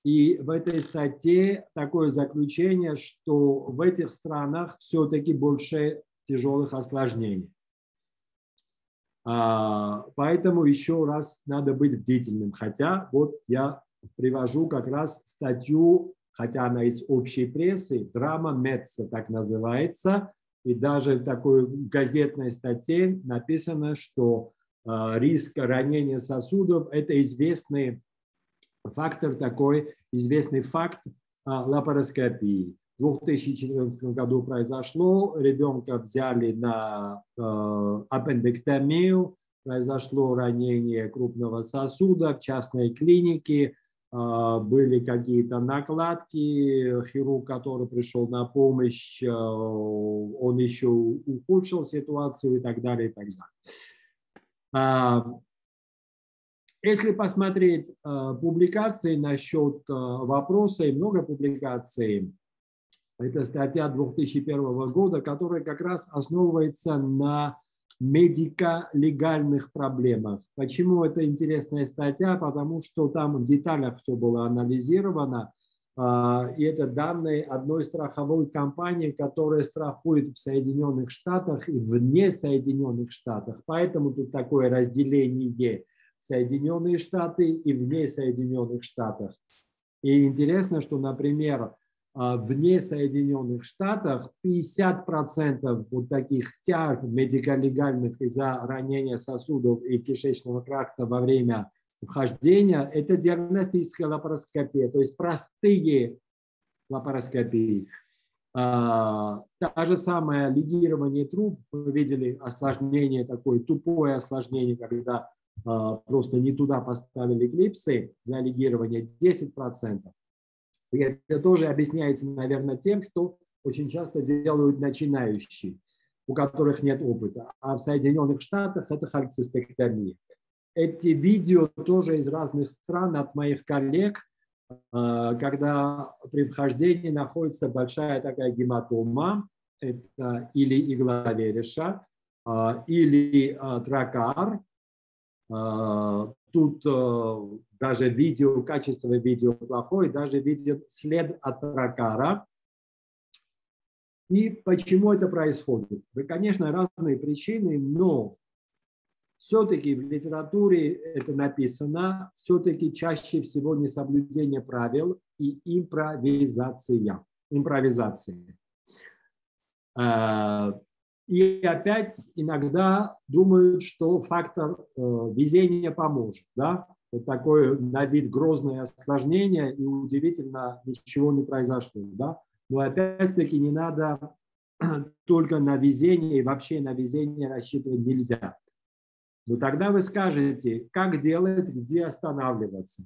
и в этой статье такое заключение, что в этих странах все-таки больше тяжелых осложнений. А, поэтому еще раз надо быть бдительным. Хотя вот я привожу как раз статью, хотя она из общей прессы, драма Метца так называется, и даже в такой газетной статье написано, что а, риск ранения сосудов – это известный фактор такой, известный факт а, лапароскопии. В 2014 году произошло, ребенка взяли на э, аппендэктомию, произошло ранение крупного сосуда в частной клинике, были какие-то накладки, хирург, который пришел на помощь, э, он еще ухудшил ситуацию и так далее, и так далее. Если посмотреть публикации насчет вопроса, и много публикаций, это статья 2001 года, которая как раз основывается на медико-легальных проблемах. Почему это интересная статья? Потому что там в деталях все было анализировано, э, и это данные одной страховой компании, которая страхует в Соединенных Штатах и вне Соединенных Штатах. Поэтому тут такое разделение Соединенные Штаты и вне Соединенных Штатов. И интересно, что, например, а, вне Соединенных Штатов 50% вот таких тяг медиколегальных из-за ранения сосудов и кишечного тракта во время вхождения – это диагностическая лапароскопия, то есть простые лапароскопии. А, та же самое лигирование труб, мы видели осложнение такое, тупое осложнение, когда а, просто не туда поставили клипсы для легирования 10%. Это тоже объясняется, наверное, тем, что очень часто делают начинающие, у которых нет опыта. А в Соединенных Штатах это холецистектомия. Эти видео тоже из разных стран от моих коллег, а, когда при вхождении находится большая такая гематома, это или игловереша, а, или а, тракар. Тут даже видео, качество видео плохое, даже видео след от тракара. И почему это происходит? Да, конечно, разные причины, но все-таки в литературе это написано, все-таки чаще всего несоблюдение правил и импровизация. Импровизация. И опять иногда думают, что фактор э, везения поможет. Да? Вот такое на вид грозное осложнение, и удивительно, ничего не произошло. Да? Но опять-таки не надо только на везение, и вообще на везение рассчитывать нельзя. Но тогда вы скажете, как делать, где останавливаться.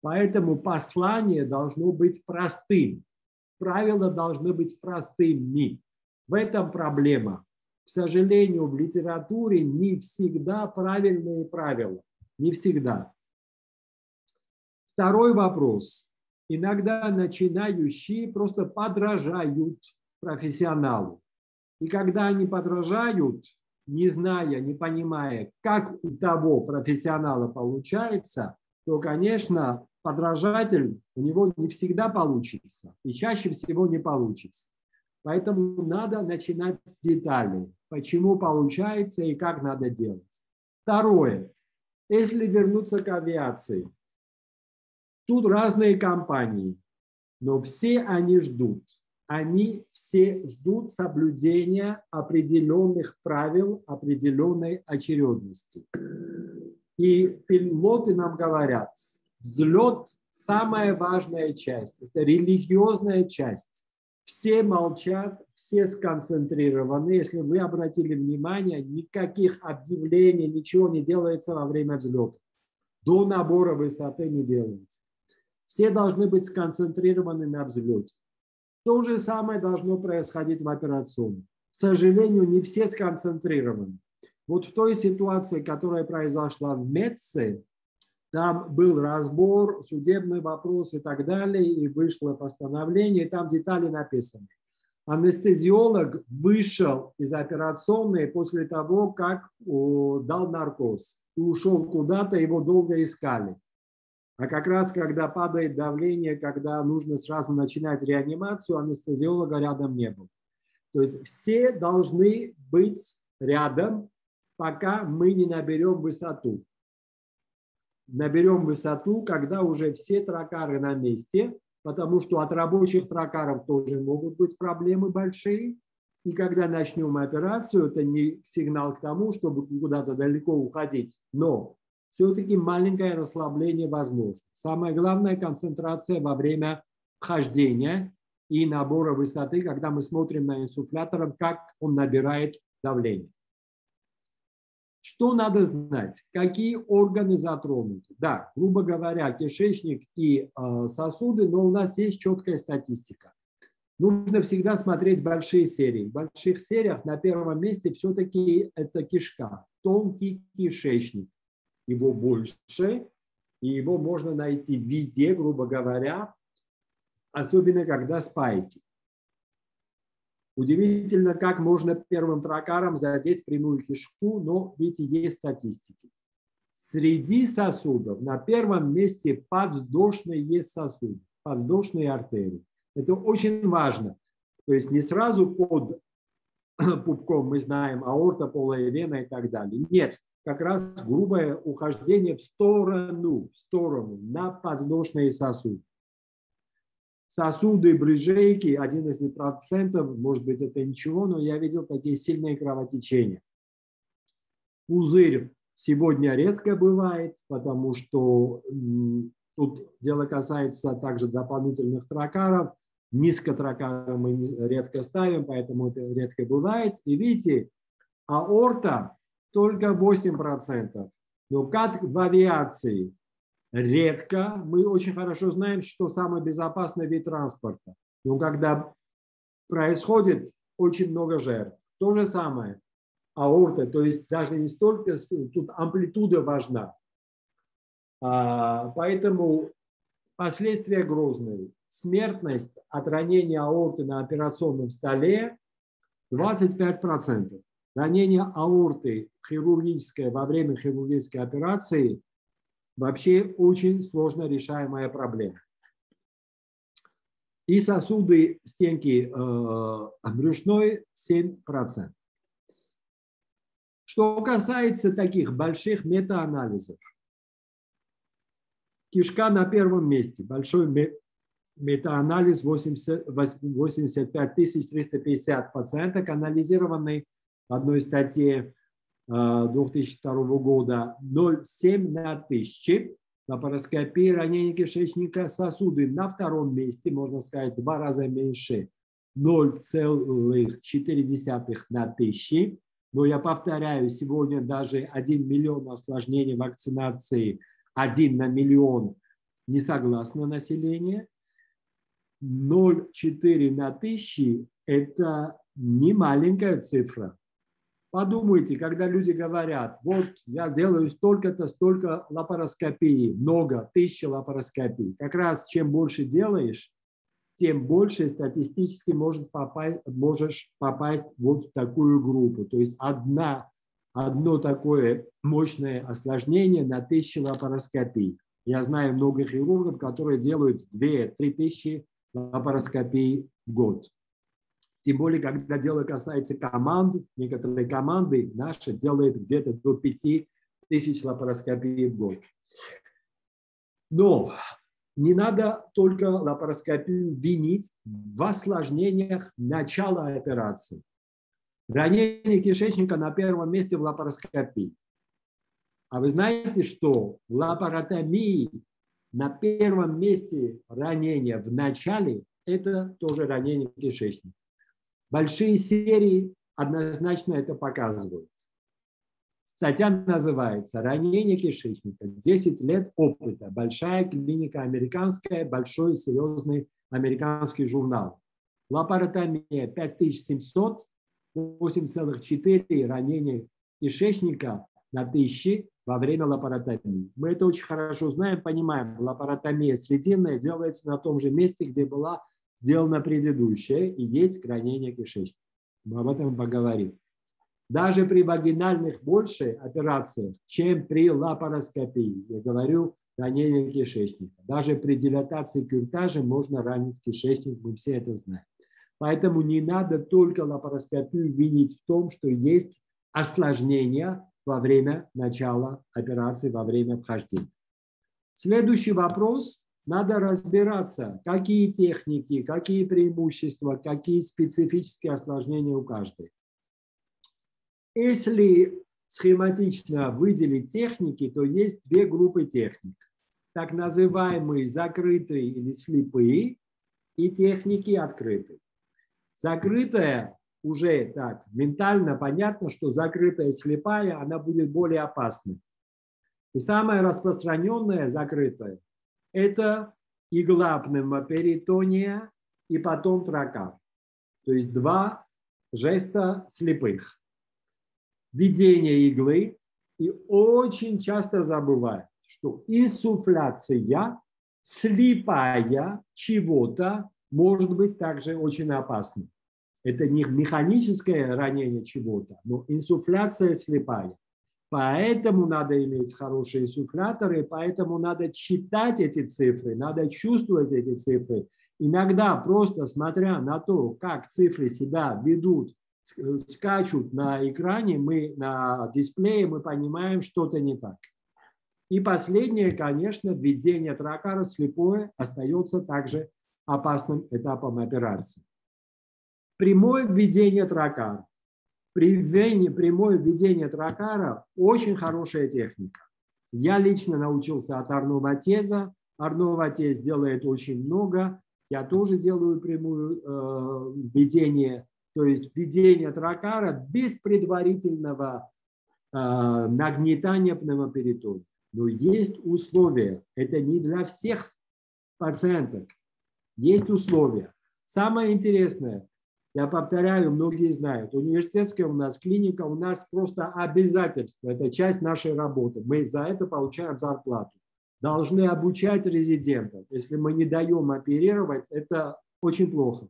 Поэтому послание должно быть простым. Правила должны быть простыми. В этом проблема. К сожалению, в литературе не всегда правильные правила. Не всегда. Второй вопрос. Иногда начинающие просто подражают профессионалу. И когда они подражают, не зная, не понимая, как у того профессионала получается, то, конечно, подражатель у него не всегда получится и чаще всего не получится. Поэтому надо начинать с деталей, почему получается и как надо делать. Второе. Если вернуться к авиации, тут разные компании, но все они ждут. Они все ждут соблюдения определенных правил, определенной очередности. И пилоты нам говорят, взлет – самая важная часть, это религиозная часть все молчат, все сконцентрированы. Если вы обратили внимание, никаких объявлений, ничего не делается во время взлета. До набора высоты не делается. Все должны быть сконцентрированы на взлете. То же самое должно происходить в операционной. К сожалению, не все сконцентрированы. Вот в той ситуации, которая произошла в Мецце, там был разбор, судебный вопрос и так далее, и вышло постановление, и там детали написаны. Анестезиолог вышел из операционной после того, как дал наркоз. И ушел куда-то, его долго искали. А как раз, когда падает давление, когда нужно сразу начинать реанимацию, анестезиолога рядом не было. То есть все должны быть рядом, пока мы не наберем высоту наберем высоту, когда уже все тракары на месте, потому что от рабочих тракаров тоже могут быть проблемы большие. И когда начнем операцию, это не сигнал к тому, чтобы куда-то далеко уходить. Но все-таки маленькое расслабление возможно. Самое главное – концентрация во время хождения и набора высоты, когда мы смотрим на инсуфлятор, как он набирает давление. Что надо знать? Какие органы затронуты? Да, грубо говоря, кишечник и э, сосуды, но у нас есть четкая статистика. Нужно всегда смотреть большие серии. В больших сериях на первом месте все-таки это кишка, тонкий кишечник. Его больше, и его можно найти везде, грубо говоря, особенно когда спайки. Удивительно, как можно первым тракаром задеть прямую кишку, но видите, есть статистики. Среди сосудов на первом месте подвздошные сосуды, подвздошные артерии. Это очень важно. То есть не сразу под пупком мы знаем аорта, полая вена и так далее. Нет, как раз грубое ухождение в сторону, в сторону, на подвздошные сосуды сосуды, брыжейки 11%, может быть, это ничего, но я видел такие сильные кровотечения. Пузырь сегодня редко бывает, потому что тут дело касается также дополнительных тракаров. Низкотракары мы редко ставим, поэтому это редко бывает. И видите, аорта только 8%. Но как в авиации редко. Мы очень хорошо знаем, что самый безопасный вид транспорта. Но когда происходит очень много жертв, то же самое аорта, то есть даже не столько, тут амплитуда важна. А, поэтому последствия грозные. Смертность от ранения аорты на операционном столе 25%. Ранение аорты хирургическое во время хирургической операции вообще очень сложно решаемая проблема. И сосуды стенки э, брюшной 7%. Что касается таких больших метаанализов, кишка на первом месте, большой метаанализ 80, 85 350 пациенток, анализированный в одной статье 2002 э, года 0,7 на 1000. Лапароскопия ранения кишечника сосуды на втором месте, можно сказать, два раза меньше 0,4 на 1000. Но я повторяю, сегодня даже 1 миллион осложнений вакцинации, 1 на миллион не согласно население. 0,4 на 1000 – это не маленькая цифра. Подумайте, когда люди говорят, вот я делаю столько-то, столько лапароскопий, много, тысячи лапароскопий. Как раз чем больше делаешь, тем больше статистически может попасть, можешь попасть вот в такую группу. То есть одна, одно такое мощное осложнение на тысячи лапароскопий. Я знаю много хирургов, которые делают 2-3 тысячи лапароскопий в год. Тем более, когда дело касается команд, некоторые команды наши делают где-то до 5 тысяч лапароскопий в год. Но не надо только лапароскопию винить в осложнениях начала операции. Ранение кишечника на первом месте в лапароскопии. А вы знаете, что в лапаротомии на первом месте ранения в начале – это тоже ранение кишечника. Большие серии однозначно это показывают. Статья называется «Ранение кишечника. 10 лет опыта. Большая клиника американская, большой серьезный американский журнал». Лапаротомия 5700, 8,4 ранения кишечника на 1000 во время лапаротомии. Мы это очень хорошо знаем, понимаем. Лапаротомия срединная делается на том же месте, где была сделано предыдущее, и есть ранение кишечника. Мы об этом поговорим. Даже при вагинальных больше операциях, чем при лапароскопии, я говорю, ранение кишечника. Даже при дилатации кюртажа можно ранить кишечник, мы все это знаем. Поэтому не надо только лапароскопию винить в том, что есть осложнения во время начала операции, во время вхождения. Следующий вопрос надо разбираться, какие техники, какие преимущества, какие специфические осложнения у каждой. Если схематично выделить техники, то есть две группы техник. Так называемые закрытые или слепые и техники открытые. Закрытая уже так ментально понятно, что закрытая слепая, она будет более опасной. И самая распространенная закрытая это игла пневмоперитония и потом тракар. То есть два жеста слепых. Введение иглы. И очень часто забывают, что инсуфляция слепая чего-то может быть также очень опасной. Это не механическое ранение чего-то, но инсуфляция слепая. Поэтому надо иметь хорошие суфляторы, поэтому надо читать эти цифры, надо чувствовать эти цифры. Иногда просто смотря на то, как цифры себя ведут, скачут на экране, мы на дисплее, мы понимаем, что-то не так. И последнее, конечно, введение тракара слепое остается также опасным этапом операции. Прямое введение тракара Приведение, прямое введение тракара – очень хорошая техника. Я лично научился от Арно Ватеза. Арно Ватез делает очень много. Я тоже делаю прямое э, введение, то есть введение тракара без предварительного э, нагнетания пневмоперитония. Но есть условия. Это не для всех пациенток. Есть условия. Самое интересное, я повторяю, многие знают, университетская у нас клиника, у нас просто обязательство, это часть нашей работы. Мы за это получаем зарплату. Должны обучать резидентов. Если мы не даем оперировать, это очень плохо.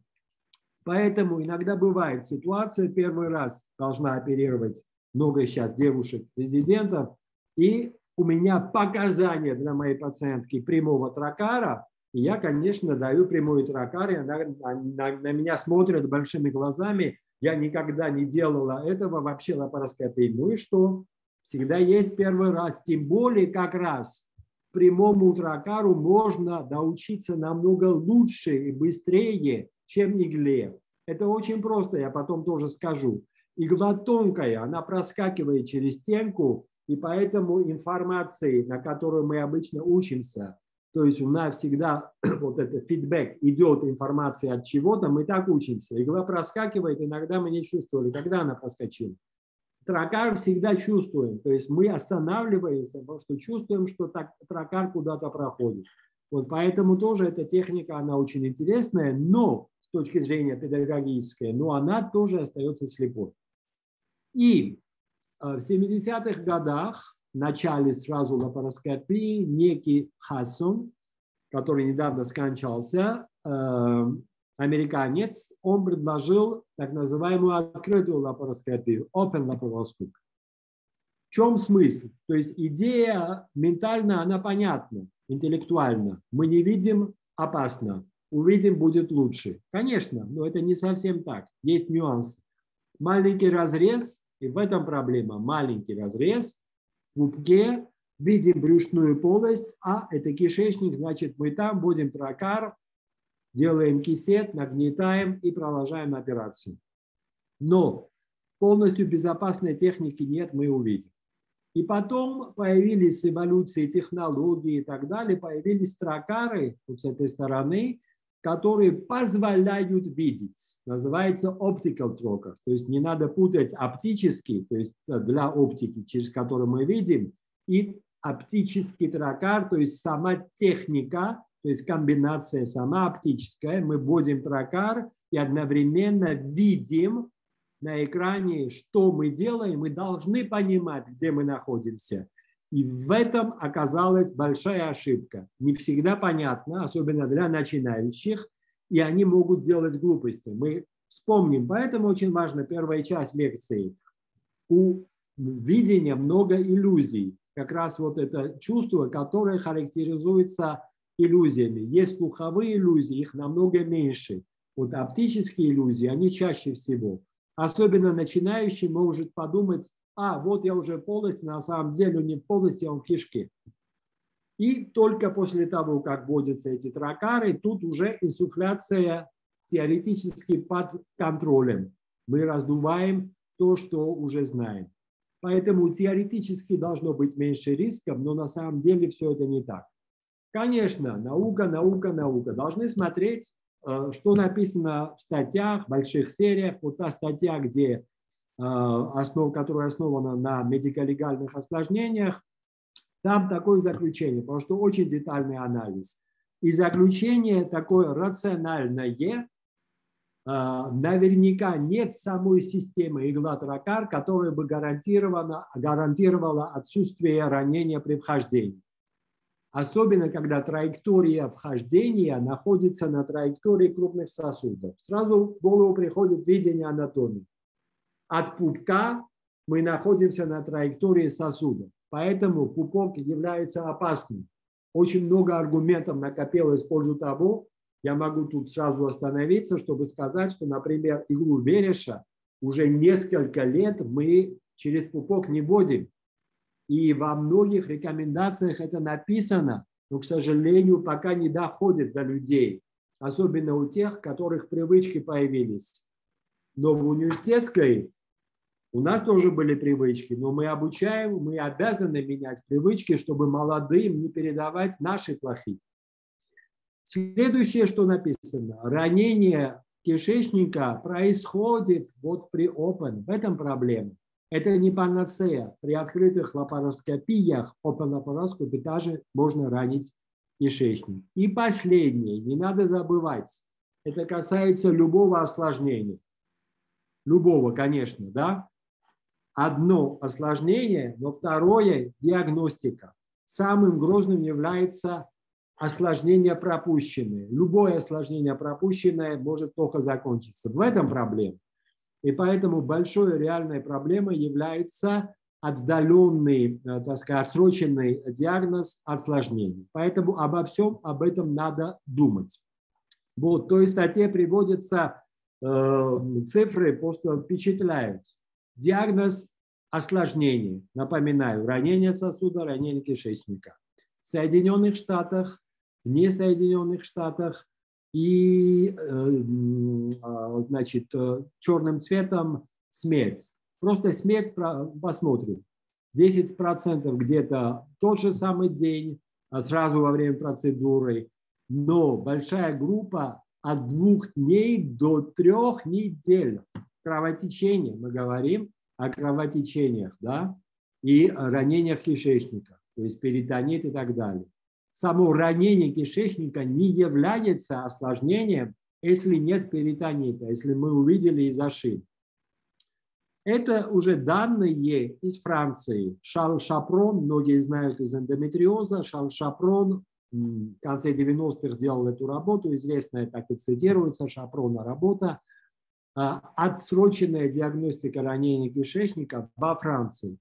Поэтому иногда бывает ситуация, первый раз должна оперировать много сейчас девушек-резидентов, и у меня показания для моей пациентки прямого тракара, и я, конечно, даю прямой тракар, и она, на, на меня смотрят большими глазами, я никогда не делала этого вообще лапароскопии. Ну и что? Всегда есть первый раз, тем более как раз прямому тракару можно научиться намного лучше и быстрее, чем игле. Это очень просто, я потом тоже скажу. Игла тонкая, она проскакивает через стенку, и поэтому информации, на которую мы обычно учимся, то есть у нас всегда вот этот фидбэк идет информация от чего-то, мы так учимся. Игла проскакивает, иногда мы не чувствовали, когда она проскочила. Тракар всегда чувствуем, то есть мы останавливаемся, потому что чувствуем, что так, тракар куда-то проходит. Вот поэтому тоже эта техника, она очень интересная, но с точки зрения педагогической, но она тоже остается слепой. И э, в 70-х годах, начале сразу лапароскопии, некий Хассон, который недавно скончался, э, американец, он предложил так называемую открытую лапароскопию, open laparoscopy. В чем смысл? То есть идея ментально, она понятна, интеллектуально. Мы не видим опасно, увидим будет лучше. Конечно, но это не совсем так. Есть нюансы. Маленький разрез, и в этом проблема. Маленький разрез в пупке, видим брюшную полость, а это кишечник, значит мы там будем тракар, делаем кисет, нагнетаем и продолжаем операцию. Но полностью безопасной техники нет, мы увидим. И потом появились эволюции технологий и так далее, появились тракары вот с этой стороны, которые позволяют видеть. Называется optical tracker. То есть не надо путать оптический, то есть для оптики, через который мы видим, и оптический тракар, то есть сама техника, то есть комбинация сама оптическая, мы вводим тракар и одновременно видим на экране, что мы делаем, мы должны понимать, где мы находимся. И в этом оказалась большая ошибка. Не всегда понятно, особенно для начинающих, и они могут делать глупости. Мы вспомним, поэтому очень важна первая часть лекции. У видения много иллюзий. Как раз вот это чувство, которое характеризуется иллюзиями. Есть слуховые иллюзии, их намного меньше. Вот оптические иллюзии, они чаще всего. Особенно начинающий может подумать, а, вот я уже в полости, на самом деле не в полости, а в кишке. И только после того, как вводятся эти тракары, тут уже инсуфляция теоретически под контролем. Мы раздуваем то, что уже знаем. Поэтому теоретически должно быть меньше рисков, но на самом деле все это не так. Конечно, наука, наука, наука. Должны смотреть, э, что написано в статьях, больших сериях. Вот та статья, где основ, которая основана на медико-легальных осложнениях, там такое заключение, потому что очень детальный анализ. И заключение такое рациональное, э, наверняка нет самой системы игла-тракар, которая бы гарантировала, гарантировала отсутствие ранения при вхождении особенно когда траектория вхождения находится на траектории крупных сосудов. Сразу в голову приходит видение анатомии. От пупка мы находимся на траектории сосудов, поэтому пупок является опасным. Очень много аргументов накопилось в пользу того, я могу тут сразу остановиться, чтобы сказать, что, например, иглу Вереша уже несколько лет мы через пупок не вводим. И во многих рекомендациях это написано, но, к сожалению, пока не доходит до людей, особенно у тех, у которых привычки появились. Но в университетской у нас тоже были привычки, но мы обучаем, мы обязаны менять привычки, чтобы молодым не передавать наши плохие. Следующее, что написано, ранение кишечника происходит вот при open, в этом проблема. Это не панацея. При открытых лапароскопиях, open лапароскопе, даже можно ранить кишечник. И последнее, не надо забывать, это касается любого осложнения. Любого, конечно, да? Одно осложнение, но второе – диагностика. Самым грозным является осложнения пропущенные. Любое осложнение пропущенное может плохо закончиться. В этом проблема. И поэтому большой реальной проблемой является отдаленный, э, так сказать, отсроченный диагноз осложнений. Поэтому обо всем об этом надо думать. Вот, в статье приводятся э, цифры, просто впечатляют. Диагноз осложнений, напоминаю, ранение сосуда, ранение кишечника. В Соединенных Штатах, в несоединенных Штатах и э, а, значит, э, черным цветом смерть. Просто смерть посмотрим. 10% где-то тот же самый день, а сразу во время процедуры, но большая группа от двух дней до трех недель. Кровотечение, мы говорим о кровотечениях, да, и ранениях кишечника, то есть перитонит и так далее. Само ранение кишечника не является осложнением, если нет перитонита, если мы увидели из ошибки. Это уже данные из Франции. Шарль Шапрон, многие знают из эндометриоза, Шарль Шапрон в конце 90-х делал эту работу, известная, так и цитируется, Шапрона работа, отсроченная диагностика ранения кишечника во Франции.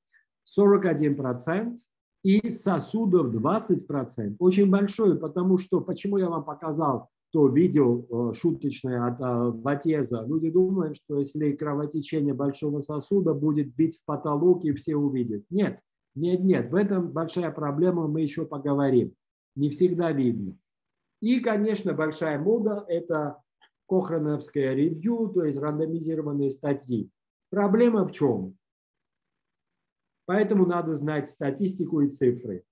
41% и сосудов 20%. Очень большой, потому что, почему я вам показал то видео э, шуточное от э, Батеза, люди думают, что если кровотечение большого сосуда будет бить в потолок и все увидят. Нет, нет, нет, в этом большая проблема, мы еще поговорим. Не всегда видно. И, конечно, большая мода – это Кохрановское ревью, то есть рандомизированные статьи. Проблема в чем? Поэтому надо знать статистику и цифры.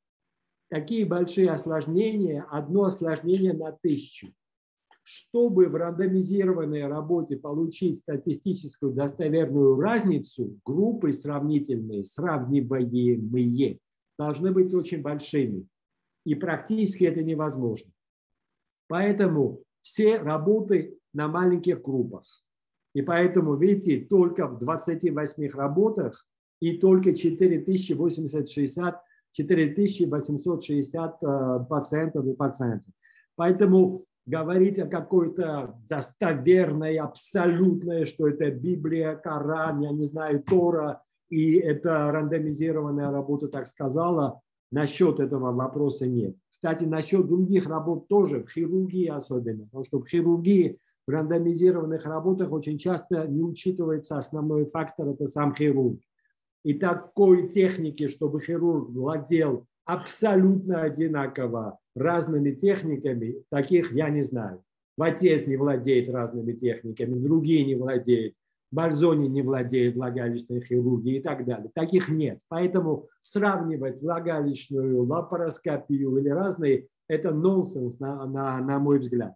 Какие большие осложнения? Одно осложнение на тысячу. Чтобы в рандомизированной работе получить статистическую достоверную разницу, группы сравнительные, сравниваемые, должны быть очень большими. И практически это невозможно. Поэтому все работы на маленьких группах. И поэтому, видите, только в 28 работах и только 4860 4860 э, пациентов и пациентов. Поэтому говорить о какой-то достоверной, абсолютной, что это Библия, Коран, я не знаю, Тора, и это рандомизированная работа так сказала, насчет этого вопроса нет. Кстати, насчет других работ тоже, в хирургии особенно, потому что в хирургии в рандомизированных работах очень часто не учитывается основной фактор, это сам хирург. И такой техники, чтобы хирург владел абсолютно одинаково разными техниками, таких я не знаю. Ватес не владеет разными техниками, другие не владеют. Бальзони не владеет влагалищной хирургией и так далее. Таких нет. Поэтому сравнивать влагалищную лапароскопию или разные – это нонсенс, на, на, на мой взгляд.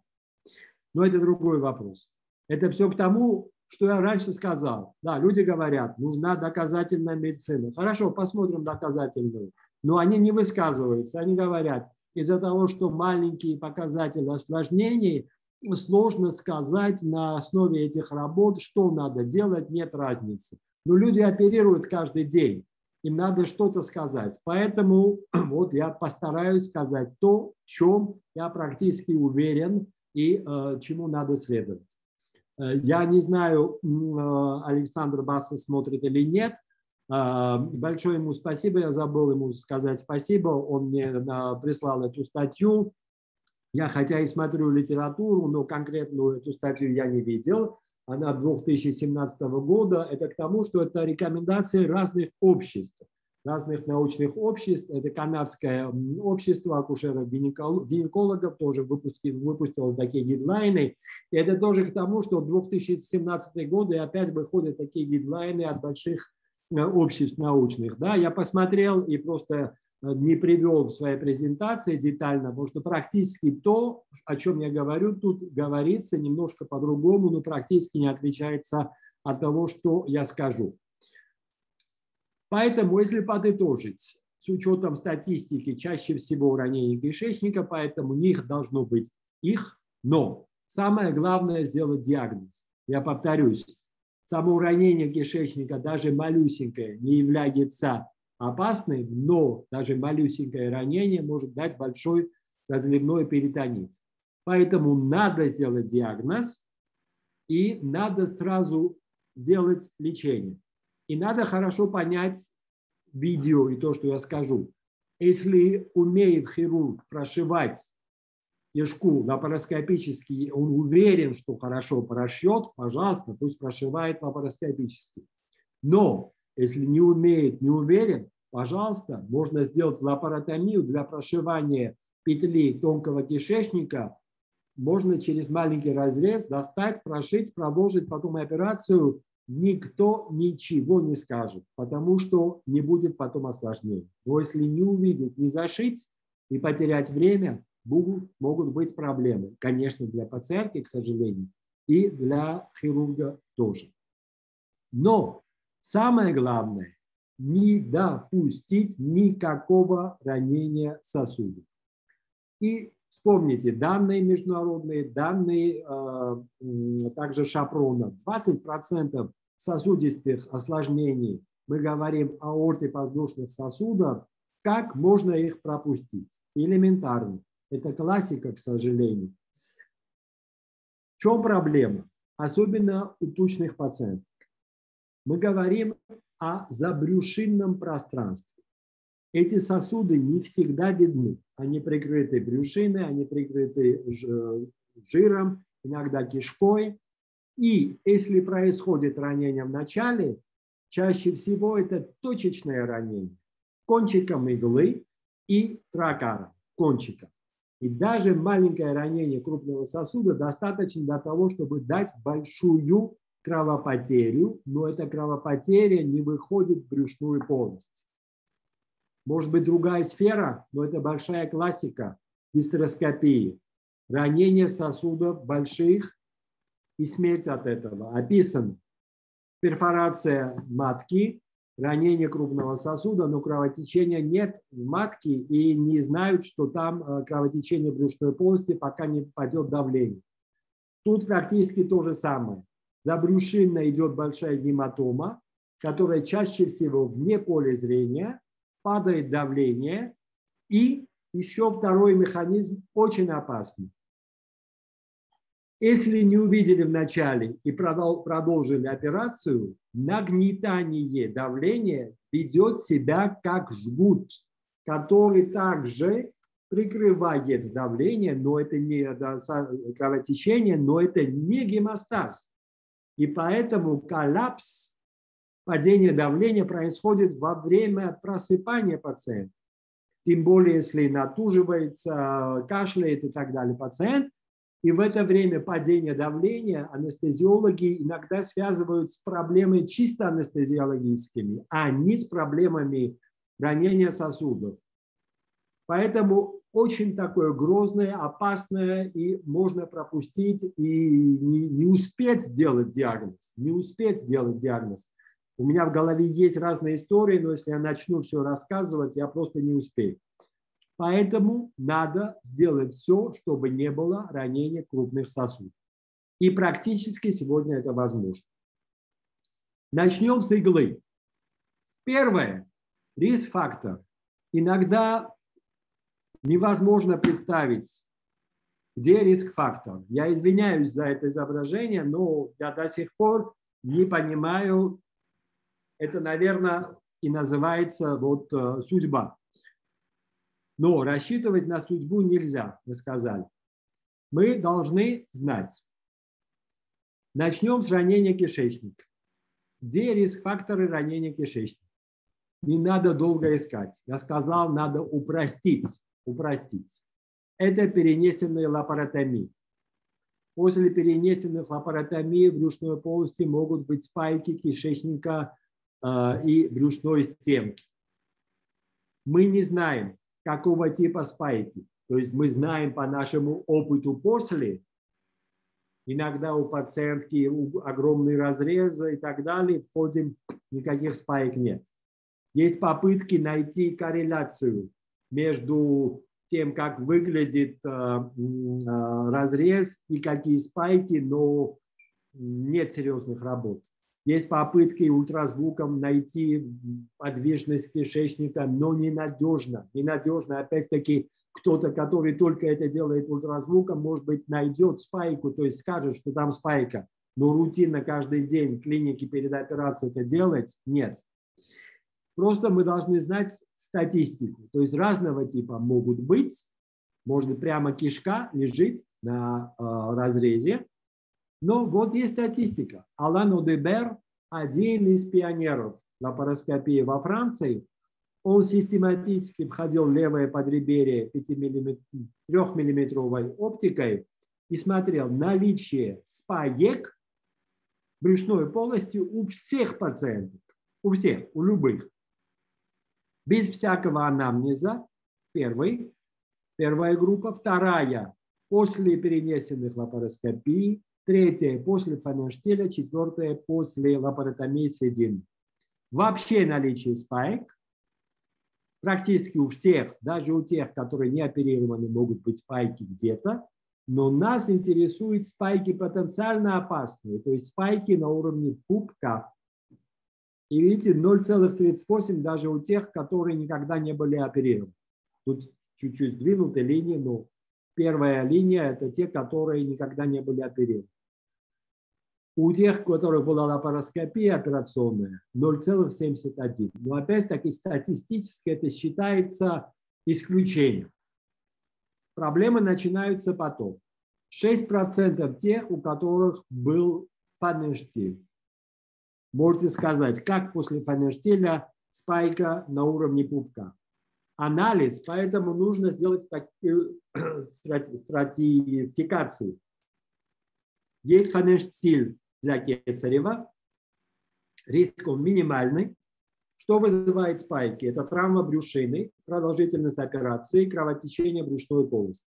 Но это другой вопрос. Это все к тому, что я раньше сказал. Да, люди говорят, нужна доказательная медицина. Хорошо, посмотрим доказательную. Но они не высказываются. Они говорят, из-за того, что маленькие показатели осложнений, сложно сказать на основе этих работ, что надо делать, нет разницы. Но люди оперируют каждый день. Им надо что-то сказать. Поэтому вот я постараюсь сказать то, в чем я практически уверен и э, чему надо следовать. Э, я не знаю, э, Александр Басса смотрит или нет. Большое ему спасибо. Я забыл ему сказать спасибо. Он мне прислал эту статью. Я хотя и смотрю литературу, но конкретную эту статью я не видел. Она 2017 года. Это к тому, что это рекомендации разных обществ разных научных обществ. Это канадское общество акушеров-гинекологов тоже выпустило, такие гидлайны. И это тоже к тому, что в 2017 году опять выходят такие гидлайны от больших э, обществ научных. Да, я посмотрел и просто э, не привел в своей презентации детально, потому что практически то, о чем я говорю, тут говорится немножко по-другому, но практически не отличается от того, что я скажу. Поэтому, если подытожить, с учетом статистики, чаще всего ранение кишечника, поэтому них должно быть их, но самое главное сделать диагноз. Я повторюсь, само ранение кишечника, даже малюсенькое, не является опасным, но даже малюсенькое ранение может дать большой разливной перитонит. Поэтому надо сделать диагноз и надо сразу сделать лечение. И надо хорошо понять видео и то, что я скажу. Если умеет хирург прошивать кишку лапароскопически, он уверен, что хорошо прошьет, пожалуйста, пусть прошивает лапароскопически. Но если не умеет, не уверен, пожалуйста, можно сделать лапаротомию для прошивания петли тонкого кишечника. Можно через маленький разрез достать, прошить, продолжить потом операцию. Никто ничего не скажет, потому что не будет потом осложнений. Но если не увидеть, не зашить и потерять время, могут быть проблемы. Конечно, для пациентки, к сожалению, и для хирурга тоже. Но самое главное, не допустить никакого ранения сосудов. И вспомните, данные международные, данные э, также Шапрона, 20% сосудистых осложнений, мы говорим о аорте воздушных сосудов, как можно их пропустить? Элементарно. Это классика, к сожалению. В чем проблема? Особенно у тучных пациентов. Мы говорим о забрюшинном пространстве. Эти сосуды не всегда видны. Они прикрыты брюшиной, они прикрыты жиром, иногда кишкой. И если происходит ранение в начале, чаще всего это точечное ранение кончиком иглы и тракара, кончиком. И даже маленькое ранение крупного сосуда достаточно для того, чтобы дать большую кровопотерю, но эта кровопотеря не выходит в брюшную полость. Может быть другая сфера, но это большая классика гистероскопии. Ранение сосудов больших и смерть от этого. Описан перфорация матки, ранение крупного сосуда, но кровотечения нет в матке и не знают, что там э, кровотечение брюшной полости, пока не пойдет давление. Тут практически то же самое. Забрюшинно идет большая гематома, которая чаще всего вне поля зрения, падает давление, и еще второй механизм очень опасный. Если не увидели в начале и продолжили операцию, нагнетание давления ведет себя как жгут, который также прикрывает давление, но это не кровотечение, но это не гемостаз. И поэтому коллапс, падение давления происходит во время просыпания пациента. Тем более, если натуживается, кашляет и так далее пациент, и в это время падения давления анестезиологи иногда связывают с проблемами чисто анестезиологическими, а не с проблемами ранения сосудов. Поэтому очень такое грозное, опасное, и можно пропустить и не, не успеть сделать диагноз. Не успеть сделать диагноз. У меня в голове есть разные истории, но если я начну все рассказывать, я просто не успею. Поэтому надо сделать все, чтобы не было ранения крупных сосудов. И практически сегодня это возможно. Начнем с иглы. Первое. Риск-фактор. Иногда невозможно представить, где риск-фактор. Я извиняюсь за это изображение, но я до сих пор не понимаю, это, наверное, и называется вот э, судьба. Но рассчитывать на судьбу нельзя, мы сказали. Мы должны знать. Начнем с ранения кишечника. Где риск-факторы ранения кишечника? Не надо долго искать. Я сказал, надо упростить. упростить. Это перенесенные лапаротомии. После перенесенных лапаротомий в брюшной полости могут быть спайки кишечника и брюшной стенки. Мы не знаем, какого типа спайки. То есть мы знаем по нашему опыту после, иногда у пациентки огромные разрезы и так далее, входим, никаких спаек нет. Есть попытки найти корреляцию между тем, как выглядит э, э, разрез и какие спайки, но нет серьезных работ. Есть попытки ультразвуком найти подвижность кишечника, но ненадежно. Ненадежно, опять-таки, кто-то, который только это делает ультразвуком, может быть, найдет спайку, то есть скажет, что там спайка, но рутинно каждый день в клинике перед операцией это делать нет. Просто мы должны знать статистику. То есть разного типа могут быть. Может прямо кишка лежит на э, разрезе. Но вот есть статистика. Алан Одебер, один из пионеров лапароскопии во Франции, он систематически входил в левое подреберье 3-миллиметровой оптикой и смотрел наличие спаек брюшной полости у всех пациентов, у всех, у любых, без всякого анамнеза, первый, первая группа, вторая. После перенесенных лапароскопий, третья после фанерштеля, четвертая после лапаротомии средин. Вообще наличие спайк, практически у всех, даже у тех, которые не оперированы, могут быть спайки где-то, но нас интересуют спайки потенциально опасные, то есть спайки на уровне пупка. И видите, 0,38 даже у тех, которые никогда не были оперированы. Тут чуть-чуть сдвинуты линии, но первая линия – это те, которые никогда не были оперированы. У тех, у которых была лапароскопия операционная, 0,71. Но опять-таки статистически это считается исключением. Проблемы начинаются потом. 6% тех, у которых был фанерштиль. Можете сказать, как после фанерштиля спайка на уровне пупка. Анализ, поэтому нужно сделать такую стратификацию. Есть фанерштиль для кесарева, риск минимальный. Что вызывает спайки? Это травма брюшины, продолжительность операции, кровотечение брюшной полости.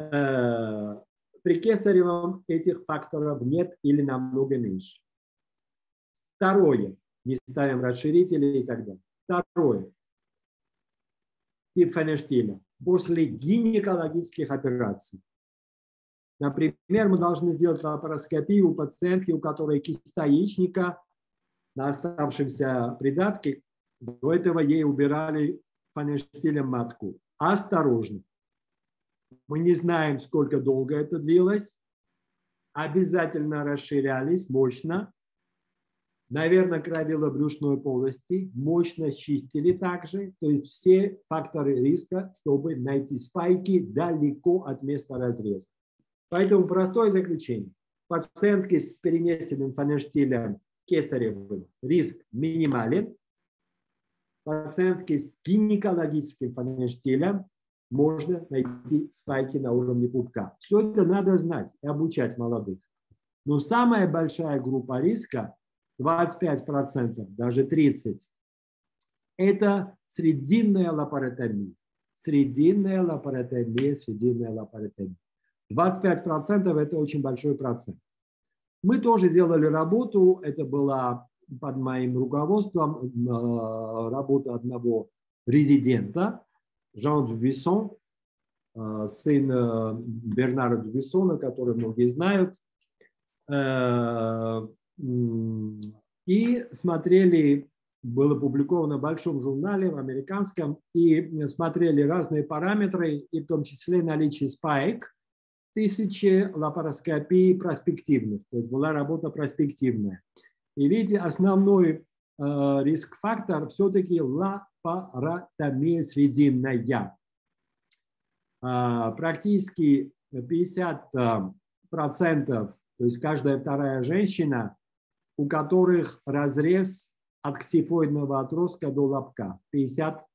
Э, при кесаревом этих факторов нет или намного меньше. Второе. Не ставим расширители и так далее. Второе. Тип фенештиля. После гинекологических операций Например, мы должны сделать лапароскопию у пациентки, у которой киста яичника на оставшемся придатке. До этого ей убирали фанерштилем матку. Осторожно. Мы не знаем, сколько долго это длилось. Обязательно расширялись мощно. Наверное, кровило брюшной полости. Мощно чистили также. То есть все факторы риска, чтобы найти спайки далеко от места разреза. Поэтому простое заключение. Пациентки с перенесенным фанерштилем кесаревым риск минимален. Пациентки с гинекологическим фанерштилем можно найти спайки на уровне пупка. Все это надо знать и обучать молодых. Но самая большая группа риска, 25%, даже 30%, это срединная лапаротомия. Срединная лапаротомия, срединная лапаротомия. 25% это очень большой процент. Мы тоже делали работу, это была под моим руководством э, работа одного резидента, Жан Дюбиссон, э, сын э, Бернара Дюбиссона, который многие знают. И смотрели, было опубликовано в большом журнале, в американском, и смотрели разные параметры, и в том числе наличие спайк, тысячи лапароскопий проспективных, то есть была работа проспективная. И видите, основной э, риск-фактор все-таки лапаротомия срединная. Э, практически 50 э, процентов, то есть каждая вторая женщина, у которых разрез от ксифоидного отростка до лобка, 50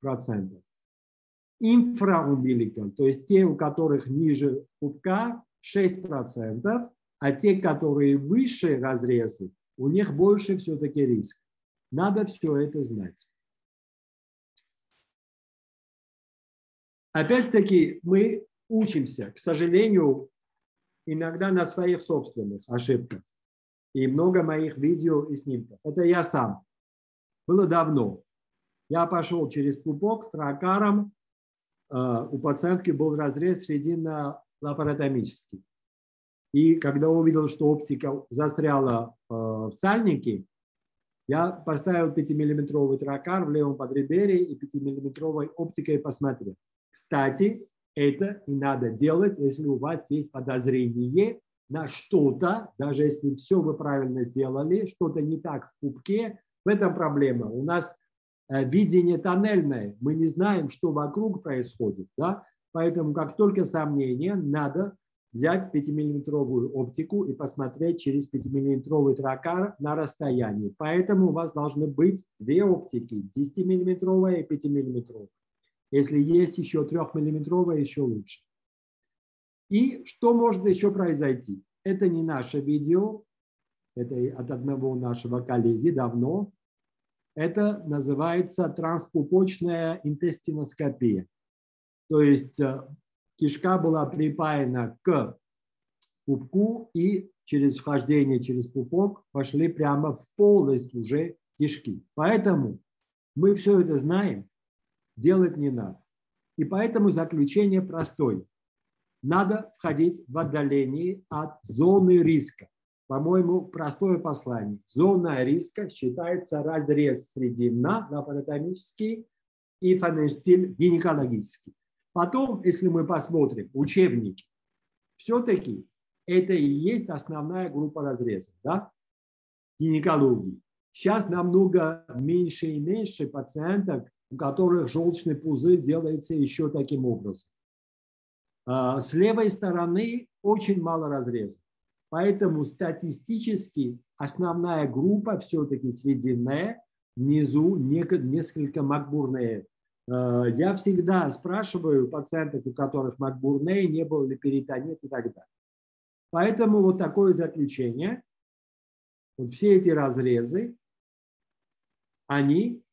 инфраумбиликал, то есть те, у которых ниже пупка 6%, а те, которые выше разрезы, у них больше все-таки риск. Надо все это знать. Опять-таки мы учимся, к сожалению, иногда на своих собственных ошибках. И много моих видео и снимков. Это я сам. Было давно. Я пошел через пупок тракаром, у пациентки был разрез срединно-лапаротомический. И когда увидел, что оптика застряла а, в сальнике, Я поставил 5-миллиметровый тракар в левом подреберье и 5-миллиметровой оптикой посмотрел. Кстати, это и надо делать, если у вас есть подозрение на что-то, даже если все вы правильно сделали, что-то не так в пупке, в этом проблема. У нас э, видение тоннельное, мы не знаем, что вокруг происходит. Да? Поэтому как только сомнение, надо взять 5-миллиметровую оптику и посмотреть через 5-миллиметровый тракар на расстоянии. Поэтому у вас должны быть две оптики, 10-миллиметровая и 5-миллиметровая. Если есть еще 3-миллиметровая, еще лучше. И что может еще произойти? Это не наше видео, это от одного нашего коллеги давно. Это называется транспупочная интестиноскопия. То есть э, кишка была припаяна к пупку и через вхождение через пупок пошли прямо в полость уже кишки. Поэтому мы все это знаем, делать не надо. И поэтому заключение простое. Надо входить в отдаление от зоны риска. По-моему, простое послание. Зона риска считается разрез среди на лапаротомический и фанестиль гинекологический. Потом, если мы посмотрим учебники, все-таки это и есть основная группа разрезов, да, гинекологии. Сейчас намного меньше и меньше пациентов, у которых желчный пузырь делается еще таким образом. А, с левой стороны очень мало разрезов. Поэтому статистически основная группа все-таки сведенная, внизу несколько макбурные Э, я всегда спрашиваю пациентов, у которых макбурней, не был ли перитонит и так далее. Поэтому вот такое заключение. Вот все эти разрезы, они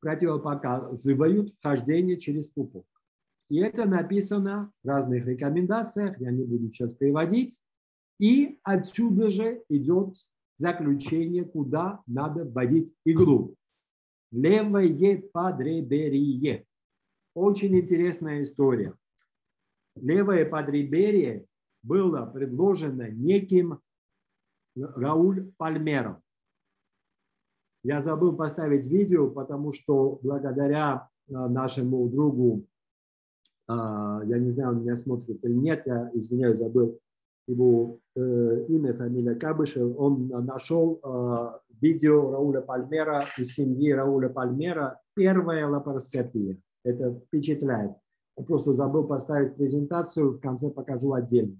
противопоказывают вхождение через пупок. И это написано в разных рекомендациях, я не буду сейчас приводить. И отсюда же идет заключение, куда надо вводить иглу левое подреберье. Очень интересная история. Левое подреберье было предложено неким Рауль Пальмером. Я забыл поставить видео, потому что благодаря э, нашему другу, э, я не знаю, он меня смотрит или нет, я извиняюсь, забыл его э, имя, фамилия Кабышев, он нашел э, видео Рауля Пальмера и семьи Рауля Пальмера «Первая лапароскопия». Это впечатляет. Я просто забыл поставить презентацию, в конце покажу отдельно.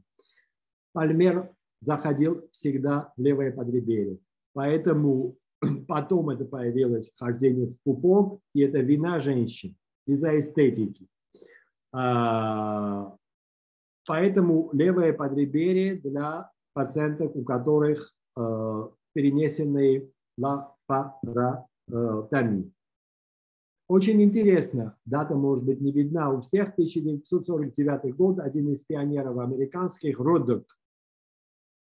Пальмер заходил всегда в левое подреберье. Поэтому потом это появилось вхождение в пупок, и это вина женщин из-за эстетики. А, Поэтому левое подреберье для пациентов, у которых э, перенесенные лапаротомии. Очень интересно, дата может быть не видна у всех, 1949 год, один из пионеров американских, Родок.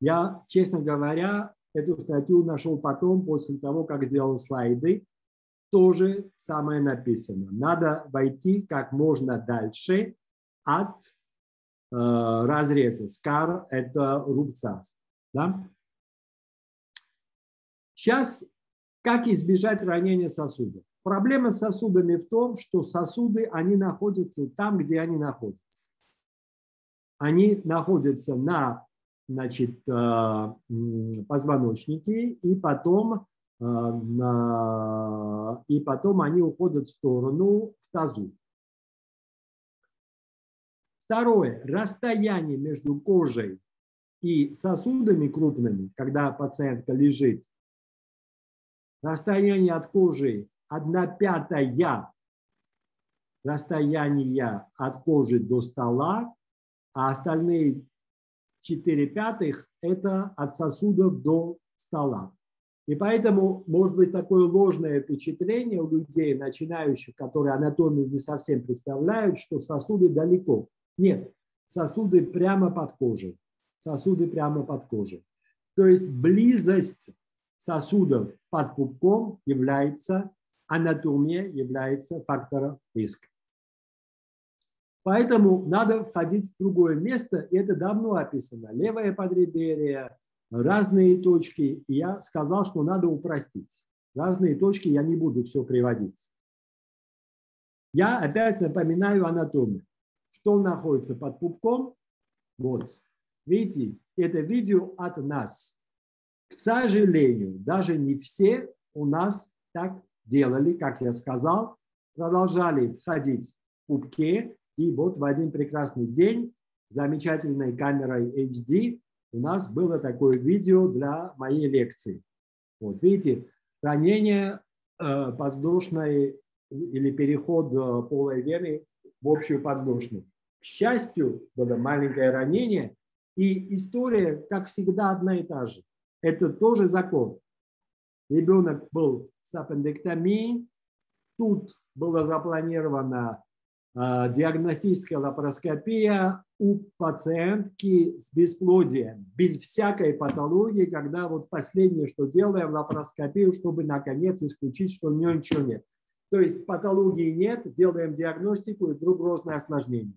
Я, честно говоря, эту статью нашел потом, после того, как сделал слайды. Тоже самое написано. Надо войти как можно дальше от Э, разрезы. Скар – это рубца. Да? Сейчас, как избежать ранения сосудов? Проблема с сосудами в том, что сосуды, они находятся там, где они находятся. Они находятся на значит, э, позвоночнике, и потом, э, и потом они уходят в сторону в тазу. Второе. Расстояние между кожей и сосудами крупными, когда пациентка лежит. Расстояние от кожи 1 пятая расстояние от кожи до стола, а остальные 4 пятых – это от сосудов до стола. И поэтому может быть такое ложное впечатление у людей, начинающих, которые анатомию не совсем представляют, что сосуды далеко. Нет, сосуды прямо под кожей. Сосуды прямо под кожей. То есть близость сосудов под пупком является, анатомия является фактором риска. Поэтому надо входить в другое место, и это давно описано. Левое подреберье, разные точки. И я сказал, что надо упростить. Разные точки я не буду все приводить. Я опять напоминаю анатомию. Что находится под пупком? Вот. Видите, это видео от нас. К сожалению, даже не все у нас так делали, как я сказал, продолжали ходить в пупке, и вот в один прекрасный день замечательной камерой HD у нас было такое видео для моей лекции. Вот видите, ранение э, подвздошной или переход э, полой вены в общую подвздошную. К счастью, было маленькое ранение, и история, как всегда, одна и та же. Это тоже закон. Ребенок был с аппендэктомией, тут была запланирована э, диагностическая лапароскопия у пациентки с бесплодием, без всякой патологии, когда вот последнее, что делаем, лапароскопию, чтобы наконец исключить, что у нее ничего нет. То есть патологии нет, делаем диагностику и вдруг грозное осложнение.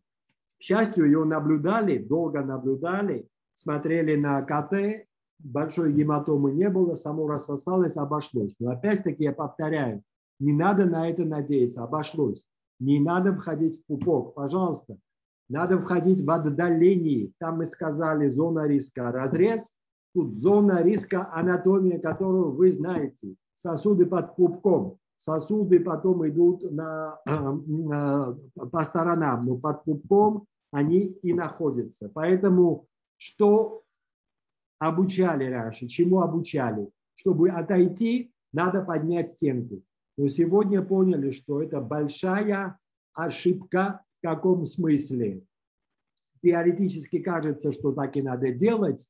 К счастью, ее наблюдали, долго наблюдали, смотрели на КТ, большой гематомы не было, само рассосалось, обошлось. Но опять-таки я повторяю, не надо на это надеяться, обошлось. Не надо входить в пупок, пожалуйста. Надо входить в отдалении. Там мы сказали зона риска разрез. Тут зона риска анатомия, которую вы знаете. Сосуды под пупком. Сосуды потом идут на, на, по сторонам, но под пупком они и находятся. Поэтому что обучали раньше, чему обучали? Чтобы отойти, надо поднять стенку. Но сегодня поняли, что это большая ошибка в каком смысле. Теоретически кажется, что так и надо делать,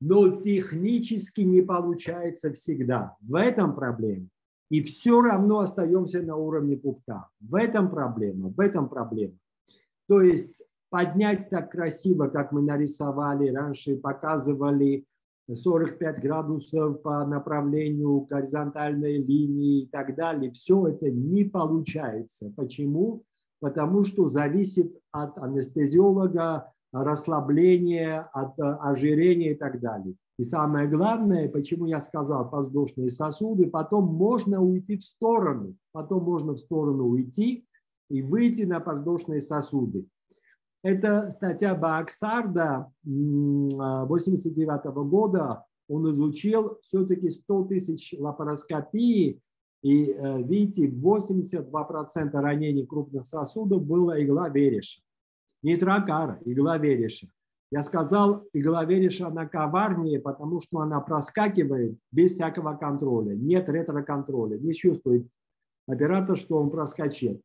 но технически не получается всегда. В этом проблема. И все равно остаемся на уровне пупка. В этом проблема, в этом проблема. То есть поднять так красиво, как мы нарисовали раньше, показывали 45 градусов по направлению горизонтальной линии и так далее. Все это не получается. Почему? Потому что зависит от анестезиолога, расслабления, от ожирения и так далее. И самое главное, почему я сказал воздушные сосуды, потом можно уйти в сторону, потом можно в сторону уйти и выйти на воздушные сосуды. Это статья Бааксарда 1989 года. Он изучил все-таки 100 тысяч лапароскопий, и э, видите, 82% ранений крупных сосудов было игла вереша. Не тракара, игла вереша. Я сказал, игла вереша, она коварнее, потому что она проскакивает без всякого контроля. Нет ретро-контроля, не чувствует оператор, что он проскочил.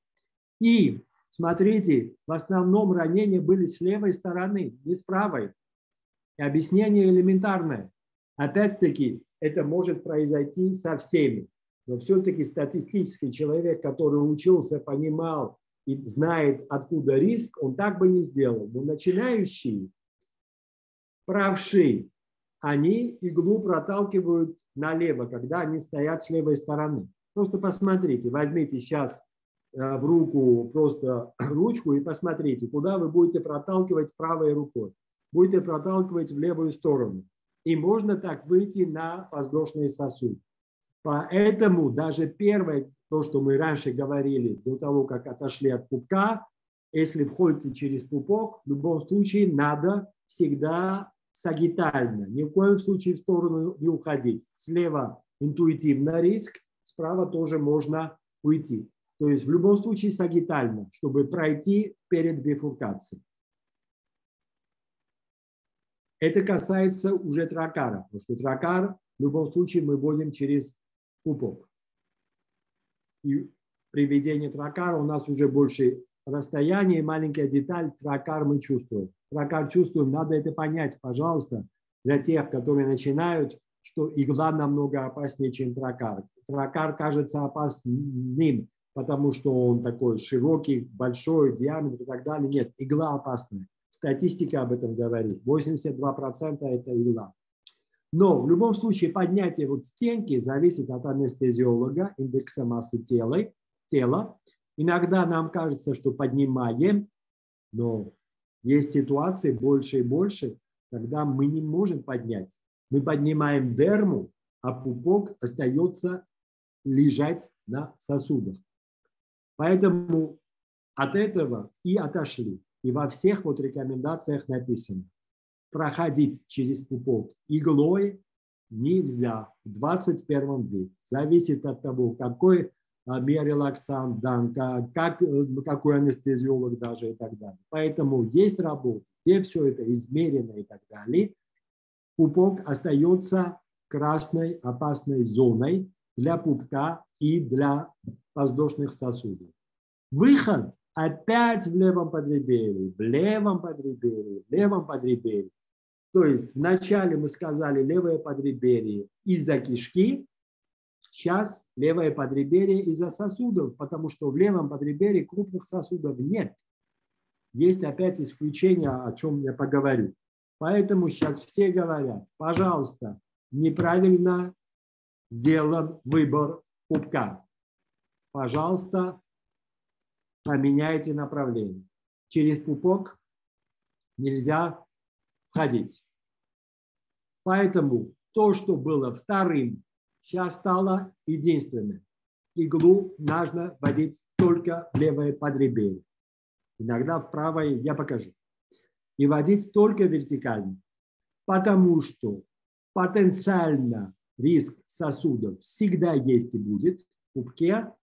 И Смотрите, в основном ранения были с левой стороны, не с правой. И объяснение элементарное. Опять-таки, это может произойти со всеми. Но все-таки статистический человек, который учился, понимал и знает, откуда риск, он так бы не сделал. Но начинающие, правшие, они иглу проталкивают налево, когда они стоят с левой стороны. Просто посмотрите, возьмите сейчас Э, в руку просто ручку и посмотрите, куда вы будете проталкивать правой рукой. Будете проталкивать в левую сторону. И можно так выйти на воздушный сосуд. Поэтому даже первое, то, что мы раньше говорили, до того, как отошли от пупка, если входите через пупок, в любом случае надо всегда сагитально. Ни в коем случае в сторону не уходить. Слева интуитивно риск, справа тоже можно уйти. То есть в любом случае сагитально, чтобы пройти перед бифуркацией. Это касается уже тракара, потому что тракар в любом случае мы вводим через пупок. И при введении тракара у нас уже больше расстояние, маленькая деталь, тракар мы чувствуем. Тракар чувствуем, надо это понять, пожалуйста, для тех, которые начинают, что игла намного опаснее, чем тракар. Тракар кажется опасным, потому что он такой широкий, большой, диаметр и так далее. Нет, игла опасная. Статистика об этом говорит. 82% это игла. Но в любом случае поднятие вот стенки зависит от анестезиолога, индекса массы тела. тела. Иногда нам кажется, что поднимаем, но есть ситуации больше и больше, когда мы не можем поднять. мы поднимаем дерму, а пупок остается лежать на сосудах. Поэтому от этого и отошли. И во всех вот рекомендациях написано, проходить через пупок иглой нельзя в 21 веке. Зависит от того, какой биорелаксант дан, как, э, какой анестезиолог даже и так далее. Поэтому есть работа, где все это измерено и так далее. Пупок остается красной опасной зоной для пупка и для воздушных сосудов. Выход опять в левом подреберье, в левом подреберье, в левом подреберье. То есть вначале мы сказали левое подреберье из-за кишки, сейчас левое подреберье из-за сосудов, потому что в левом подреберье крупных сосудов нет. Есть опять исключение, о чем я поговорю. Поэтому сейчас все говорят, пожалуйста, неправильно сделан выбор пупка. Пожалуйста, поменяйте направление. Через пупок нельзя входить. Поэтому то, что было вторым, сейчас стало единственным. Иглу нужно вводить только в левое подреберье. Иногда в правое я покажу. И вводить только вертикально. Потому что потенциально риск сосудов всегда есть и будет в пупке.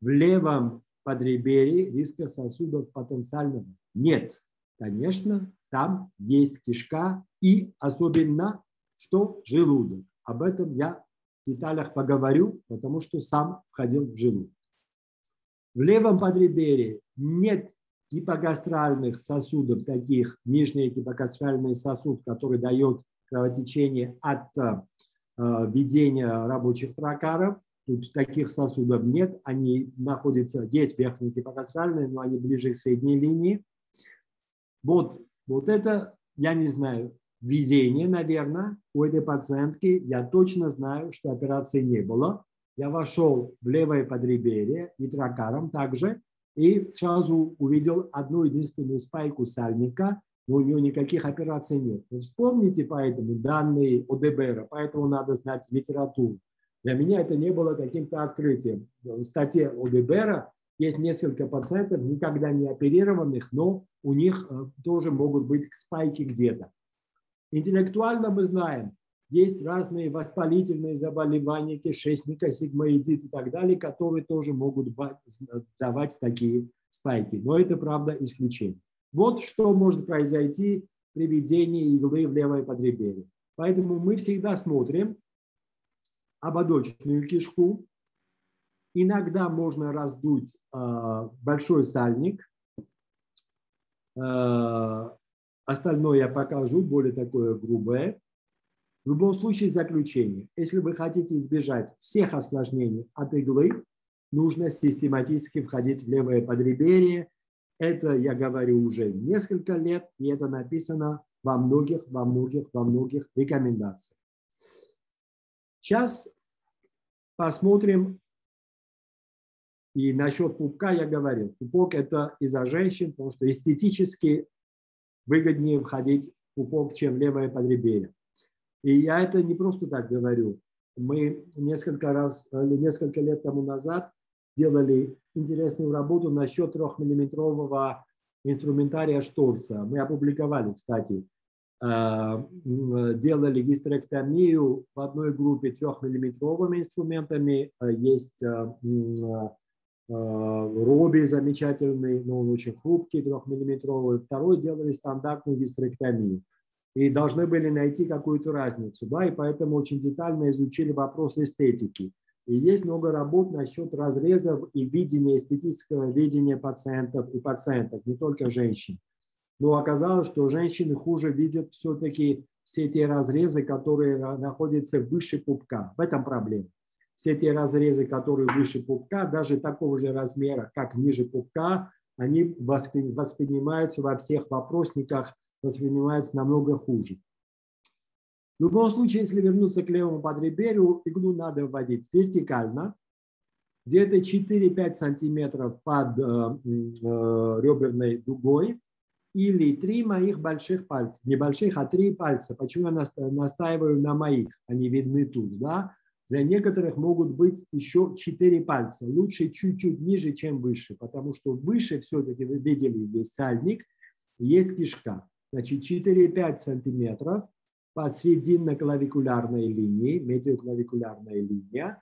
В левом подреберье риска сосудов потенциального нет. Конечно, там есть кишка и особенно, что желудок. Об этом я в деталях поговорю, потому что сам входил в желудок. В левом подреберье нет гипогастральных сосудов, таких нижний гипогастральный сосуд, который дает кровотечение от э, введения рабочих тракаров. Тут таких сосудов нет, они находятся, есть верхние гипогастральные, но они ближе к средней линии. Вот, вот это, я не знаю, везение, наверное, у этой пациентки. Я точно знаю, что операции не было. Я вошел в левое подреберье и тракаром также, и сразу увидел одну единственную спайку сальника, но у него никаких операций нет. Вы вспомните поэтому данные ОДБР, поэтому надо знать литературу. Для меня это не было каким-то открытием. В статье ОДБР есть несколько пациентов, никогда не оперированных, но у них э, тоже могут быть спайки где-то. Интеллектуально мы знаем, есть разные воспалительные заболевания кишечника, сигмоидит и так далее, которые тоже могут давать такие спайки. Но это, правда, исключение. Вот что может произойти при введении иглы в левое подреберье. Поэтому мы всегда смотрим ободочную кишку. Иногда можно раздуть э, большой сальник. Остальное я покажу, более такое грубое. В любом случае заключение. Если вы хотите избежать всех осложнений от иглы, нужно систематически входить в левое подреберье. Это я говорю уже несколько лет, и это написано во многих, во многих, во многих рекомендациях. Сейчас посмотрим, и насчет пупка я говорил. Пупок – это из-за женщин, потому что эстетически выгоднее входить в пупок, чем левое подреберье. И я это не просто так говорю. Мы несколько раз, э, несколько лет тому назад делали интересную работу насчет трехмиллиметрового инструментария Шторца. Мы опубликовали, кстати, э, делали гистерэктомию в одной группе трехмиллиметровыми инструментами. Э, есть Роби замечательный, но он очень хрупкий, трехмиллиметровый. Второй делали стандартную гистерэктомию и должны были найти какую-то разницу, да, и поэтому очень детально изучили вопрос эстетики. И есть много работ насчет разрезов и видения, эстетического видения пациентов и пациентов, не только женщин. Но оказалось, что женщины хуже видят все-таки все те разрезы, которые находятся выше пупка. В этом проблема. Все те разрезы, которые выше пупка, даже такого же размера, как ниже пупка, они воспринимаются во всех вопросниках воспринимается намного хуже. В любом случае, если вернуться к левому подреберью, иглу надо вводить вертикально, где-то 4-5 сантиметров под э, э, реберной дугой. или три моих больших пальца. Не больших, а три пальца. Почему я настаиваю на моих? Они видны тут, да? Для некоторых могут быть еще четыре пальца. Лучше чуть-чуть ниже, чем выше, потому что выше все-таки вы видели, есть сальник, есть кишка. Значит, 4-5 сантиметров по срединно-клавикулярной линии, медиоклавикулярная линия.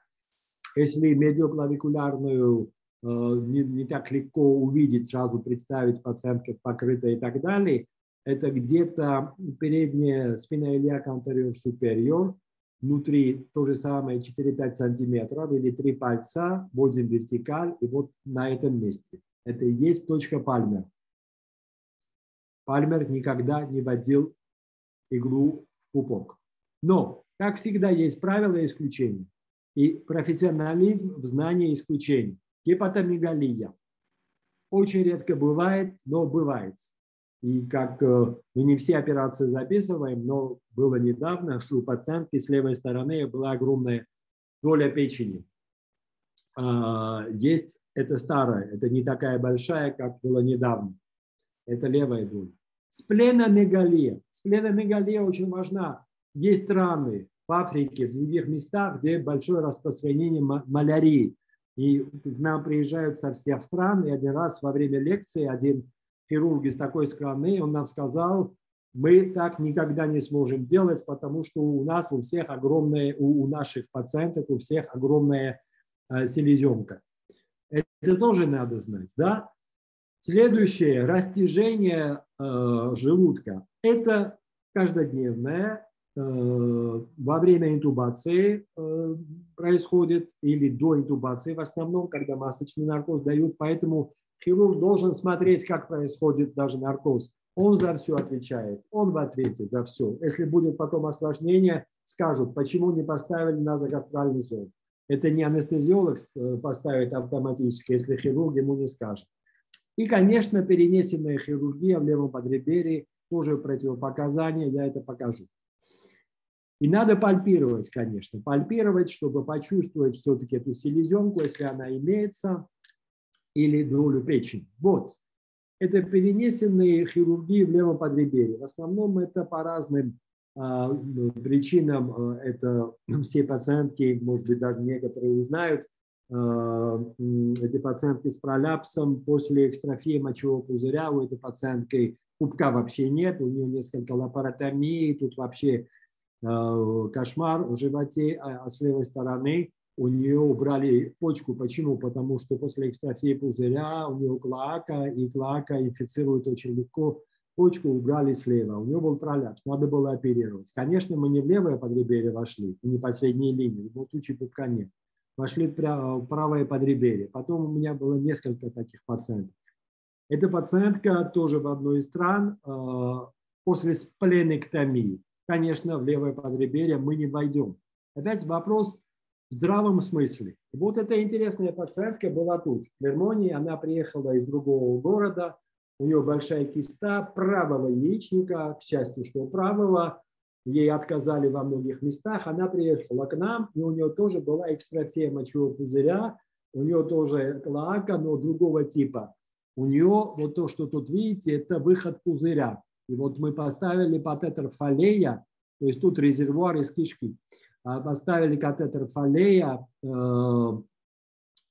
Если медиоклавикулярную Э, не, не так легко увидеть, сразу представить пациентка покрытая и так далее, это где-то передняя спина iliac anterior superior, внутри то же самое 4-5 сантиметров или 3 пальца, вводим вертикаль и вот на этом месте. Это и есть точка Пальмер. Пальмер никогда не водил иглу в пупок. Но, как всегда, есть правила исключения. И профессионализм в знании исключений гепатомегалия. Очень редко бывает, но бывает. И как э, мы не все операции записываем, но было недавно, что у пациентки с левой стороны была огромная доля печени. А, есть, это старая, это не такая большая, как было недавно. Это левая доля. Спленомегалия. Спленомегалия очень важна. Есть страны в Африке, в других местах, где большое распространение малярии. И к нам приезжают со всех стран. И один раз во время лекции один хирург из такой страны, он нам сказал, мы так никогда не сможем делать, потому что у нас у всех огромная, у, у наших пациентов у всех огромная э, селезенка. Это тоже надо знать, да? Следующее, растяжение э, желудка. Это каждодневное Э, во время интубации э, происходит или до интубации, в основном, когда масочный наркоз дают. Поэтому хирург должен смотреть, как происходит даже наркоз. Он за все отвечает, он в ответе за все. Если будет потом осложнение, скажут, почему не поставили назогастральный зон. Это не анестезиолог э, поставит автоматически, если хирург ему не скажет. И, конечно, перенесенная хирургия в левом подреберье тоже противопоказания, я это покажу. И надо пальпировать, конечно, пальпировать, чтобы почувствовать все-таки эту селезенку, если она имеется, или долю печени. Вот. Это перенесенные хирургии в левом подреберье. В основном это по разным а, причинам. А, это все пациентки, может быть, даже некоторые узнают, а, эти пациентки с пролапсом после экстрофии мочевого пузыря, у этой пациентки пупка вообще нет, у нее несколько лапаротомий, тут вообще кошмар в животе, а с левой стороны у нее убрали почку. Почему? Потому что после экстрафии пузыря у нее клоака, и клоака инфицирует очень легко. Почку убрали слева. У нее был пролапс, надо было оперировать. Конечно, мы не в левое подреберье вошли, не по средней линии, в любом случае пупка нет. Вошли в правое подреберье. Потом у меня было несколько таких пациентов. Эта пациентка тоже в одной из стран э, после спленэктомии конечно, в левое подреберье мы не войдем. Опять вопрос здравом смысле. Вот эта интересная пациентка была тут, в Вермонии. Она приехала из другого города. У нее большая киста правого яичника, к счастью, что правого. Ей отказали во многих местах. Она приехала к нам, и у нее тоже была экстрафия мочевого пузыря. У нее тоже клоака, но другого типа. У нее вот то, что тут видите, это выход пузыря. И вот мы поставили катетер фалея, то есть тут резервуар из кишки. А поставили катетер фалея э, э,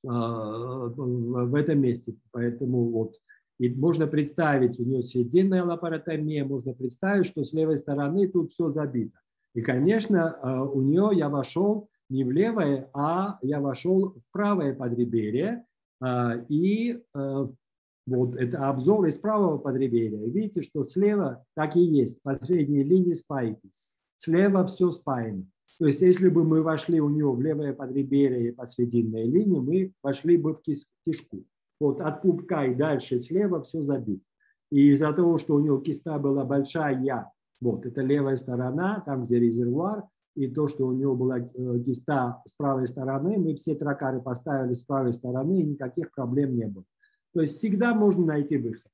в этом месте. Поэтому вот и можно представить, у нее срединная лапаротомия, можно представить, что с левой стороны тут все забито. И, конечно, э, у нее я вошел не в левое, а я вошел в правое подреберье, и вот это обзор из правого подреберья. Видите, что слева так и есть, по средней линии спайки. Слева все спаяно. То есть, если бы мы вошли у него в левое подреберье по срединной линии, мы вошли бы в кишку. Вот от пупка и дальше слева все забито. И из-за того, что у него киста была большая, вот это левая сторона, там где резервуар, и то, что у него была э, киста с правой стороны, мы все тракары поставили с правой стороны, и никаких проблем не было. То есть всегда можно найти выход.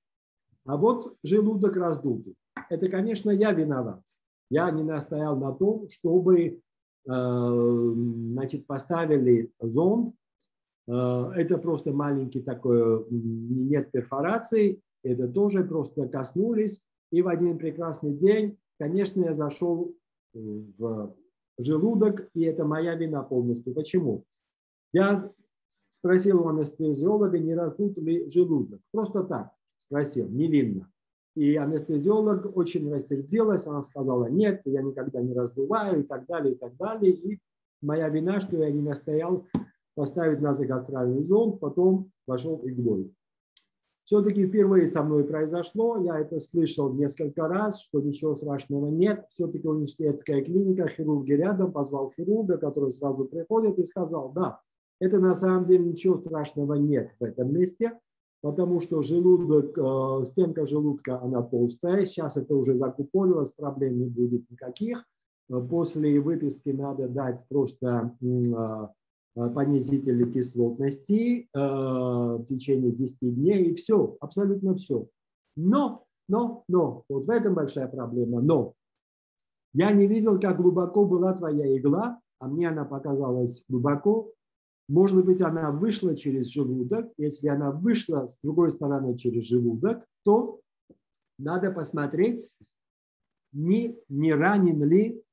А вот желудок раздутый. Это, конечно, я виноват. Я не настоял на том, чтобы значит, поставили зонд. Э, это просто маленький такой, нет перфорации. это тоже просто коснулись. И в один прекрасный день, конечно, я зашел в желудок, и это моя вина полностью. Почему? Я спросил у анестезиолога, не раздут ли желудок. Просто так спросил, невинно. И анестезиолог очень рассердилась, она сказала, нет, я никогда не раздуваю и так далее, и так далее. И моя вина, что я не настоял поставить назогастральный зонд, потом вошел иглой. Все-таки впервые со мной произошло, я это слышал несколько раз, что ничего страшного нет. Все-таки университетская клиника, хирурги рядом, позвал хирурга, который сразу приходит и сказал, да, это на самом деле ничего страшного нет в этом месте, потому что желудок, э, стенка желудка, она толстая, сейчас это уже закупорилось, проблем не будет никаких. Э, после выписки надо дать просто э, понизители кислотности в течение 10 дней, и все, абсолютно все. Но, но, но, вот в этом большая проблема, но я не видел, как глубоко была твоя игла, а мне она показалась глубоко, может быть, она вышла через желудок. Если она вышла с другой стороны через желудок, то надо посмотреть, не, не ранен ли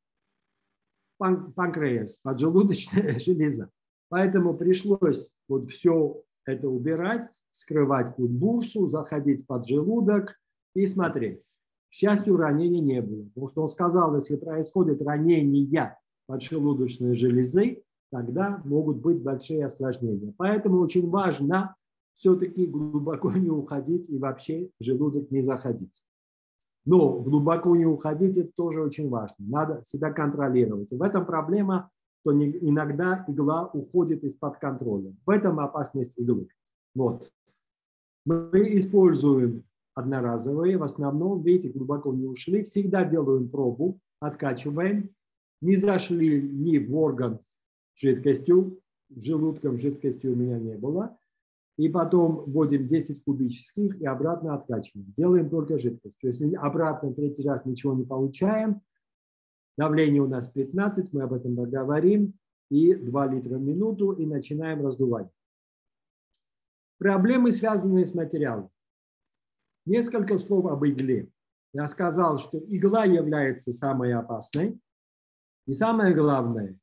панкреас, поджелудочная железа. Поэтому пришлось вот все это убирать, скрывать тут бурсу, заходить под желудок и смотреть. К счастью, ранения не было, потому что он сказал, если происходит ранение поджелудочной железы, тогда могут быть большие осложнения. Поэтому очень важно все-таки глубоко не уходить и вообще в желудок не заходить. Но глубоко не уходить это тоже очень важно. Надо себя контролировать. В этом проблема, что иногда игла уходит из-под контроля. В этом опасность иглы. Вот. Мы используем одноразовые, в основном, видите, глубоко не ушли, всегда делаем пробу, откачиваем, не зашли ни в орган жидкостью, желудком жидкости у меня не было. И потом вводим 10 кубических и обратно откачиваем. Делаем только жидкостью. Если обратно третий раз ничего не получаем, давление у нас 15, мы об этом поговорим, и 2 литра в минуту, и начинаем раздувать. Проблемы, связанные с материалом. Несколько слов об игле. Я сказал, что игла является самой опасной. И самое главное,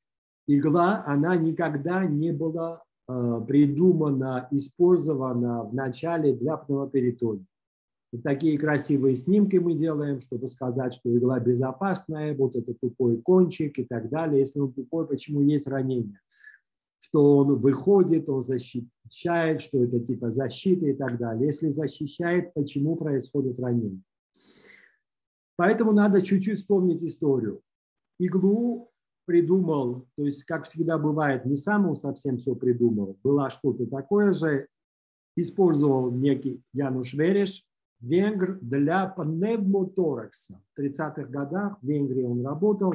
игла, она никогда не была э, придумана, использована в начале для пневмоперитония. Вот такие красивые снимки мы делаем, чтобы сказать, что игла безопасная, вот это тупой кончик и так далее. Если он тупой, почему есть ранение? Что он выходит, он защищает, что это типа защиты и так далее. Если защищает, почему происходит ранение? Поэтому надо чуть-чуть вспомнить историю. Иглу придумал, то есть, как всегда бывает, не сам он совсем все придумал, было что-то такое же, использовал некий Януш Вереш, венгр для пневмоторакса. В 30-х годах в Венгрии он работал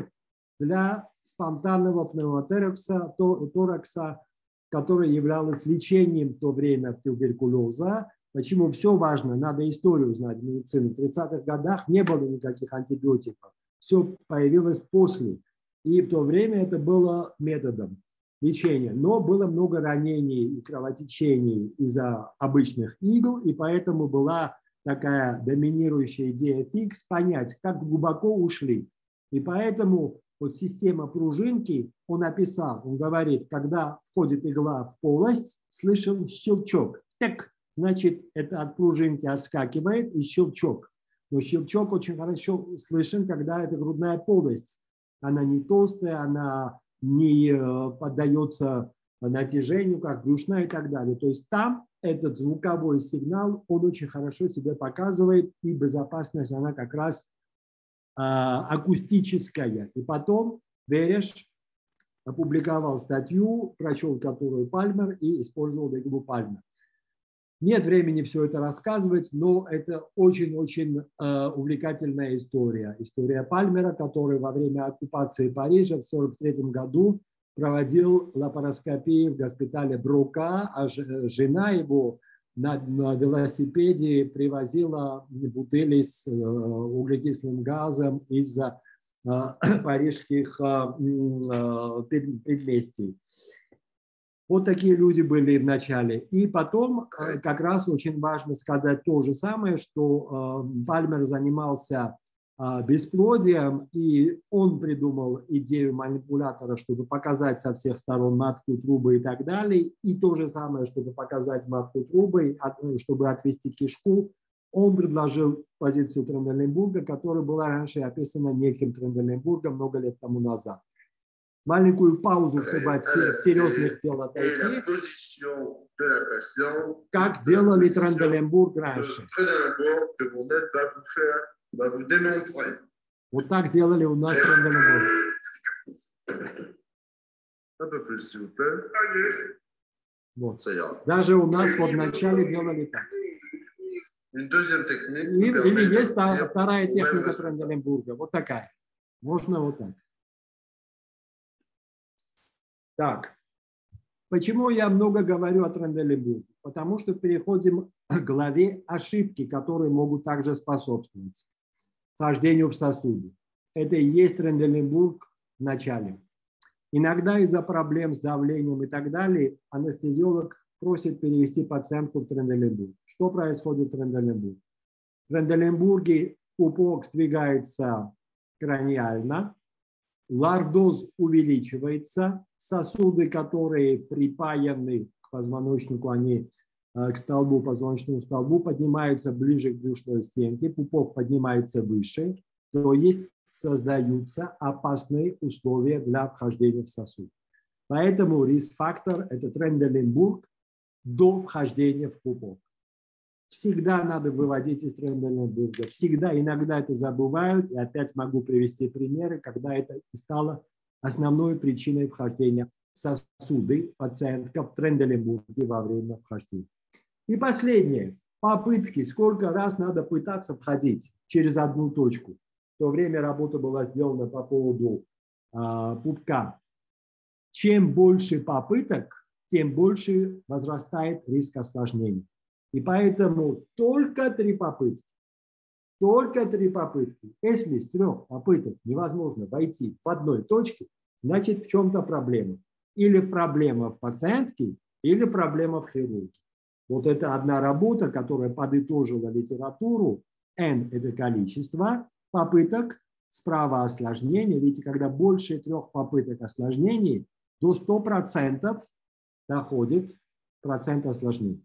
для спонтанного пневмоторакса, торакса, который являлось лечением в то время туберкулеза. Почему все важно? Надо историю знать медицины. В 30-х годах не было никаких антибиотиков. Все появилось после. И в то время это было методом лечения. Но было много ранений и кровотечений из-за обычных игл, и поэтому была такая доминирующая идея фикс понять, как глубоко ушли. И поэтому вот система пружинки, он описал, он говорит, когда входит игла в полость, слышен щелчок. Так, значит, это от пружинки отскакивает и щелчок. Но щелчок очень хорошо слышен, когда это грудная полость она не толстая, она не э, поддается натяжению, как брюшная и так далее. То есть там этот звуковой сигнал, он очень хорошо себя показывает, и безопасность, она как раз а, акустическая. И потом Вереш опубликовал статью, прочел которую Пальмер и использовал иглу Пальмер. Нет времени все это рассказывать, но это очень-очень э, увлекательная история. История Пальмера, который во время оккупации Парижа в 1943 году проводил лапароскопии в госпитале Брука, а жена его на, на велосипеде привозила бутыли с э, углекислым газом из э, парижских э, предместий. Вот такие люди были в начале. И потом э, как раз очень важно сказать то же самое, что э, Пальмер занимался э, бесплодием, и он придумал идею манипулятора, чтобы показать со всех сторон матку, трубы и так далее. И то же самое, чтобы показать матку, трубы, чтобы отвести кишку. Он предложил позицию Тренделенбурга, которая была раньше описана неким Тренделенбургом много лет тому назад маленькую паузу, чтобы от серьезных дел отойти, как делали Тренделенбург раньше. Вот так делали у нас Тренделенбург. Вот. Даже у нас вот вначале делали так. Или, или есть вторая техника Тренделенбурга, вот такая. Можно вот так. Так, почему я много говорю о Тренделебурге? Потому что переходим к главе ошибки, которые могут также способствовать хождению в сосуде. Это и есть Тренделенбург в начале. Иногда из-за проблем с давлением и так далее анестезиолог просит перевести пациентку в Тренделенбург. Что происходит в Тренделенбурге? В Тренделенбурге пупок сдвигается краниально, лордоз увеличивается, сосуды, которые припаяны к позвоночнику, они э, к столбу, позвоночному столбу, поднимаются ближе к брюшной стенке, пупок поднимается выше, то есть создаются опасные условия для вхождения в сосуд. Поэтому риск-фактор – это Тренделенбург до вхождения в пупок всегда надо выводить из Тренделенбурга. Всегда, иногда это забывают. И опять могу привести примеры, когда это стало основной причиной вхождения в сосуды пациентка в Тренделенбурге во время вхождения. И последнее. Попытки. Сколько раз надо пытаться входить через одну точку. В то время работа была сделана по поводу э, пупка. Чем больше попыток, тем больше возрастает риск осложнений. И поэтому только три попытки. Только три попытки. Если с трех попыток невозможно войти в одной точке, значит в чем-то проблема. Или проблема в пациентке, или проблема в хирурге. Вот это одна работа, которая подытожила литературу. N – это количество попыток, справа осложнения. Видите, когда больше трех попыток осложнений, до 100% доходит процент осложнений.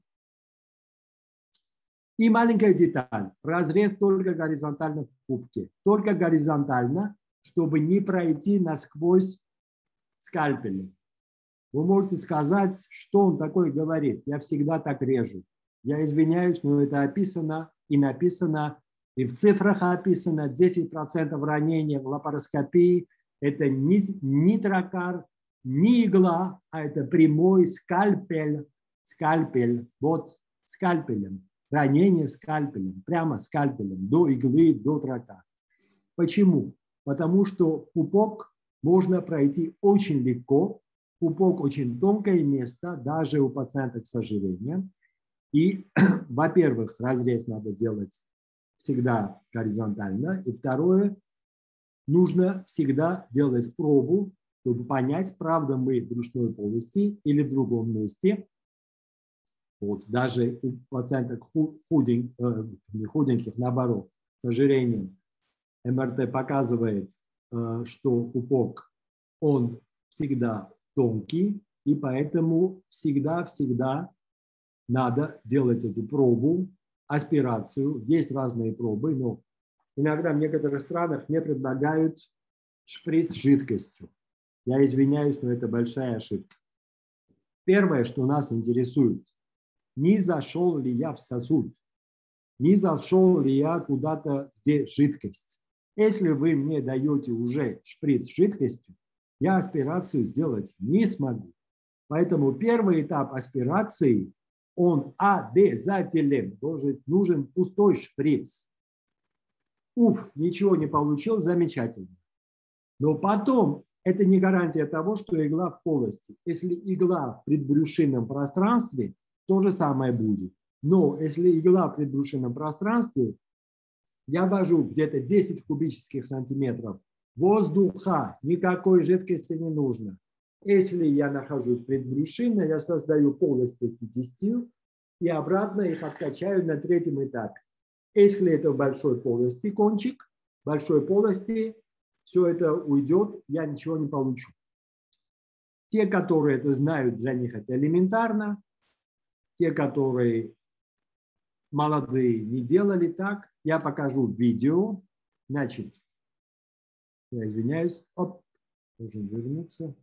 И маленькая деталь. Разрез только горизонтально в кубке. Только горизонтально, чтобы не пройти насквозь скальпелем. Вы можете сказать, что он такой говорит. Я всегда так режу. Я извиняюсь, но это описано и написано, и в цифрах описано 10% ранения в лапароскопии. Это не, не тракар, не игла, а это прямой скальпель. Скальпель. Вот скальпелем ранение скальпелем, прямо скальпелем, до иглы, до трока. Почему? Потому что пупок можно пройти очень легко. Пупок очень тонкое место, даже у пациенток с ожирением. И, во-первых, разрез надо делать всегда горизонтально. И второе, нужно всегда делать пробу, чтобы понять, правда мы в брюшной полости или в другом месте, вот, даже у пациенток худень, э, не худеньких, наоборот, с ожирением, МРТ показывает, э, что пупок, он всегда тонкий, и поэтому всегда-всегда надо делать эту пробу, аспирацию. Есть разные пробы, но иногда в некоторых странах мне предлагают шприц с жидкостью. Я извиняюсь, но это большая ошибка. Первое, что нас интересует, не зашел ли я в сосуд, не зашел ли я куда-то, где жидкость. Если вы мне даете уже шприц с жидкостью, я аспирацию сделать не смогу. Поэтому первый этап аспирации, он обязателен. Должен, нужен пустой шприц. Уф, ничего не получил, замечательно. Но потом это не гарантия того, что игла в полости. Если игла в предбрюшинном пространстве, то же самое будет. Но если игла в предбрюшинном пространстве, я ввожу где-то 10 кубических сантиметров воздуха, никакой жидкости не нужно. Если я нахожусь предбрюшинно, я создаю полость кистью и обратно их откачаю на третьем этапе. Если это в большой полости кончик, большой полости, все это уйдет, я ничего не получу. Те, которые это знают, для них это элементарно. Те, которые молодые не делали так, я покажу видео. Значит, я извиняюсь, оп, должен вернуться.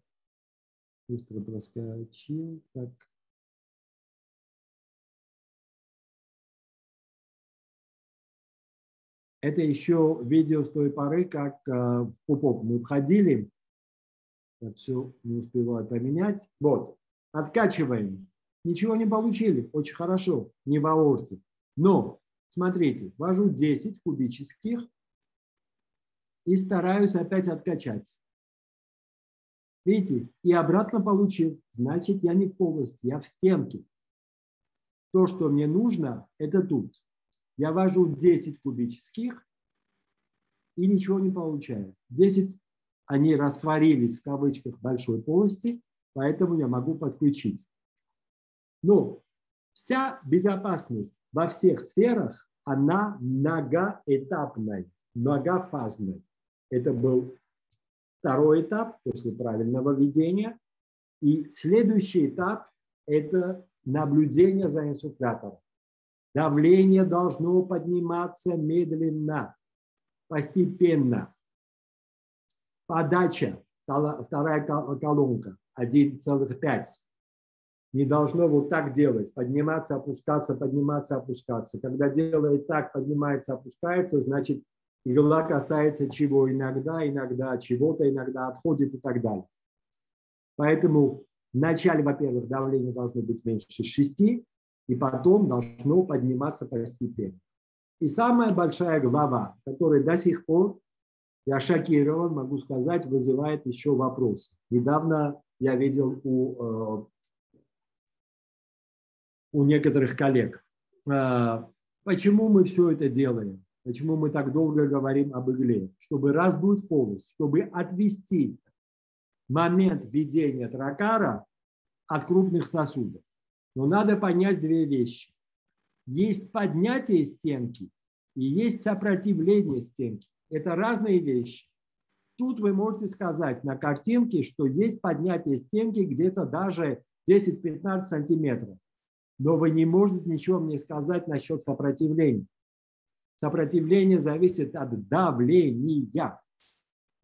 Быстро проскочил. Так. Это еще видео с той поры, как э, в пупок мы входили. Я все не успеваю поменять. Вот, откачиваем. Ничего не получили, очень хорошо, не в аорте. Но, смотрите, ввожу 10 кубических и стараюсь опять откачать. Видите, и обратно получил. Значит, я не в полости, я в стенке. То, что мне нужно, это тут. Я ввожу 10 кубических и ничего не получаю. 10 они растворились в кавычках большой полости, поэтому я могу подключить. Но вся безопасность во всех сферах, она многоэтапная, многофазная. Это был второй этап после правильного ведения. И следующий этап – это наблюдение за инсуфлятором. Давление должно подниматься медленно, постепенно. Подача, вторая колонка, 1,5. Не должно вот так делать, подниматься, опускаться, подниматься, опускаться. Когда делает так, поднимается, опускается, значит Игла касается чего иногда, иногда чего-то, иногда отходит и так далее. Поэтому вначале, во-первых, давление должно быть меньше 6, и потом должно подниматься постепенно. И самая большая глава, которая до сих пор, я шокирован, могу сказать, вызывает еще вопросы. Недавно я видел у, э, у некоторых коллег, э, почему мы все это делаем. Почему мы так долго говорим об игле? Чтобы раздуть полость, чтобы отвести момент введения тракара от крупных сосудов. Но надо понять две вещи. Есть поднятие стенки и есть сопротивление стенки. Это разные вещи. Тут вы можете сказать на картинке, что есть поднятие стенки где-то даже 10-15 сантиметров. Но вы не можете ничего мне сказать насчет сопротивления. Сопротивление зависит от давления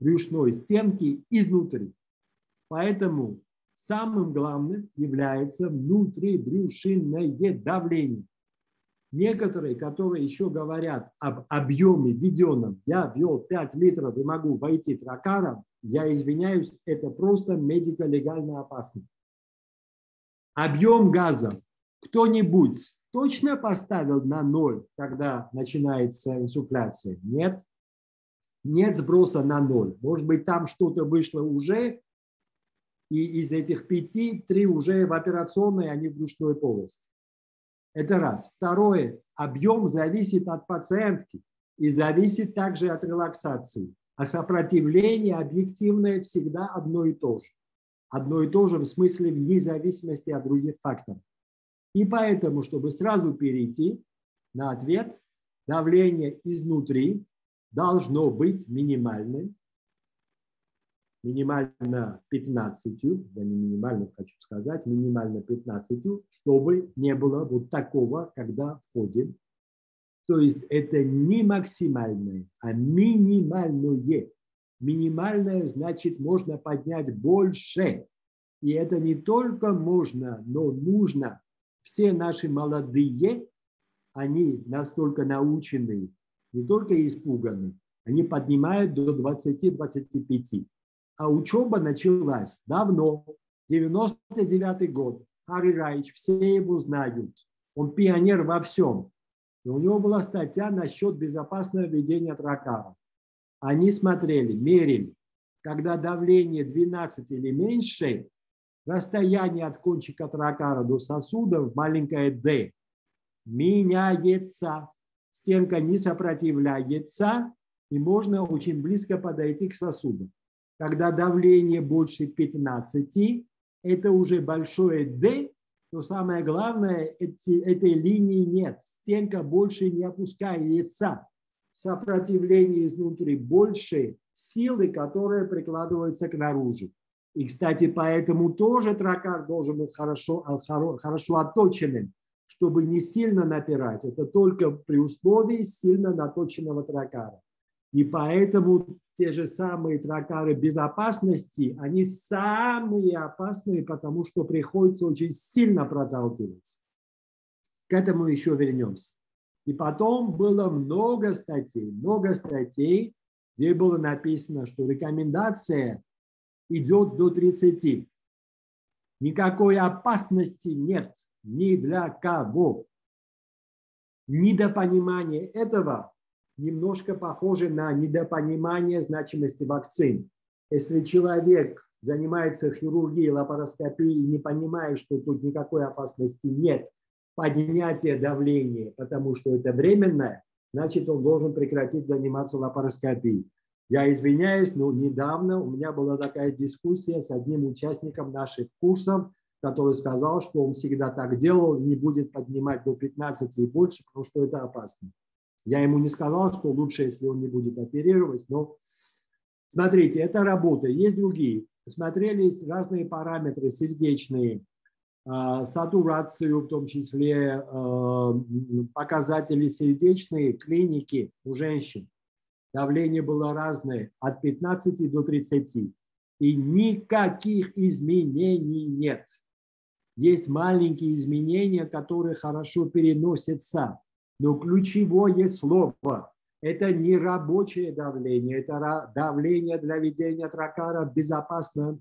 брюшной стенки изнутри. Поэтому самым главным является внутрибрюшинное давление. Некоторые, которые еще говорят об объеме введенном, я ввел 5 литров и могу войти тракаром, я извиняюсь, это просто медико-легально опасно. Объем газа кто-нибудь точно поставил на ноль, когда начинается инсуфляция? Нет. Нет сброса на ноль. Может быть, там что-то вышло уже, и из этих пяти три уже в операционной, а не в брюшной полости. Это раз. Второе. Объем зависит от пациентки и зависит также от релаксации. А сопротивление объективное всегда одно и то же. Одно и то же в смысле вне зависимости от других факторов. И поэтому, чтобы сразу перейти на ответ, давление изнутри должно быть минимальным, минимально 15, я не минимально хочу сказать, минимально 15, чтобы не было вот такого, когда входим. То есть это не максимальное, а минимальное. Минимальное значит можно поднять больше. И это не только можно, но нужно все наши молодые, они настолько научены, не только испуганы, они поднимают до 20-25. А учеба началась давно, 99 год. Харри Райч, все его знают. Он пионер во всем. И у него была статья насчет безопасного ведения тракара. Они смотрели, мерили. Когда давление 12 или меньше, расстояние от кончика тракара до сосудов, маленькое d, меняется. Стенка не сопротивляется, и можно очень близко подойти к сосуду. Когда давление больше 15, это уже большое D, но самое главное, эти, этой линии нет. Стенка больше не опускается. Сопротивление изнутри больше силы, которая прикладывается к наружу. И, кстати, поэтому тоже тракар должен быть хорошо, хорошо отточенным, чтобы не сильно напирать. Это только при условии сильно наточенного тракара. И поэтому те же самые тракары безопасности, они самые опасные, потому что приходится очень сильно проталкиваться. К этому еще вернемся. И потом было много статей, много статей, где было написано, что рекомендация идет до 30. Никакой опасности нет ни для кого. Недопонимание этого немножко похоже на недопонимание значимости вакцин. Если человек занимается хирургией, лапароскопией и не понимает, что тут никакой опасности нет, поднятие давления, потому что это временное, значит, он должен прекратить заниматься лапароскопией. Я извиняюсь, но недавно у меня была такая дискуссия с одним участником наших курсов, который сказал, что он всегда так делал, не будет поднимать до 15 и больше, потому что это опасно. Я ему не сказал, что лучше, если он не будет оперировать, но смотрите, это работа. Есть другие. Смотрелись разные параметры сердечные, а, сатурацию в том числе, а, показатели сердечные, клиники у женщин. Давление было разное, от 15 до 30. И никаких изменений нет. Есть маленькие изменения, которые хорошо переносятся. Но ключевое слово – это не рабочее давление, это давление для ведения тракара в безопасном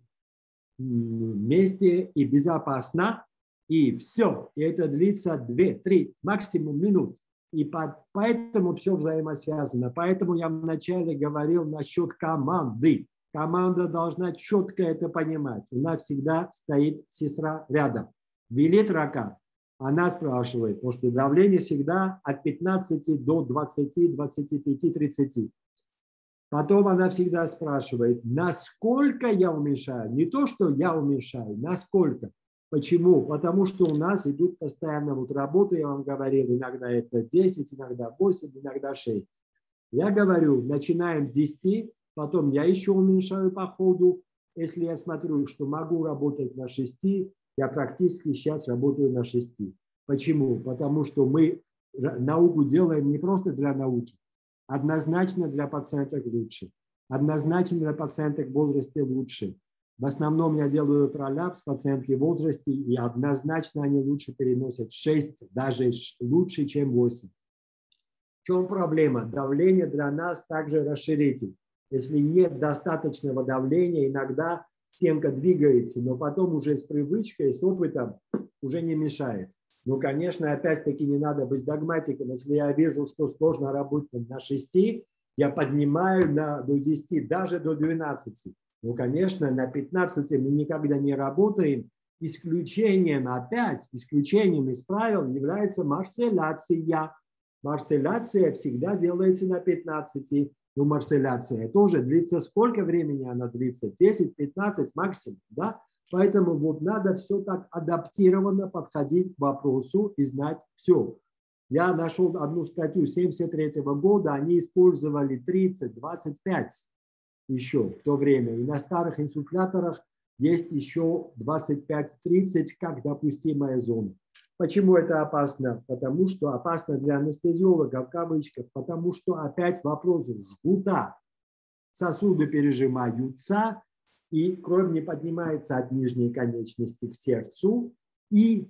месте и безопасно. И все. И это длится 2-3, максимум минут. И по, поэтому все взаимосвязано. Поэтому я вначале говорил насчет команды. Команда должна четко это понимать. У нас всегда стоит сестра рядом. Велит рака, она спрашивает, потому что давление всегда от 15 до 20, 25, 30. Потом она всегда спрашивает, насколько я уменьшаю. Не то, что я уменьшаю, насколько. Почему? Потому что у нас идут постоянно вот работы, я вам говорил, иногда это 10, иногда 8, иногда 6. Я говорю, начинаем с 10, потом я еще уменьшаю по ходу. Если я смотрю, что могу работать на 6, я практически сейчас работаю на шести. Почему? Потому что мы науку делаем не просто для науки. Однозначно для пациенток лучше. Однозначно для пациенток в возрасте лучше. В основном я делаю пролапс пациентки в возрасте, и однозначно они лучше переносят 6, даже лучше, чем 8. В чем проблема? Давление для нас также расширитель. Если нет достаточного давления, иногда стенка двигается, но потом уже с привычкой, с опытом уже не мешает. Ну, конечно, опять-таки не надо быть догматиком. Если я вижу, что сложно работать на 6, я поднимаю на, до 10, даже до 12. Ну, конечно, на 15 мы никогда не работаем. Исключением опять, исключением из правил является марселяция. Марселяция всегда делается на 15 ну, марселяция тоже длится сколько времени она длится? 10-15 максимум, да? Поэтому вот надо все так адаптированно подходить к вопросу и знать все. Я нашел одну статью 73 года, они использовали 30, 25 еще в то время. И на старых инсуфляторах есть еще 25-30 как допустимая зона. Почему это опасно? Потому что опасно для анестезиолога, в кавычках, потому что опять вопрос жгута. Сосуды пережимаются, и кровь не поднимается от нижней конечности к сердцу, и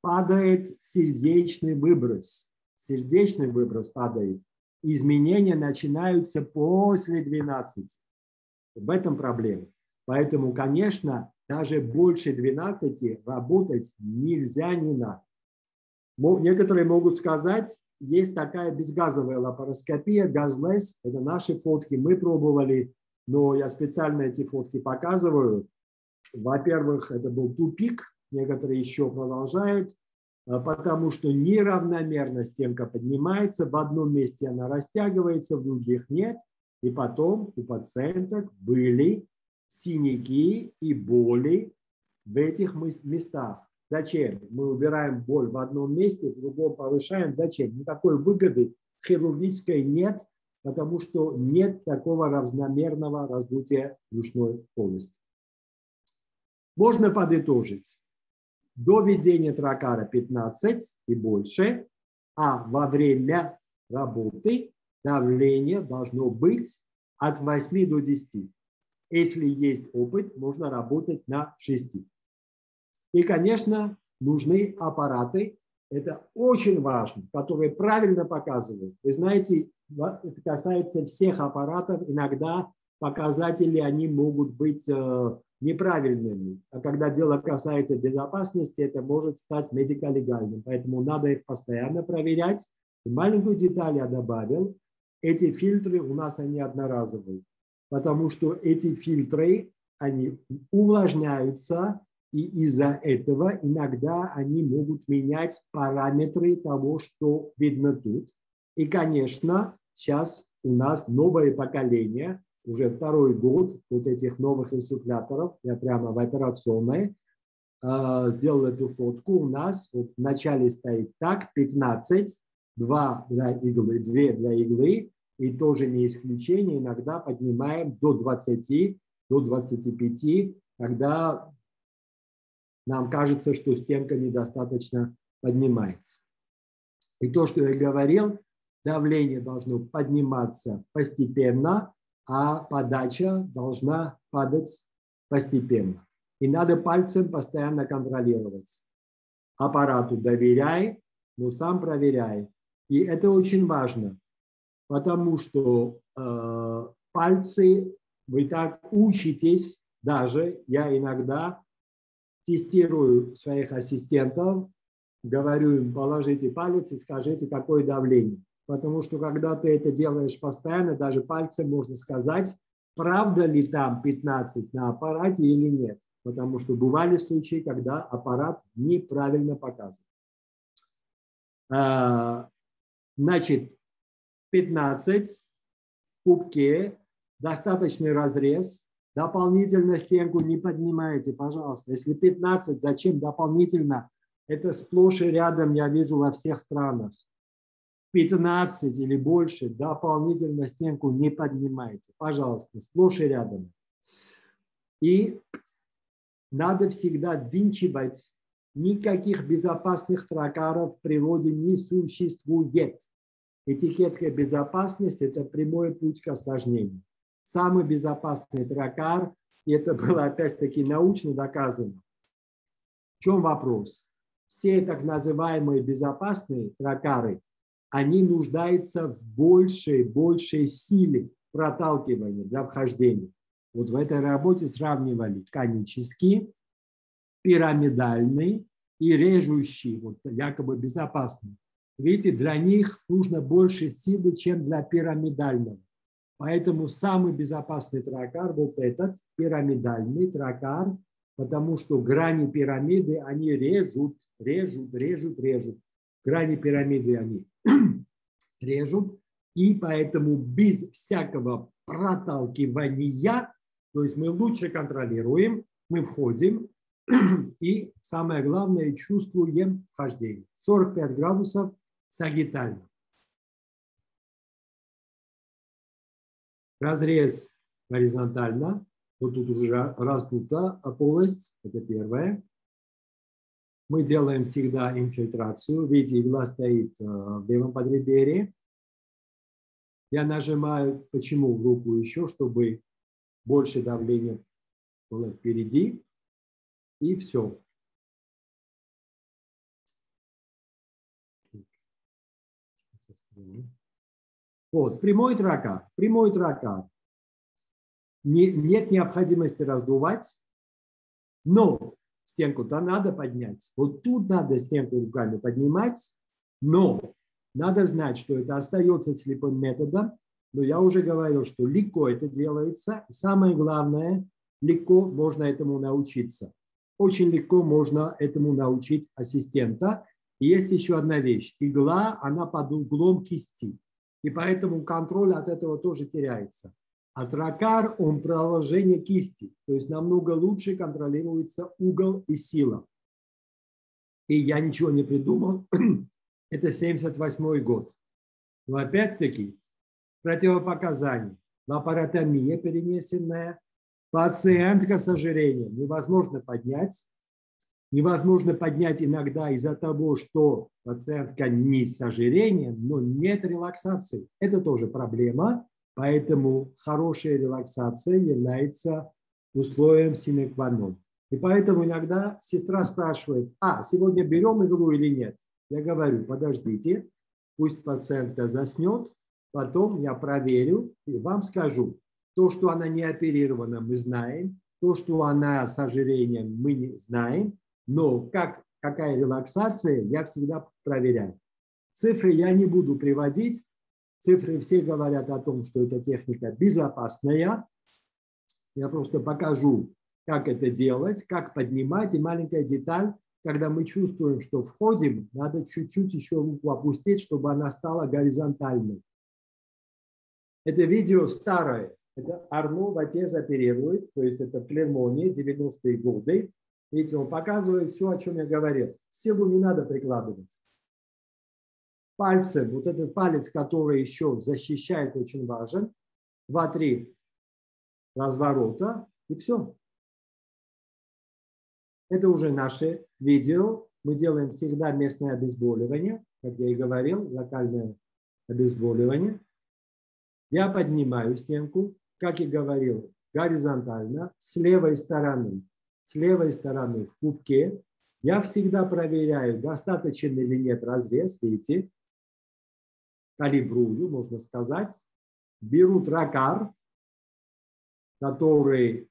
падает сердечный выброс. Сердечный выброс падает. Изменения начинаются после 12. В этом проблема. Поэтому, конечно, даже больше 12 работать нельзя, не надо. Некоторые могут сказать, есть такая безгазовая лапароскопия, газлес, это наши фотки, мы пробовали, но я специально эти фотки показываю. Во-первых, это был тупик, некоторые еще продолжают, а, потому что неравномерно стенка поднимается, в одном месте она растягивается, в других нет, и потом у пациенток были синяки и боли в этих местах. Зачем? Мы убираем боль в одном месте, в другом повышаем. Зачем? Никакой выгоды хирургической нет, потому что нет такого равномерного раздутия брюшной полости. Можно подытожить. До введения тракара 15 и больше, а во время работы давление должно быть от 8 до 10. Если есть опыт, можно работать на 6. И, конечно, нужны аппараты, это очень важно, которые правильно показывают. Вы знаете, это касается всех аппаратов. Иногда показатели, они могут быть э, неправильными. А когда дело касается безопасности, это может стать медико-легальным. Поэтому надо их постоянно проверять. И маленькую деталь я добавил. Эти фильтры у нас они одноразовые, потому что эти фильтры, они увлажняются, и из-за этого иногда они могут менять параметры того, что видно тут. И, конечно, сейчас у нас новое поколение, уже второй год вот этих новых инсуфляторов, я прямо в операционной э, сделал эту фотку, у нас вот в начале стоит так, 15, 2 для иглы, 2 для иглы, и тоже не исключение, иногда поднимаем до 20, до 25, когда нам кажется, что стенка недостаточно поднимается. И то, что я говорил, давление должно подниматься постепенно, а подача должна падать постепенно. И надо пальцем постоянно контролировать. Аппарату доверяй, но сам проверяй. И это очень важно, потому что э, пальцы, вы так учитесь, даже я иногда тестирую своих ассистентов, говорю им, положите палец и скажите, какое давление. Потому что когда ты это делаешь постоянно, даже пальцем можно сказать, правда ли там 15 на аппарате или нет. Потому что бывали случаи, когда аппарат неправильно показывает. А, значит, 15 в кубке, достаточный разрез. Дополнительно стенку не поднимайте, пожалуйста. Если 15, зачем дополнительно? Это сплошь и рядом я вижу во всех странах. 15 или больше, дополнительно стенку не поднимайте. Пожалуйста, сплошь и рядом. И надо всегда винчивать. Никаких безопасных тракаров в природе не существует. Этикетка безопасности – это прямой путь к осложнению. Самый безопасный тракар, и это было опять-таки научно доказано. В чем вопрос? Все так называемые безопасные тракары они нуждаются в большей, большей силе проталкивания для вхождения. Вот в этой работе сравнивали конический, пирамидальный и режущий, вот якобы безопасный. Видите, для них нужно больше силы, чем для пирамидального. Поэтому самый безопасный тракар вот этот, пирамидальный тракар, потому что грани пирамиды, они режут, режут, режут, режут. Грани пирамиды они режут, и поэтому без всякого проталкивания, то есть мы лучше контролируем, мы входим, и самое главное, чувствуем вхождение. 45 градусов сагитально. Разрез горизонтально, вот тут уже раздута полость, это первое. Мы делаем всегда инфильтрацию. Видите, игла стоит э, в левом подреберье. Я нажимаю, почему руку еще, чтобы больше давления было впереди. И все. Вот, прямой тракар. Прямой тракар. Не, нет необходимости раздувать, но стенку-то надо поднять. Вот тут надо стенку руками поднимать, но надо знать, что это остается слепым методом, но я уже говорил, что легко это делается. Самое главное, легко можно этому научиться. Очень легко можно этому научить ассистента. И есть еще одна вещь. Игла, она под углом кисти. И поэтому контроль от этого тоже теряется. А тракар, он продолжение кисти. То есть намного лучше контролируется угол и сила. И я ничего не придумал. Это 78 год. Но опять-таки противопоказания. Лапаротомия перенесенная. Пациентка с ожирением невозможно поднять. Невозможно поднять иногда из-за того, что пациентка не с ожирением, но нет релаксации. Это тоже проблема. Поэтому хорошая релаксация является условием синекванон. И поэтому иногда сестра спрашивает, а, сегодня берем иглу или нет? Я говорю, подождите, пусть пациентка заснет, потом я проверю и вам скажу. То, что она не оперирована, мы знаем. То, что она с ожирением, мы не знаем. Но как, какая релаксация, я всегда проверяю. Цифры я не буду приводить, Цифры все говорят о том, что эта техника безопасная. Я просто покажу, как это делать, как поднимать. И маленькая деталь, когда мы чувствуем, что входим, надо чуть-чуть еще руку опустить, чтобы она стала горизонтальной. Это видео старое. Это Арно Ватез оперирует, то есть это в Клермоне, 90-е годы. Видите, он показывает все, о чем я говорил. Силу не надо прикладывать пальцем, вот этот палец, который еще защищает, очень важен. Два-три разворота, и все. Это уже наше видео. Мы делаем всегда местное обезболивание, как я и говорил, локальное обезболивание. Я поднимаю стенку, как и говорил, горизонтально, с левой стороны. С левой стороны в кубке. Я всегда проверяю, достаточен или нет разрез, видите, калибрую, можно сказать, беру тракар, который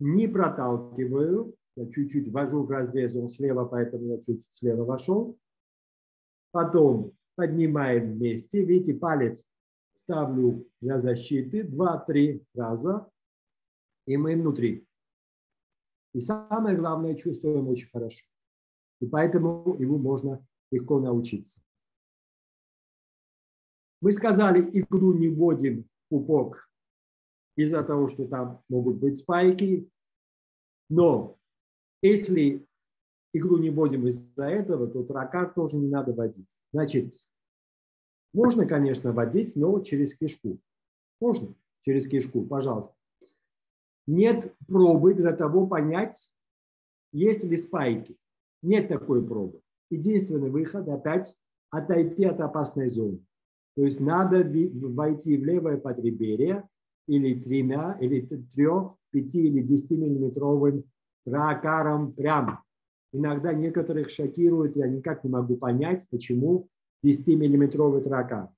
не проталкиваю, я чуть-чуть ввожу в разрез, он слева, поэтому я чуть слева вошел. Потом поднимаем вместе, видите, палец ставлю для защиты, два-три раза, и мы внутри. И самое главное, чувствуем очень хорошо. И поэтому его можно легко научиться. Мы сказали, иглу не вводим в пупок из-за того, что там могут быть спайки. Но если иглу не вводим из-за этого, то тракар тоже не надо вводить. Значит, можно, конечно, вводить, но через кишку. Можно через кишку, пожалуйста. Нет пробы для того понять, есть ли спайки. Нет такой пробы. Единственный выход опять отойти от опасной зоны. То есть надо войти в левое подреберье или тремя, или трех, пяти или десятимиллиметровым тракаром прямо. Иногда некоторых шокирует, я никак не могу понять, почему 10-миллиметровый тракар.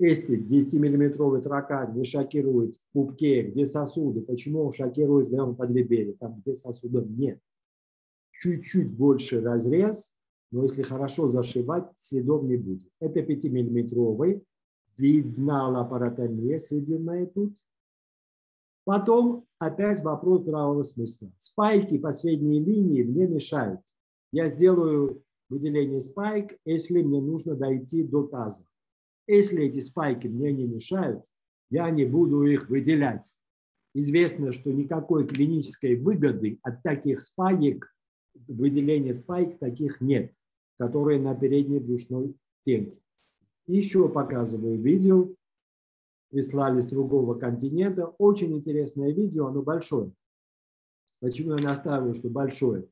Если 10-миллиметровый тракар не шокирует в пупке, где сосуды, почему он шокирует в левом подреберье, там, где сосудов нет? Чуть-чуть больше разрез, но если хорошо зашивать, следов не будет. Это 5-миллиметровый, видна лапаротомия срединная тут. Потом опять вопрос здравого смысла. Спайки по средней линии мне мешают. Я сделаю выделение спайк, если мне нужно дойти до таза. Если эти спайки мне не мешают, я не буду их выделять. Известно, что никакой клинической выгоды от таких спаек, выделения спайк таких нет, которые на передней брюшной стенке. Еще показываю видео, прислали с другого континента. Очень интересное видео, оно большое. Почему я настаиваю, что большое?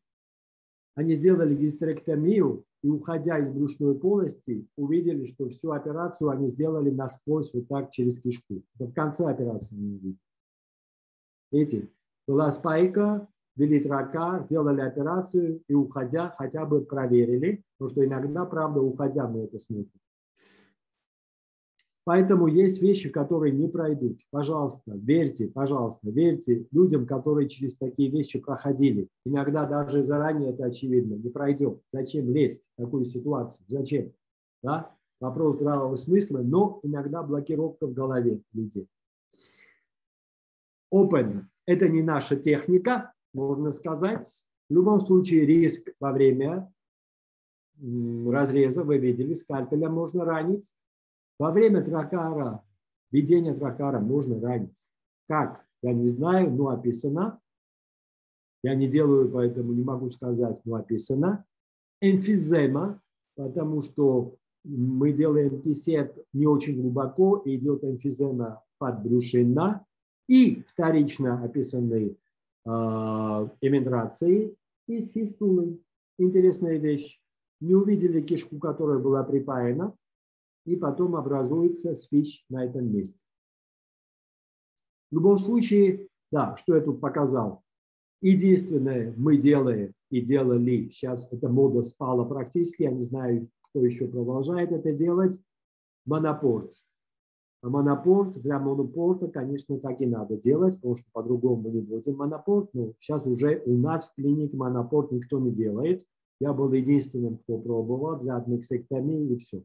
Они сделали гистерэктомию и, уходя из брюшной полости, увидели, что всю операцию они сделали насквозь вот так через кишку. Это в конце операции они. Видите, была спайка, ввели трака, делали операцию и, уходя, хотя бы проверили, потому что иногда, правда, уходя мы это смотрим. Поэтому есть вещи, которые не пройдут. Пожалуйста, верьте, пожалуйста, верьте людям, которые через такие вещи проходили. Иногда даже заранее это очевидно, не пройдет. Зачем лезть в такую ситуацию? Зачем? Да? Вопрос здравого смысла, но иногда блокировка в голове людей. Open – это не наша техника, можно сказать. В любом случае риск во время разреза, вы видели, скальпеля можно ранить. Во время тракара, ведения тракара можно ранить. Как? Я не знаю, но описано. Я не делаю, поэтому не могу сказать, но описано. Эмфизема, потому что мы делаем кисет не очень глубоко, и идет эмфизема подбрюшина, и вторично описанные э, и фистулы. Интересная вещь. Не увидели кишку, которая была припаяна, и потом образуется свич на этом месте. В любом случае, да, что я тут показал. Единственное, мы делаем и делали, сейчас эта мода спала практически, я не знаю, кто еще продолжает это делать, монопорт. А монопорт для монопорта, конечно, так и надо делать, потому что по-другому мы не будем монопорт. Но сейчас уже у нас в клинике монопорт никто не делает. Я был единственным, кто пробовал для адмексектомии и все.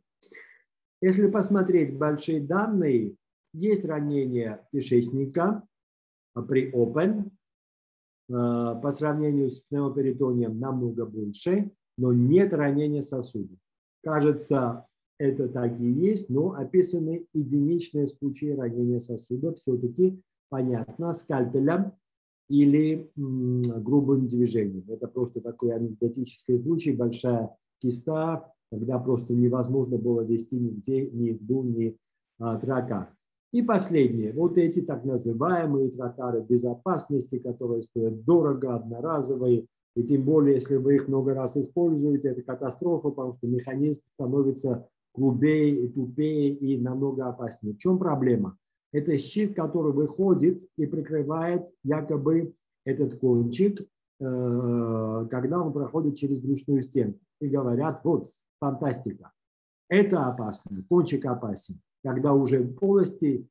Если посмотреть большие данные, есть ранение кишечника при open, э, по сравнению с пневмоперитонием намного больше, но нет ранения сосудов. Кажется, это так и есть, но описаны единичные случаи ранения сосудов. Все-таки понятно, скальпелем или грубым движением. Это просто такой анекдотический случай, большая киста, когда просто невозможно было вести нигде ни иглу, ни а, тракар. И последнее, вот эти так называемые тракары безопасности, которые стоят дорого, одноразовые, и тем более, если вы их много раз используете, это катастрофа, потому что механизм становится грубее и тупее и намного опаснее. В чем проблема? Это щит, который выходит и прикрывает якобы этот кончик, э, когда он проходит через брюшную стенку. И говорят, вот, фантастика. Это опасно, кончик опасен. Когда уже полости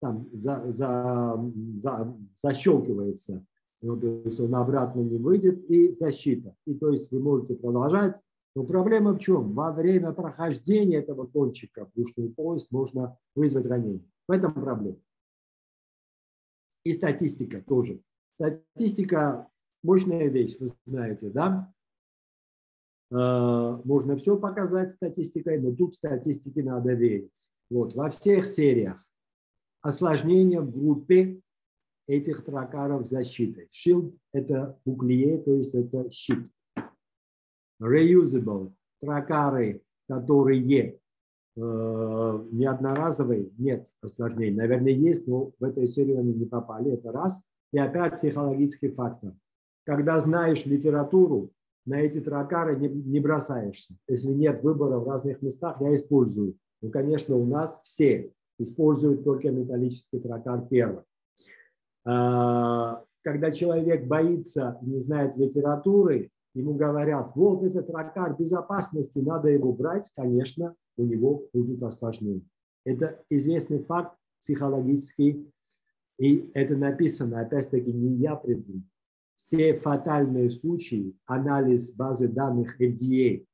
там за, за, за, защелкивается ну, то есть он обратно не выйдет, и защита. И то есть вы можете продолжать. Но проблема в чем? Во время прохождения этого кончика в брюшную полость можно вызвать ранение. В этом проблема. И статистика тоже. Статистика – мощная вещь, вы знаете, да? Э, можно все показать статистикой, но тут статистике надо верить. Вот, во всех сериях осложнения в группе этих тракаров защитой. Shield – это буклие, то есть это щит. Reusable – тракары, которые э, не одноразовые, нет осложнений. Наверное, есть, но в этой серии они не попали, это раз. И опять психологический фактор. Когда знаешь литературу, на эти тракары не, не бросаешься. Если нет выбора в разных местах, я использую. Ну, конечно, у нас все используют только металлический тракар первый. А, когда человек боится, не знает литературы, ему говорят, вот этот ракар безопасности, надо его брать, конечно, у него будут осложнения. Это известный факт психологический, и это написано, опять-таки, не я придумал. Все фатальные случаи, анализ базы данных FDA,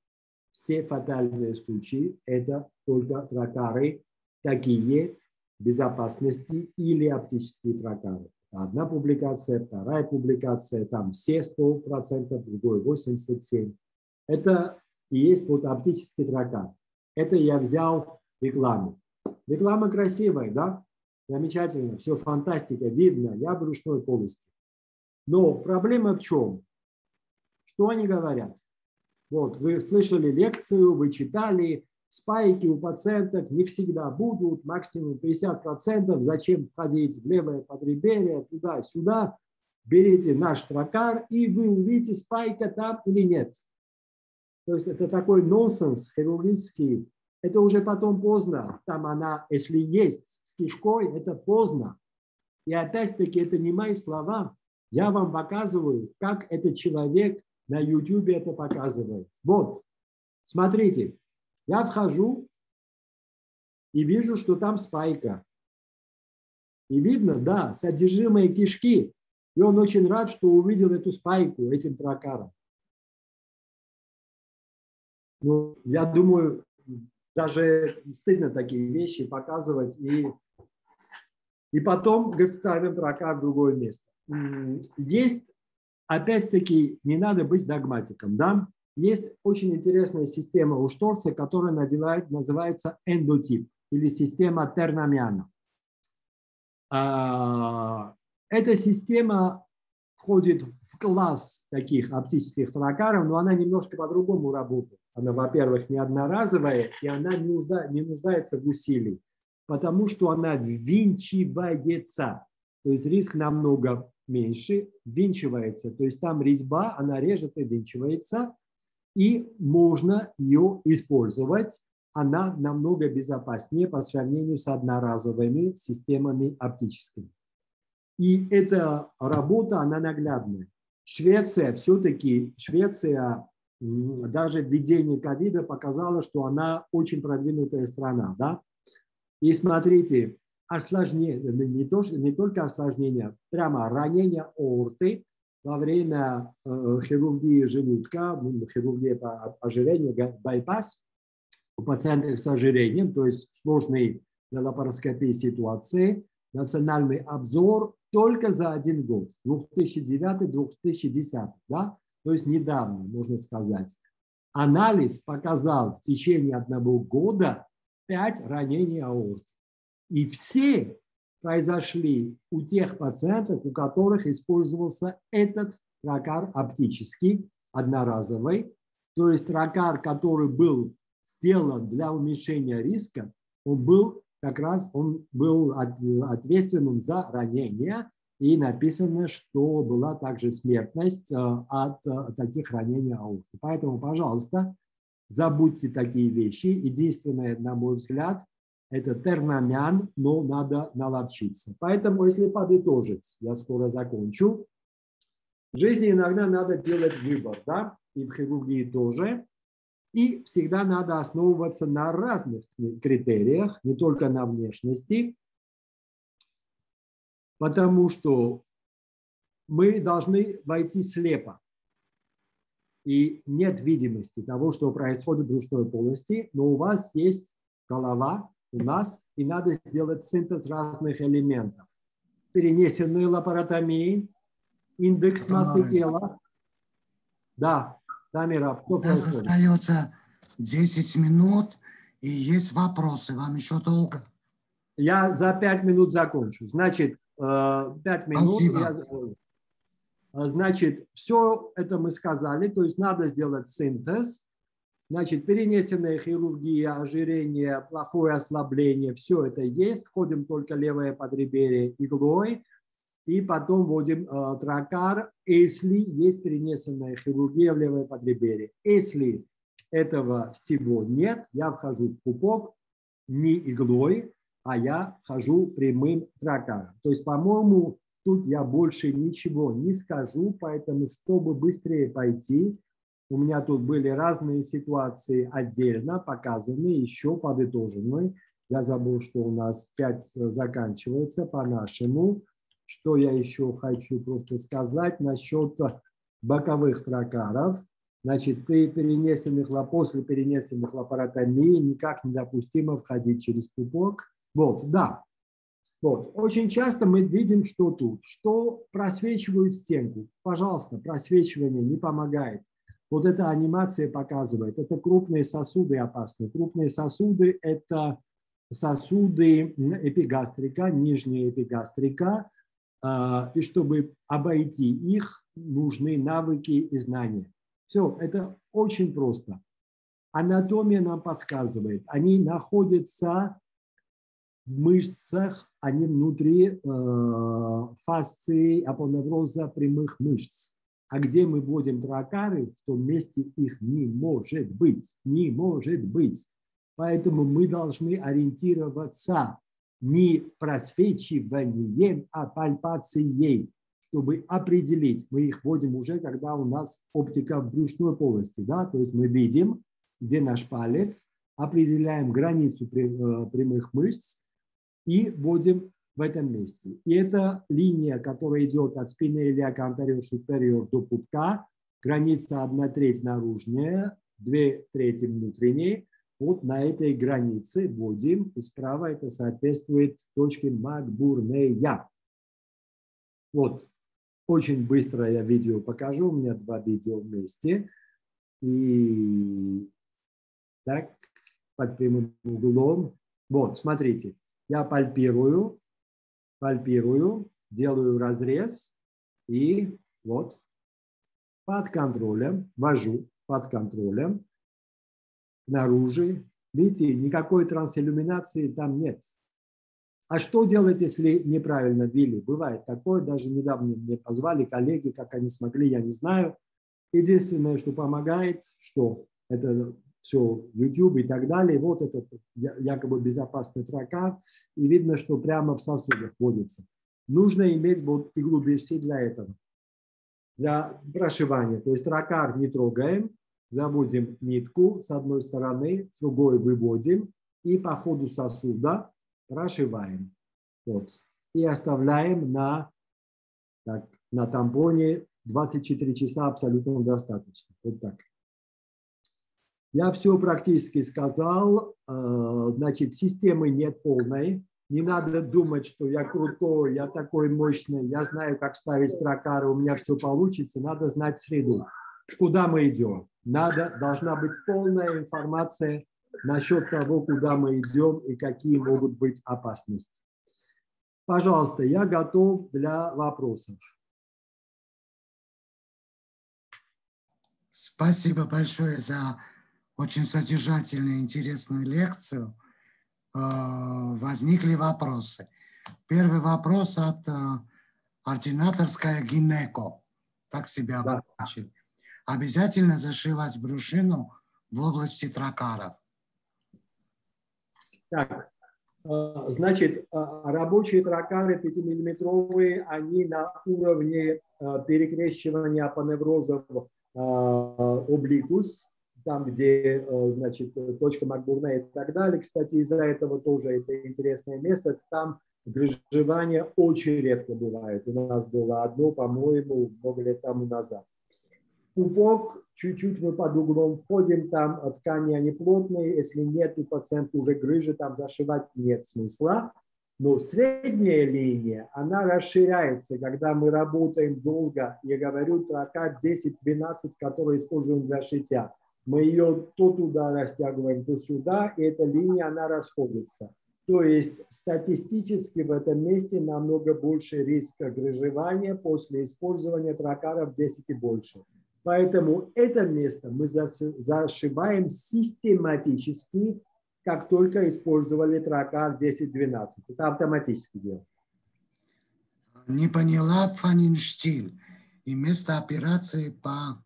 все фатальные случаи – это только тракары, такие безопасности или оптические тракары. Одна публикация, вторая публикация, там все 100%, другой 87%. Это и есть вот оптический тракат. Это я взял рекламу. Реклама красивая, да? Замечательно, все фантастика, видно, я в брюшной полости. Но проблема в чем? Что они говорят? Вот, вы слышали лекцию, вы читали, Спайки у пациенток не всегда будут, максимум 50%. Зачем входить в левое потребление туда-сюда? Берите наш тракар, и вы увидите, спайка там или нет. То есть это такой нонсенс хирургический. Это уже потом поздно. Там она, если есть с кишкой, это поздно. И опять-таки это не мои слова. Я вам показываю, как этот человек на YouTube это показывает. Вот, смотрите, я вхожу и вижу, что там спайка. И видно, да, содержимое кишки. И он очень рад, что увидел эту спайку этим тракаром. Ну, я думаю, даже стыдно такие вещи показывать. И, и потом, говорит, ставим тракар в другое место. Есть, опять-таки, не надо быть догматиком, да? Есть очень интересная система у Шторца, которая надевает, называется эндотип или система Тернамяна. А, Эта система входит в класс таких оптических тракаров, но она немножко по-другому работает. Она, во-первых, не одноразовая, и она не, нужда, не нуждается в усилии, потому что она ввинчивается. То есть риск намного меньше, ввинчивается. То есть там резьба, она режет и ввинчивается, и можно ее использовать. Она намного безопаснее по сравнению с одноразовыми системами оптическими. И эта работа, она наглядная. Швеция, все-таки Швеция даже введение ковида показало, что она очень продвинутая страна. Да? И смотрите, осложнение, не, то, не только осложнения, прямо ранение аорты во время э, хирургии желудка, хирургии по ожирению, байпас у пациентов с ожирением, то есть сложной лапароскопии ситуации, национальный обзор только за один год, 2009-2010, да? то есть недавно, можно сказать. Анализ показал в течение одного года 5 ранений аорты. И все произошли у тех пациентов, у которых использовался этот тракар оптический, одноразовый. То есть тракар, который был сделан для уменьшения риска, он был как раз он был ответственным за ранение, и написано, что была также смертность э, от э, таких ранений аорты. Поэтому, пожалуйста, забудьте такие вещи. Единственное, на мой взгляд, это тернамян, но надо наловчиться. Поэтому, если подытожить, я скоро закончу. В жизни иногда надо делать выбор, да, и в хирургии тоже. И всегда надо основываться на разных критериях, не только на внешности, потому что мы должны войти слепо. И нет видимости того, что происходит в брюшной полости, но у вас есть голова, у нас, и надо сделать синтез разных элементов. Перенесенные лапаротомии, индекс массы тела. Да, Тамира, что У нас происходит? остается 10 минут, и есть вопросы. Вам еще долго? Я за 5 минут закончу. Значит, 5 э, минут. Спасибо. Я... Э, значит, все это мы сказали, то есть надо сделать синтез. Значит, перенесенная хирургия, ожирение, плохое ослабление, все это есть. Входим только левое подреберье иглой и потом вводим э, тракар, если есть перенесенная хирургия в левое подреберье. Если этого всего нет, я вхожу в пупок не иглой, а я вхожу прямым тракаром. То есть, по-моему, тут я больше ничего не скажу, поэтому, чтобы быстрее пойти, у меня тут были разные ситуации отдельно показаны, еще подытожены. Я забыл, что у нас 5 заканчивается по-нашему. Что я еще хочу просто сказать насчет боковых тракаров. Значит, при перенесенных, после перенесенных лапаротомии никак недопустимо входить через пупок. Вот, да. Вот. Очень часто мы видим, что тут, что просвечивают стенку. Пожалуйста, просвечивание не помогает. Вот эта анимация показывает, это крупные сосуды опасны. Крупные сосуды – это сосуды эпигастрика, нижняя эпигастрика, а, и чтобы обойти их, нужны навыки и знания. Все, это очень просто. Анатомия нам подсказывает. Они находятся в мышцах, они внутри э, фасции апоневроза прямых мышц. А где мы вводим тракары, в том месте их не может быть. Не может быть. Поэтому мы должны ориентироваться не просвечиванием, а пальпацией, чтобы определить. Мы их вводим уже, когда у нас оптика в брюшной полости. Да? То есть мы видим, где наш палец, определяем границу э, прямых мышц и вводим в этом месте. И это линия, которая идет от спины илиака anterior superior до пупка, граница 1 треть наружная, 2 трети внутренней, вот на этой границе вводим, и справа это соответствует точке Макбурнея. Вот, очень быстро я видео покажу, у меня два видео вместе. И так, под прямым углом. Вот, смотрите, я пальпирую, пальпирую, делаю разрез и вот под контролем, вожу под контролем, наружу. Видите, никакой трансиллюминации там нет. А что делать, если неправильно ввели? Бывает такое, даже недавно мне позвали коллеги, как они смогли, я не знаю. Единственное, что помогает, что это все YouTube и так далее, вот этот якобы безопасный тракар, и видно, что прямо в сосудах вводится. Нужно иметь вот иглу BFC для этого, для прошивания. То есть тракар не трогаем, заводим нитку с одной стороны, с другой выводим, и по ходу сосуда прошиваем. Вот. И оставляем на, так, на тампоне 24 часа абсолютно достаточно. Вот так. Я все практически сказал. Э, значит, системы нет полной. Не надо думать, что я крутой, я такой мощный, я знаю, как ставить строкары, у меня все получится. Надо знать среду. Куда мы идем? Надо, должна быть полная информация насчет того, куда мы идем и какие могут быть опасности. Пожалуйста, я готов для вопросов. Спасибо большое за очень содержательную интересную лекцию. Э, возникли вопросы. Первый вопрос от э, ординаторская гинеко. Так себя обозначили. Да. Обязательно зашивать брюшину в области тракаров. Так, э, значит, рабочие тракары 5-миллиметровые, они на уровне перекрещивания апоневрозов обликус, там, где, э, значит, точка Макбурна и так далее. Кстати, из-за этого тоже это интересное место. Там грыжевание очень редко бывает. У нас было одно, по-моему, много лет тому назад. Пупок, чуть-чуть мы под углом входим, там ткани они плотные, если нет, у пациента уже грыжи, там зашивать нет смысла. Но средняя линия, она расширяется, когда мы работаем долго. Я говорю, трака 10-12, которые используем для шитья мы ее то туда растягиваем, то сюда, и эта линия, она расходится. То есть статистически в этом месте намного больше риска грыжевания после использования тракаров 10 и больше. Поэтому это место мы зашиваем систематически, как только использовали тракар 10-12. Это автоматически дело. Не поняла Фанинштиль и место операции по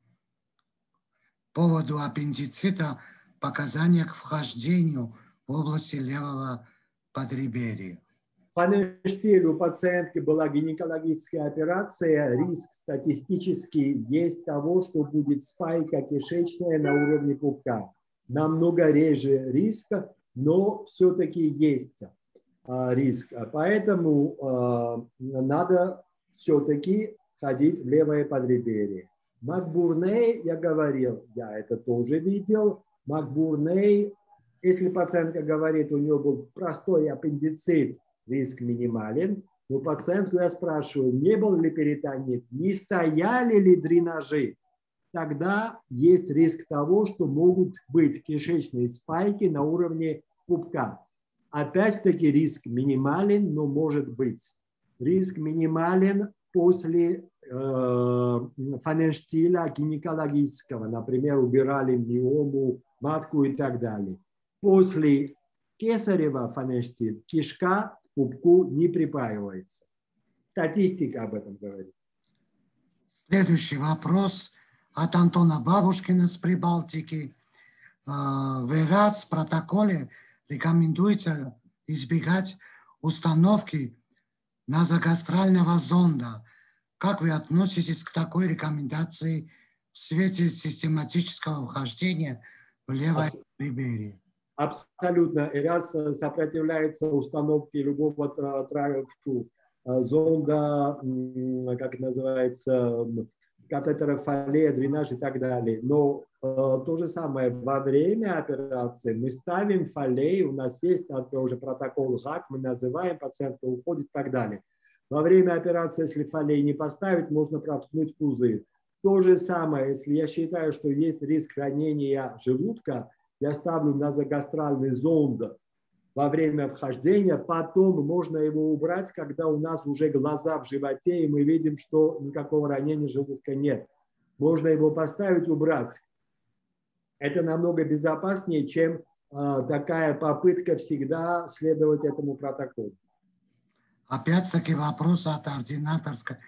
поводу аппендицита показания к вхождению в области левого подреберья. Фанештиль у пациентки была гинекологическая операция. Риск статистически есть того, что будет спайка кишечная на уровне пупка. Намного реже риска, но все-таки есть а, риск. Поэтому а, надо все-таки ходить в левое подреберье. Макбурней, я говорил, я это тоже видел. Макбурней, если пациентка говорит, у нее был простой аппендицит, риск минимален, но пациентку я спрашиваю, не был ли перитонит, не стояли ли дренажи, тогда есть риск того, что могут быть кишечные спайки на уровне пупка. Опять-таки риск минимален, но может быть. Риск минимален после э, фаненштиля гинекологического, например, убирали миому, матку и так далее. После кесарева фаненштиль кишка к пупку не припаивается. Статистика об этом говорит. Следующий вопрос от Антона Бабушкина с Прибалтики. Э, в ИРАС протоколе рекомендуется избегать установки назогастрального зонда. Как вы относитесь к такой рекомендации в свете систематического вхождения в левое Либерии? Абсолютно. ЭРАС сопротивляется установке любого тракту э, зонда, как называется, катетера фоле, дренаж и так далее. Но э, то же самое во время операции мы ставим фолей, у нас есть уже протокол ГАК, мы называем, пациентка уходит и так далее. Во время операции, если фолей не поставить, можно проткнуть пузырь. То же самое, если я считаю, что есть риск ранения желудка, я ставлю назогастральный зонд во время вхождения, потом можно его убрать, когда у нас уже глаза в животе, и мы видим, что никакого ранения желудка нет. Можно его поставить, убрать. Это намного безопаснее, чем э, такая попытка всегда следовать этому протоколу. Опять-таки вопрос от ординаторской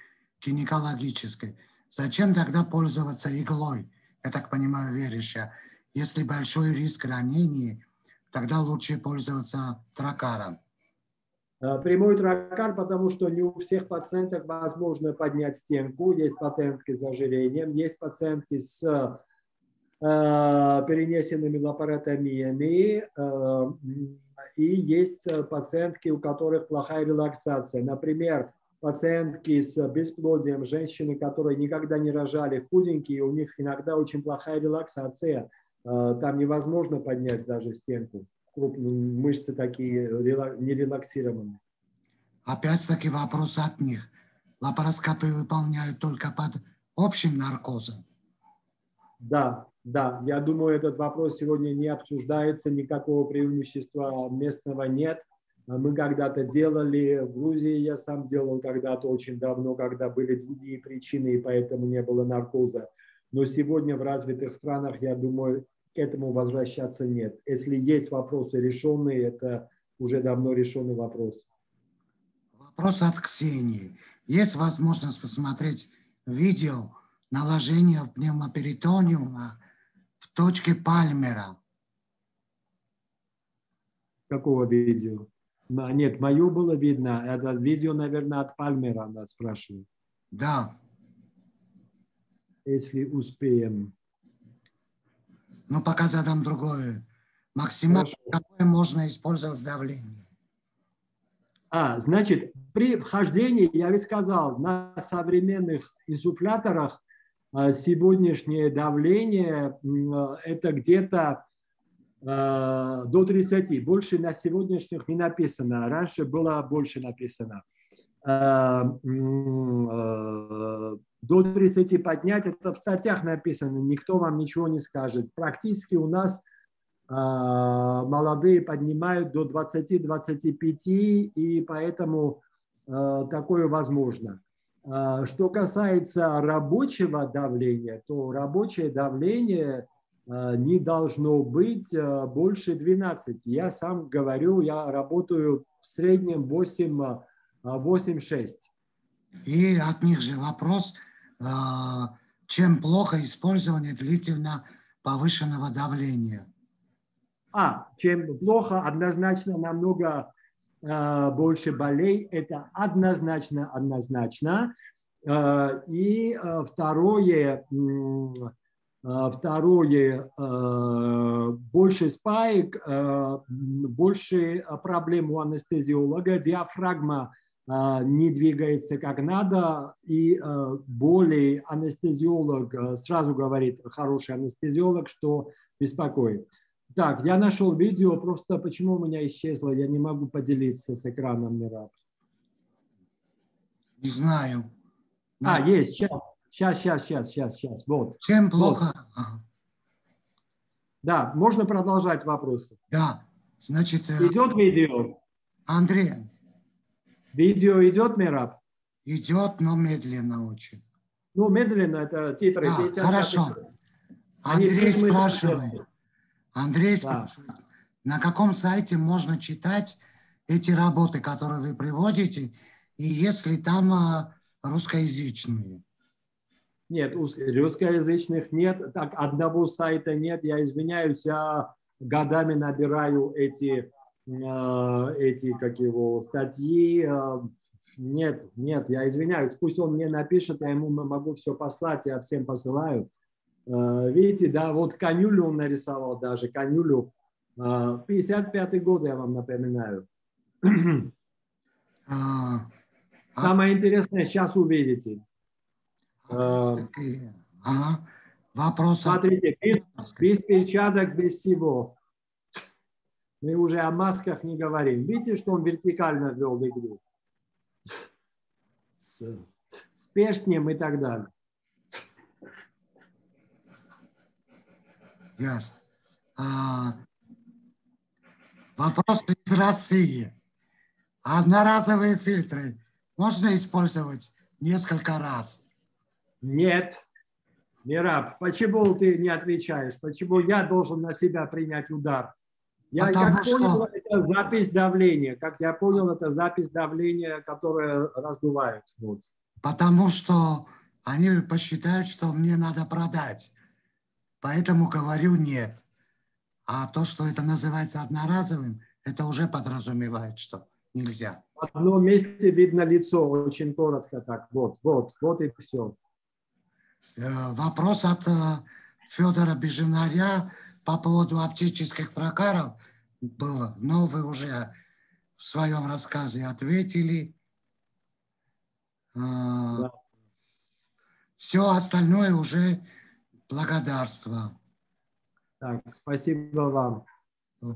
гинекологической. Зачем тогда пользоваться иглой? Я так понимаю, верующая. Если большой риск ранений, тогда лучше пользоваться тракаром. Э, прямой тракар, потому что не у всех пациентов возможно поднять стенку. Есть пациентки с ожирением, есть пациентки с перенесенными лапаротомиями, э, и есть пациентки, у которых плохая релаксация. Например, пациентки с бесплодием, женщины, которые никогда не рожали, худенькие, у них иногда очень плохая релаксация. Там невозможно поднять даже стенку. Мышцы такие не релаксированные. Опять-таки вопрос от них. Лапароскопы выполняют только под общим наркозом? Да, да. Я думаю, этот вопрос сегодня не обсуждается, никакого преимущества местного нет. Мы когда-то делали, в Грузии я сам делал когда-то очень давно, когда были другие причины, и поэтому не было наркоза. Но сегодня в развитых странах, я думаю, к этому возвращаться нет. Если есть вопросы решенные, это уже давно решенный вопрос. Вопрос от Ксении. Есть возможность посмотреть видео наложения пневмоперитониума в точке Пальмера? Какого видео? Нет, мое было видно. Это видео, наверное, от Пальмера она спрашивает. Да. Если успеем. Ну, пока задам другое. Максимально какое можно использовать давление? А, значит, при вхождении, я ведь сказал, на современных инсуфляторах а, сегодняшнее давление а, это где-то а, до 30. Больше на сегодняшних не написано. Раньше было больше написано. До 30 поднять, это в статьях написано, никто вам ничего не скажет. Практически у нас а, молодые поднимают до 20-25, и поэтому а, такое возможно. А, что касается рабочего давления, то рабочее давление не должно быть больше 12. Я сам говорю, я работаю в среднем 8-6. И от них же вопрос, чем плохо использование длительно повышенного давления? А, чем плохо, однозначно намного больше болей. Это однозначно, однозначно. Э, и э, второе, второе больше спаек, э, больше проблем у анестезиолога. Диафрагма не двигается как надо, и более анестезиолог сразу говорит, хороший анестезиолог, что беспокоит. Так, я нашел видео, просто почему у меня исчезло, я не могу поделиться с экраном, Мираб. Не знаю. А, есть, сейчас, сейчас, сейчас, сейчас, сейчас, сейчас, вот. Чем плохо? Вот. Да, можно продолжать вопросы. Да, значит... Э, идет видео? Андрей. Видео идет, Мираб? Идет, но медленно очень. Ну, медленно, это титры. Да, хорошо. Андрей спрашивает. Андрей спрашивает, да. на каком сайте можно читать эти работы, которые вы приводите, и если там а, русскоязычные? Нет, русскоязычных нет. Так, одного сайта нет. Я извиняюсь, я годами набираю эти, э, эти как его, статьи. Э, нет, нет, я извиняюсь. Пусть он мне напишет, я ему могу все послать, я всем посылаю. Э, видите, да, вот конюлю он нарисовал даже, конюлю. 55-й э, год, я вам напоминаю. А, а Самое интересное, сейчас увидите. Э, ага. Вопрос. Смотрите, без, без перчаток, без всего. Мы уже о масках не говорим. Видите, что он вертикально вел игру? С, с перстнем и так далее. Ясно. А, Вопрос из России. Одноразовые фильтры можно использовать несколько раз? Нет. Мираб, почему ты не отвечаешь? Почему я должен на себя принять удар? Я Потому как что- понял, это запись давления. Как я понял, это запись давления, которая раздувает. Вот. Потому что они посчитают, что мне надо продать. Поэтому говорю нет. А то, что это называется одноразовым, это уже подразумевает, что нельзя. В одном месте видно лицо, очень коротко так. Вот, вот, вот и все. Э, Вопрос от э, Федора Беженаря по поводу оптических тракаров был, но вы уже в своем рассказе ответили. Все остальное уже благодарство. Так, спасибо вам.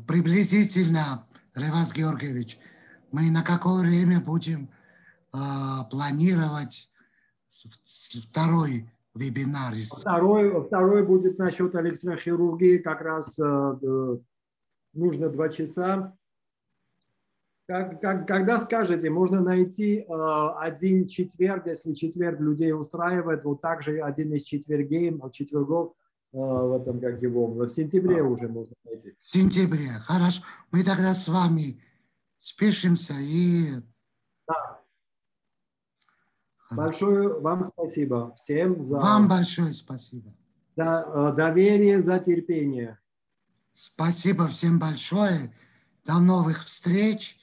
Приблизительно, Ревас Георгиевич, мы на какое время будем э, планировать второй вебинар? Второй, второй будет насчет электрохирургии. Как раз э, э, нужно два часа. Как, как- когда скажете, можно найти э, один четверг, если четверг людей устраивает, вот также один из четвергей, четвергов э, в этом, как его, в сентябре уже можно найти. В сентябре. Хорошо. Мы тогда с вами спишемся и... Да. Большое вам спасибо всем за, Вам большое спасибо. за э, доверие, за терпение. Спасибо всем большое. До новых встреч.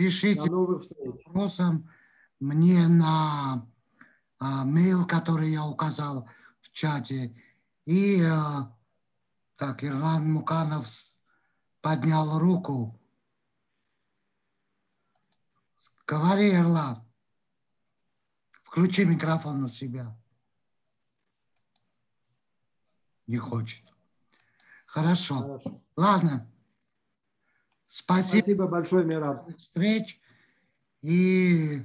Пишите вопросом мне на а, мейл, который я указал в чате. И а, так, Ирлан Муканов поднял руку. Говори, Ирлан. Включи микрофон у себя. Не хочет. Хорошо. Хорошо. Ладно. Спасибо. Спасибо большое, Мираб. встреч. И,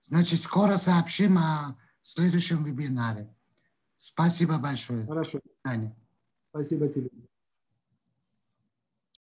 значит, скоро сообщим о следующем вебинаре. Спасибо большое. Хорошо. Свидания. Спасибо тебе.